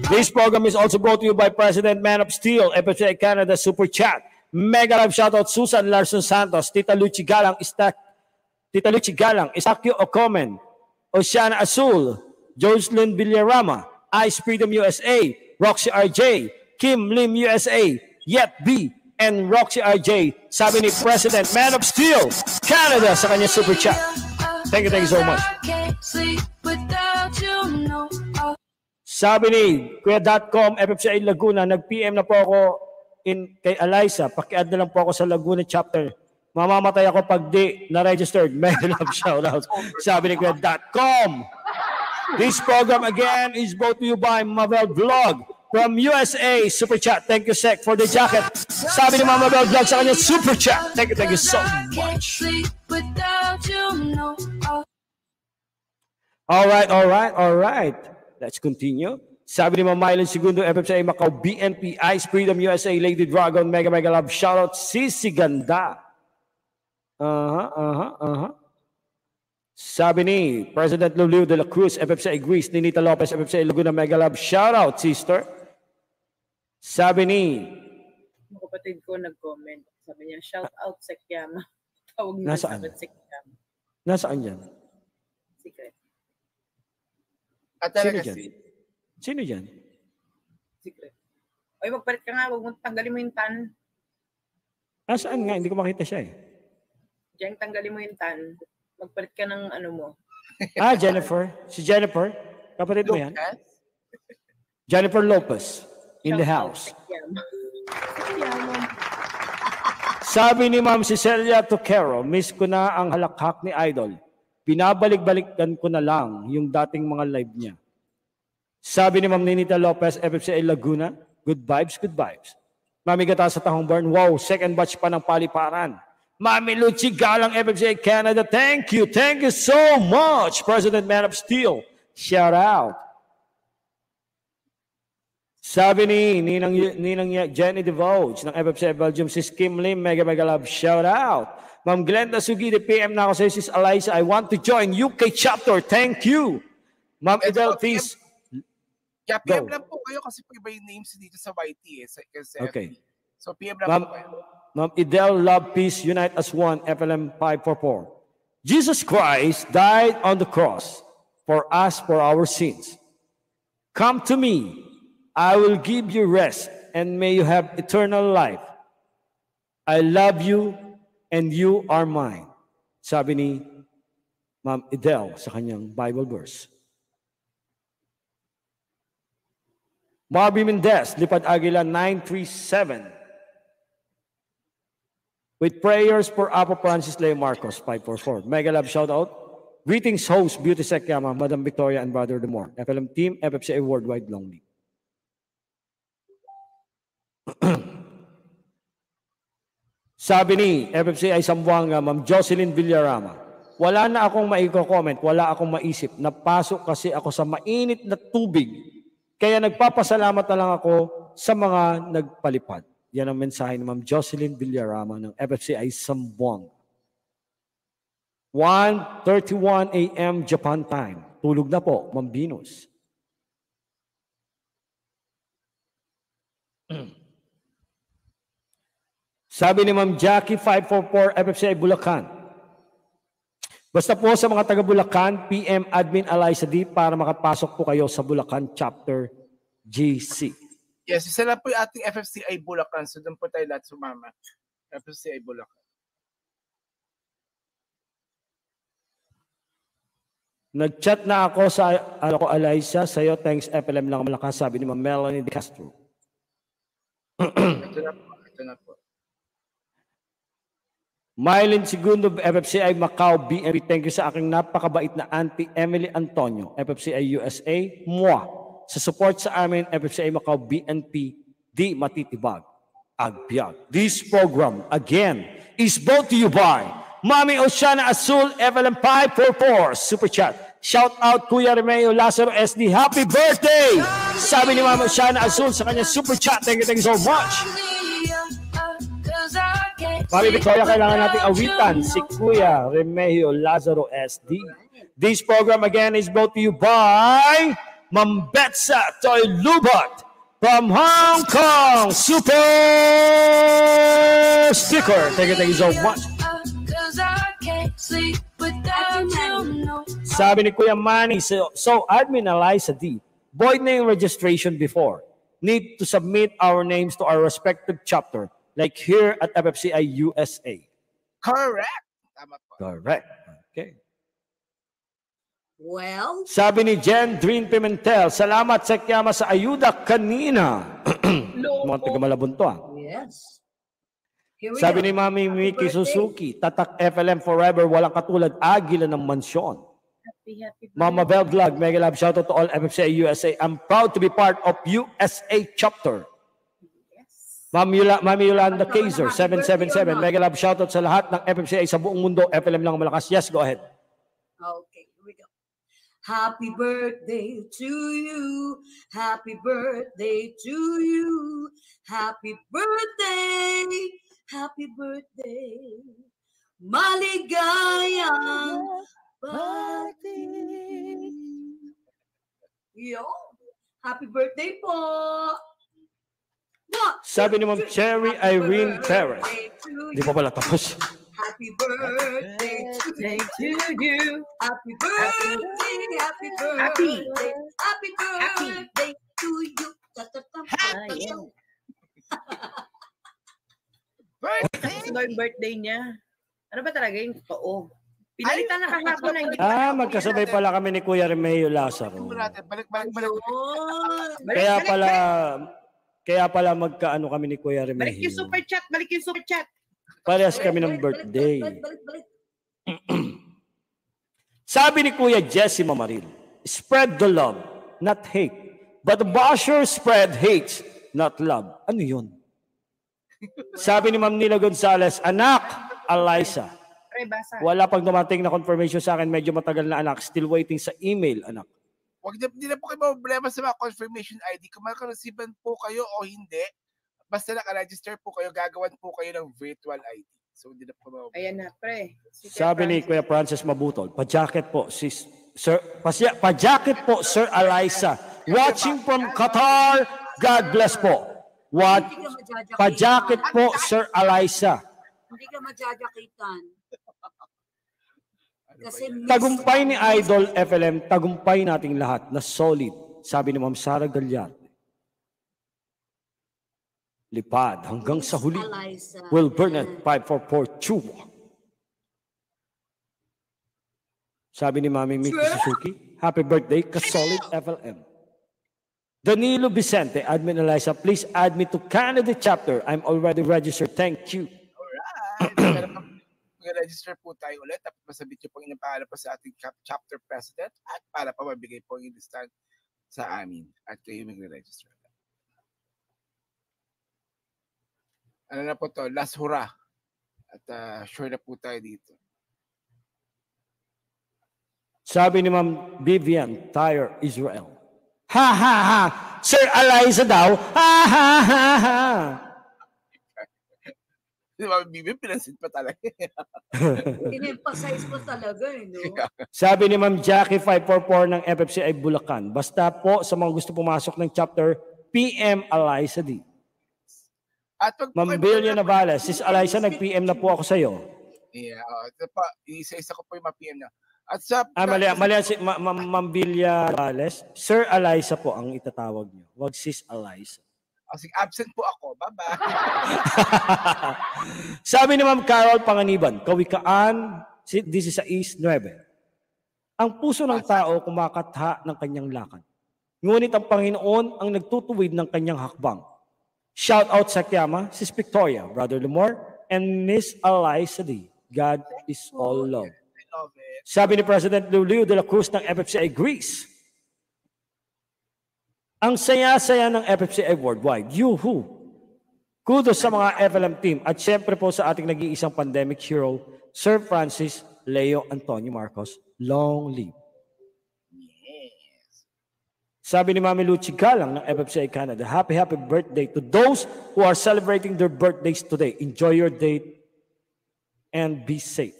This program is also brought to you by President Man of Steel, FFA Canada Super Chat. Mega live shoutout Susan Larson Santos, Tita Luchi Galang, Ista, Tita Luchi Galang, Isakyo Ocomen, Oceana Azul, Jocelyn Villarama, Ice Freedom USA, Roxy RJ, Kim Lim USA, Yet B, and Roxy RJ. Sabi ni President Man of Steel, Canada sa kanya Super Chat. Thank you, thank you so much. Sabi ni Kuya.com, FFCI Laguna, nag-PM na po ako in, kay Eliza. Paki-add na lang po ako sa Laguna chapter. Mamamatay ako pag di na-registered. Mega love shoutout. Sabi ni Kuya.com. This program again is brought to you by Mavel Vlog from USA. Super chat. Thank you, Sec, for the jacket. Sabi ni Mama Mavel Vlog sa kanya, super chat. Thank you, thank you so much. All right, all right, all right. Let's continue. Sabi ni Ma'am Mylan Segundo, FFCA Macau, BNP, Ice Freedom USA, Lady Dragon, Mega Mega Love, shoutout, Sisi Ganda. Aha, aha, aha. Sabi ni President Lulio de la Cruz, FFCA Greece, Ninita Lopez, FFCA Laguna, Mega Love, shoutout, sister. Sabi ni, kapatid ko nag-comment. Sabi niya, shout out sa Kiyama. Tawag niya Nasaan? sa Kiyama. nasaan yan? Secret. At Sino dyan? si Sino yan? Secret. Oy, magpalit ka nga. Huwag mo tanggalin mo yung tan. Nasaan nga? Hindi ko makita siya eh. Diyan, tanggalin mo yung tan. Magpalit ka ng ano mo. Ah, Jennifer. Si Jennifer. Kapatid mo yan? Lucas. Jennifer Lopez in the house. Sabi ni Ma'am Cecilia Toquero, miss ko na ang halakhak ni Idol. Binabalik-balikan ko na lang yung dating mga live niya. Sabi ni Ma'am Ninita Lopez, FFCA Laguna, good vibes, good vibes. Mami Gata sa Tahong Barn, wow, second batch pa ng paliparan. Mami Luchi Galang, FFCA Canada, thank you, thank you so much, President Man of Steel. Shout out. Sabi ni Ninang, Ninang Jenny DeVoge ng FFC Belgium, Sis Kim Lim, Mega Mega Love, shout out. Ma'am Glenda Sugidi, PM na ako sa Sis Eliza, I want to join UK chapter, thank you. Ma'am PM. Peace, Kaya PM Go. lang po kayo kasi po iba yung names dito sa YT eh. Sa, kasi Okay. So PM lang Ma'am, po kayo. Ma'am Idel Love Peace, Unite as One, FLM 544. Jesus Christ died on the cross for us for our sins. Come to me, I will give you rest, and may you have eternal life. I love you, and you are mine. Sabi ni Ma'am Idel sa kanyang Bible verse. Marby Mendez, Lipad Aguila 937. With prayers for Apo Francis Leo Marcos, 544. Mega love shout out. Greetings, host, Beauty Sec Yama, Madam Victoria, and Brother Demore. FLM Team, FFCA Worldwide Long League. Sabi ni FFCI Sambuanga, Ma'am Jocelyn Villarama, wala na akong maiko-comment, wala akong maisip. Napasok kasi ako sa mainit na tubig. Kaya nagpapasalamat na lang ako sa mga nagpalipad. Yan ang mensahe ni Ma'am Jocelyn Villarama ng FFCI Sambuanga. 1.31 a.m. Japan time. Tulog na po, Ma'am Venus. Sabi ni Ma'am Jackie 544 FFCI Bulacan. Basta po sa mga taga Bulacan, PM Admin Eliza D para makapasok po kayo sa Bulacan Chapter GC. Yes, isa lang po yung ating FFCI Bulacan. So doon po tayo lahat sumama. FFCI Bulacan. Nag-chat na ako sa ano ko Eliza, sa'yo thanks FLM lang ang malakas sabi ni Ma'am Melanie De Castro. Ito na po. Ito na po. Mylene Segundo, FFCI Macau, BNP. Thank you sa aking napakabait na Auntie Emily Antonio, FFCI USA. Mwa, sa support sa amin, FFCI Macau, BNP, di matitibag. Agbyag. This program, again, is brought to you by Mami Oceana Azul, FLM 544, Super Chat. Shout out Kuya Remeo Lazaro SD. Happy birthday! Sabi ni Mami Oceana Azul sa kanya Super Chat. Thank you, thank you so much. Mami Victoria, kailangan nating awitan si Kuya Remeo Lazaro SD. This program again is brought to you by Mambetsa Toy Lubot from Hong Kong. Super sticker. Thank you, thank you so much. Sabi ni Kuya Manny, so, so admin Eliza D, void na yung registration before. Need to submit our names to our respective chapter, like here at FFCI USA. Correct. Tama po. Correct. Okay. Well, Sabi ni Jen Dream Pimentel, salamat sa kiyama sa ayuda kanina. Mga taga Malabon to, ah. yes. Sabi go. ni Mami Miki. Suzuki, tatak FLM forever, walang katulad, agila ng mansyon. Happy, happy Mama Bell Vlog, Mega Love, shoutout to all FFCA USA. I'm proud to be part of USA chapter. Mami, Yula, Mami Yolanda Kaiser, 777, Mega Love, shoutout sa lahat ng FFCA sa buong mundo. FLM lang ang malakas. Yes, go ahead. Okay, here we go. Happy birthday to you. Happy birthday to you. Happy birthday. Happy birthday. Maligayang birthday. Yo. Happy birthday po. Sabi ni Ma'am Cherry Irene Perez. birthday to Di pa pala tapos. Happy birthday to birthday to you. Happy birthday, happy birthday, happy birthday to you. Ta ta ta Ah, yeah. Sunod yung birthday niya. Ano ba talaga yung totoo? Pinalitan na kahapon na hindi Ah, magkasabay pala kami ni Kuya Remeo Lazaro. Balik, balik, balik. Kaya balik, pala, balik. Kaya pala magkaano kami ni Kuya Balik yung super chat, balik yung super chat. Parehas kami ng birthday. Balik, balik, balik. Sabi ni Kuya Jesse Mamaril, spread the love, not hate. But the basher spread hates, not love. Ano yun? Sabi ni Ma'am Nila Gonzales, anak, Eliza, wala pang dumating na confirmation sa akin, medyo matagal na anak, still waiting sa email, anak. Huwag na, hindi na po kayo problema sa mga confirmation ID. Kung makareceivean po kayo o hindi, basta naka-register po kayo, gagawan po kayo ng virtual ID. So, hindi na po problema. Ayan na, pre. Si Kuya Sabi ni Francis. Kuya Francis Mabutol, pa-jacket po, sis, Sir, pasya, pa-jacket po, Sir Eliza. Watching from Qatar, God bless po. What, pa-jacket po, Sir Eliza. Hindi ka majajakitan. Ano Kasi Tagumpay ni. Idol FLM, tagumpay nating lahat na solid, sabi ni Ma'am Sara Galyard. Lipad hanggang sa huli. Will Burnett 5442. Sabi ni Mami Miki Suzuki, Happy birthday, ka-solid FLM. Danilo Vicente, Admin Eliza, please add me to Canada chapter. I'm already registered. Thank you. Alright. Mag-register po tayo ulit. Tapos masabit nyo pong inapahala po sa ating chapter president at para pa mabigay po yung discount sa amin at kayo mag-register. Ano na po to? Last hurrah. At ah, sure na po tayo dito. Sabi ni Ma'am Vivian Tyre Israel. Ha ha ha! Sir Eliza daw. Ha ha ha ha! Di ba, Bibi, pinansin pa talaga. In-emphasize mo talaga eh, no? Sabi ni Ma'am Jackie 544 ng FFCI Bulacan. Basta po sa mga gusto pumasok ng chapter, PM Eliza D. At pag Ma'am Bilya Navales, Sis Eliza, nag-PM na po ako sa iyo. Yeah, uh, ito pa, isa-isa ko po yung ma-PM na. At sa... Ah, mali, mali si Ma- Ma- Ma'am Bilya Navales. Sir Eliza po ang itatawag niyo. Wag Sis Eliza. Sige, absent po ako. Bye-bye. Sabi ni Ma'am Carol Panganiban, Kawikaan, si- this is sa East 9. Ang puso ng tao kumakatha ng kanyang lakad. Ngunit ang Panginoon ang nagtutuwid ng kanyang hakbang. Shout out sa Kiama, Sis Victoria, Brother Lemore, and Miss Eliza D. God is all love. Sabi ni President Lulio de la Cruz ng FFCI Greece, ang saya-saya ng FFCI worldwide. Yuhu! Kudos sa mga FLM team at syempre po sa ating nag-iisang pandemic hero, Sir Francis Leo Antonio Marcos. Long live. Yes. Sabi ni Mami Luchi Galang ng FFCI Canada, Happy, happy birthday to those who are celebrating their birthdays today. Enjoy your day and be safe.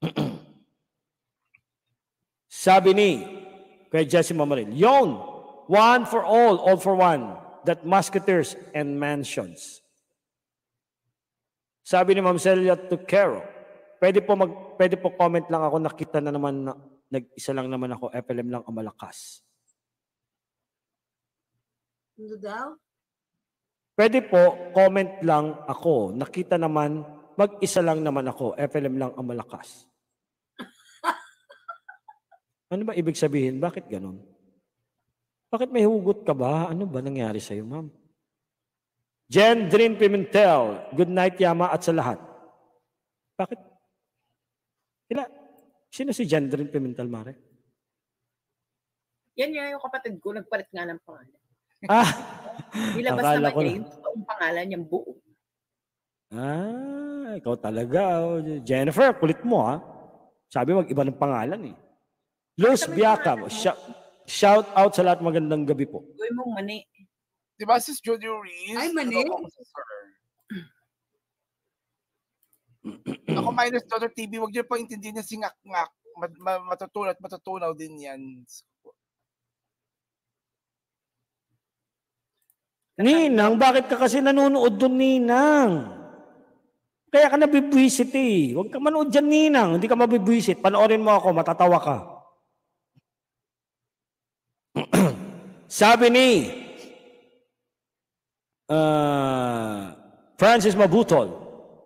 Sabi ni kay Jesse Mamaril, Yon, one for all, all for one, that musketeers and mansions. Sabi ni Ma'am Celia Tuquero, pwede po, mag, pwede po comment lang ako, nakita na naman, na, nag-isa lang naman ako, FLM lang ang malakas. Ano daw? Pwede po, comment lang ako, nakita naman, mag-isa lang naman ako, FLM lang ang malakas. ano ba ibig sabihin? Bakit ganun? Bakit may hugot ka ba? Ano ba nangyari sa'yo, ma'am? Jen Drin Pimentel, good night, Yama, at sa lahat. Bakit? Kila, sino si Jen Drin Pimentel, Mare? Yan nga yung kapatid ko, nagpalit nga ng pangalan. Ah, Nilabas naman ko niya yung totoong pangalan niyang buo. ah, ikaw talaga. oh. Jennifer, kulit mo, ha? Sabi mag-iba ng pangalan, eh. Luz pangalan mo. Shout, out sa lahat magandang gabi po. Gawin mong mani. Di ba, Sis Judy Ruiz? Ay, mali. Ano ako, minus Dr. TV, huwag niyo pa intindihin niya singak-ngak. Mat- ma- matutunaw at matutunaw din yan. Ninang, bakit ka kasi nanonood doon, Ninang? Kaya ka nabibwisit eh. Huwag ka manood dyan, Ninang. Hindi ka mabibwisit. Panoorin mo ako, matatawa ka. Sabi ni ah, Francis Mabutol,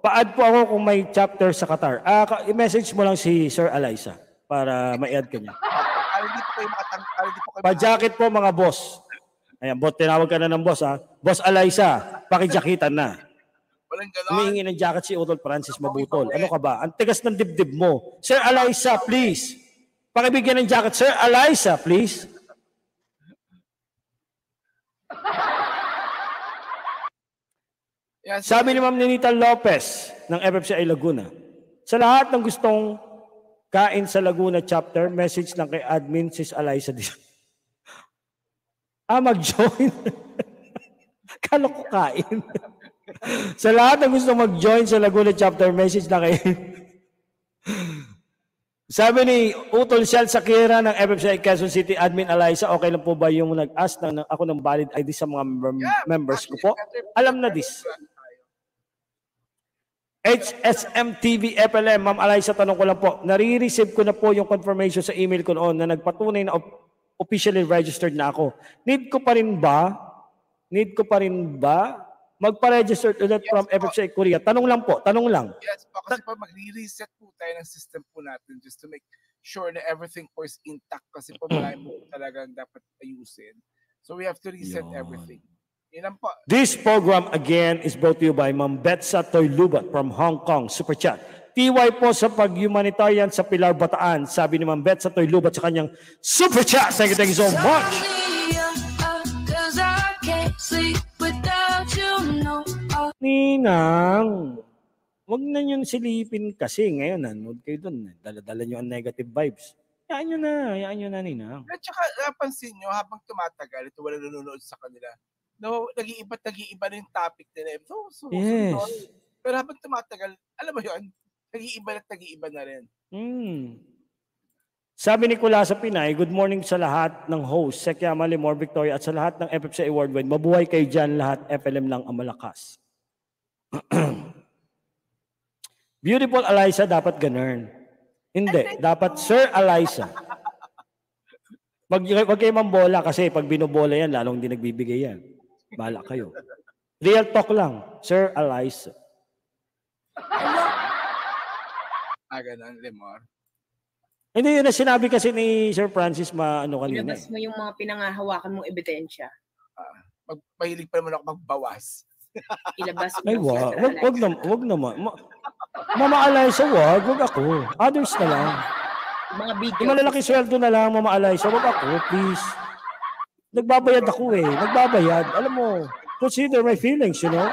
paad po ako kung may chapter sa Qatar. Ah, ka- i-message mo lang si Sir Eliza para ma-add ka niya. Pa-jacket po mga boss. Ayan, bot, tinawag ka na ng boss ha. Boss Eliza, pakijakitan na. Walang ganon. Humihingi ng jacket si Utol Francis Mabutol. Ano ka ba? Ang tigas ng dibdib mo. Sir Eliza, please. Pakibigyan ng jacket. Sir Eliza, please. Yan, Sabi ni Ma'am Ninita Lopez ng FFCI Laguna, sa lahat ng gustong kain sa Laguna chapter, message lang kay admin sis Eliza. Di- ah, mag-join. Kala ko kain. sa lahat ng gusto mag-join sa Laguna chapter, message lang kay Sabi ni Utol Shal Sakira ng FFCI Quezon City Admin Eliza, okay lang po ba yung nag-ask ng, ng- ako ng valid ID sa mga mem- Yeah, members ko po? Alam na this. HSM TV FLM, Ma'am Eliza, tanong ko lang po, nare-receive ko na po yung confirmation sa email ko noon na nagpatunay na op- officially registered na ako. Need ko pa rin ba? Need ko pa rin ba? Magpa-register ulit from Yes, po. FFCI Korea. Tanong lang po, tanong lang. Yes po, kasi po mag-reset po tayo ng system po natin just to make sure na everything po is intact kasi po marami po talagang dapat ayusin. So we have to reset Yun. everything. Lang po. This program again is brought to you by Ma'am Betsa Toylubat from Hong Kong, Super Chat. TY po sa pag-humanitarian sa Pilar Bataan. Sabi ni Ma'am Betsa Toylubat sa kanyang Super Chat. Thank you, thank you so much. Ninang, wag na yun silipin kasi ngayon nanood kayo doon. Dala-dala nyo ang negative vibes. Yaan nyo na, yaan nyo na, Ninang. At saka napansin nyo, habang tumatagal, ito wala nanonood sa kanila. No, nag-iiba, nag-iiba na yung topic nila. So, so, Yes. Pero habang tumatagal, alam mo yun, nag-iiba at nag-iiba na rin. Hmm. Sabi ni Kula sa Pinay, good morning sa lahat ng host, Sekyama Limor Victoria at sa lahat ng FFCI Worldwide. Mabuhay kayo dyan lahat, FLM lang ang malakas. Beautiful Eliza, dapat ganun. Hindi, dapat Sir Eliza. Wag, wag kayo mambola kasi pag binobola yan, lalong hindi nagbibigay yan. Bala kayo. Real talk lang, Sir Eliza. Ah, ganun, Lemor. Hindi yun na sinabi kasi ni Sir Francis ma ano kanina. Ilabas eh. mo yung mga pinangahawakan mong ebidensya. Mag, mahilig pa naman ako magbawas. Ilabas mo. Ay, wag, wag, wag, na, wag naman. Ma, Mama Alaysa, wag, wag ako. Others na lang. Mga video. Yung malalaki sweldo na lang, Mama Alaysa, wag ako, please. Nagbabayad ako eh, nagbabayad. Alam mo, consider my feelings, you know?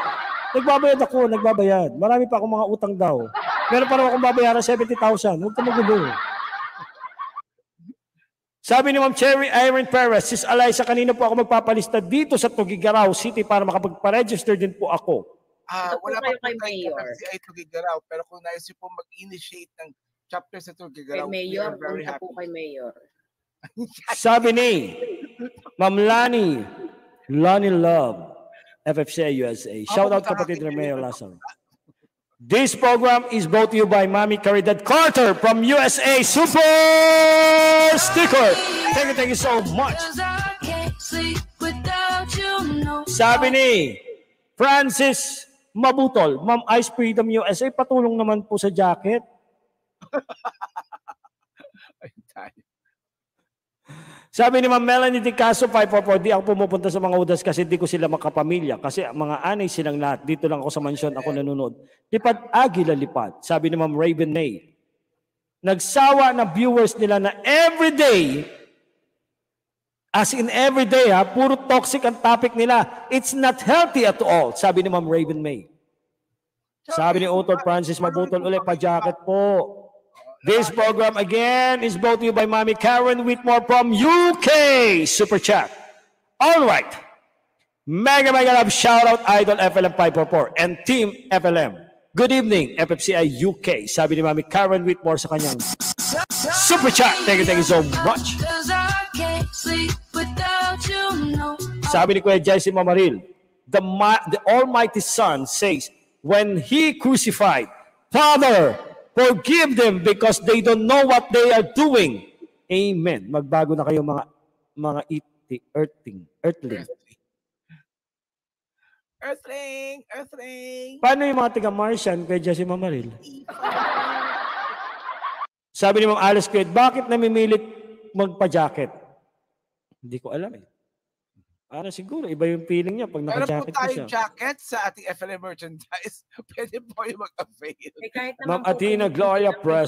Nagbabayad ako, nagbabayad. Marami pa akong mga utang daw. Meron pa naman akong babayaran 70,000. Huwag ka magulo. Sabi ni Ma'am Cherry Irene Perez, Sis Alaysa, kanina po ako magpapalista dito sa Tugigaraw City para makapagpa-register din po ako. Ah, Ito po wala kayo pa po kay tayong Mayor. FFCI Tugigaraw, pero kung nais niyo po mag-initiate ng chapter sa Kay Tugigaraw, we Mayor, are very punta po happy. kay Mayor. Sabi ni Ma'am Lani, Lani Love, FFCA USA. Shout out kapatid ni Mayor Lazaro. This program is brought to you by Mami Caridad Carter from USA Super Sticker. Thank you, thank you so much. Sabi ni Francis Mabutol, Ma'am Ice Freedom USA, patulong naman po sa jacket. Ay, tayo. Sabi ni Ma'am Melanie Di Caso, 544, di ako pumupunta sa mga udas kasi di ko sila makapamilya. Kasi mga anay silang lahat. Dito lang ako sa mansyon, ako nanonood. Lipad agila lipad. Sabi ni Ma'am Raven May. Nagsawa na viewers nila na everyday, as in everyday ha, puro toxic ang topic nila. It's not healthy at all. Sabi ni Ma'am Raven May. Sabi ni Otto Francis Mabutol ulit, pa-jacket po. This program again is brought to you by Mommy Karen Whitmore from UK Super Chat. All right. Mega mega love shout out Idol FLM 544 and Team FLM. Good evening FFCI UK. Sabi ni Mommy Karen Whitmore sa kanyang Super Chat. Thank you, thank you so much. Sabi ni Kuya Jesse Mamaril, the, the Almighty Son says, when He crucified, Father, forgive them because they don't know what they are doing. Amen. Magbago na kayo mga mga iti, earthing, earthling. Earthling! Earthling! Paano yung mga taga-Martian kay Jesse Mamaril? Sabi ni Ma'am Alice Quaid, bakit namimilit magpa-jacket? Hindi ko alam eh. Ano siguro, iba yung feeling niya pag Meron po naka-jacket siya. tayong jacket sa ating FLM merchandise. Pwede po yung mag-avail. Eh, Ma'am po Athena Gloria Press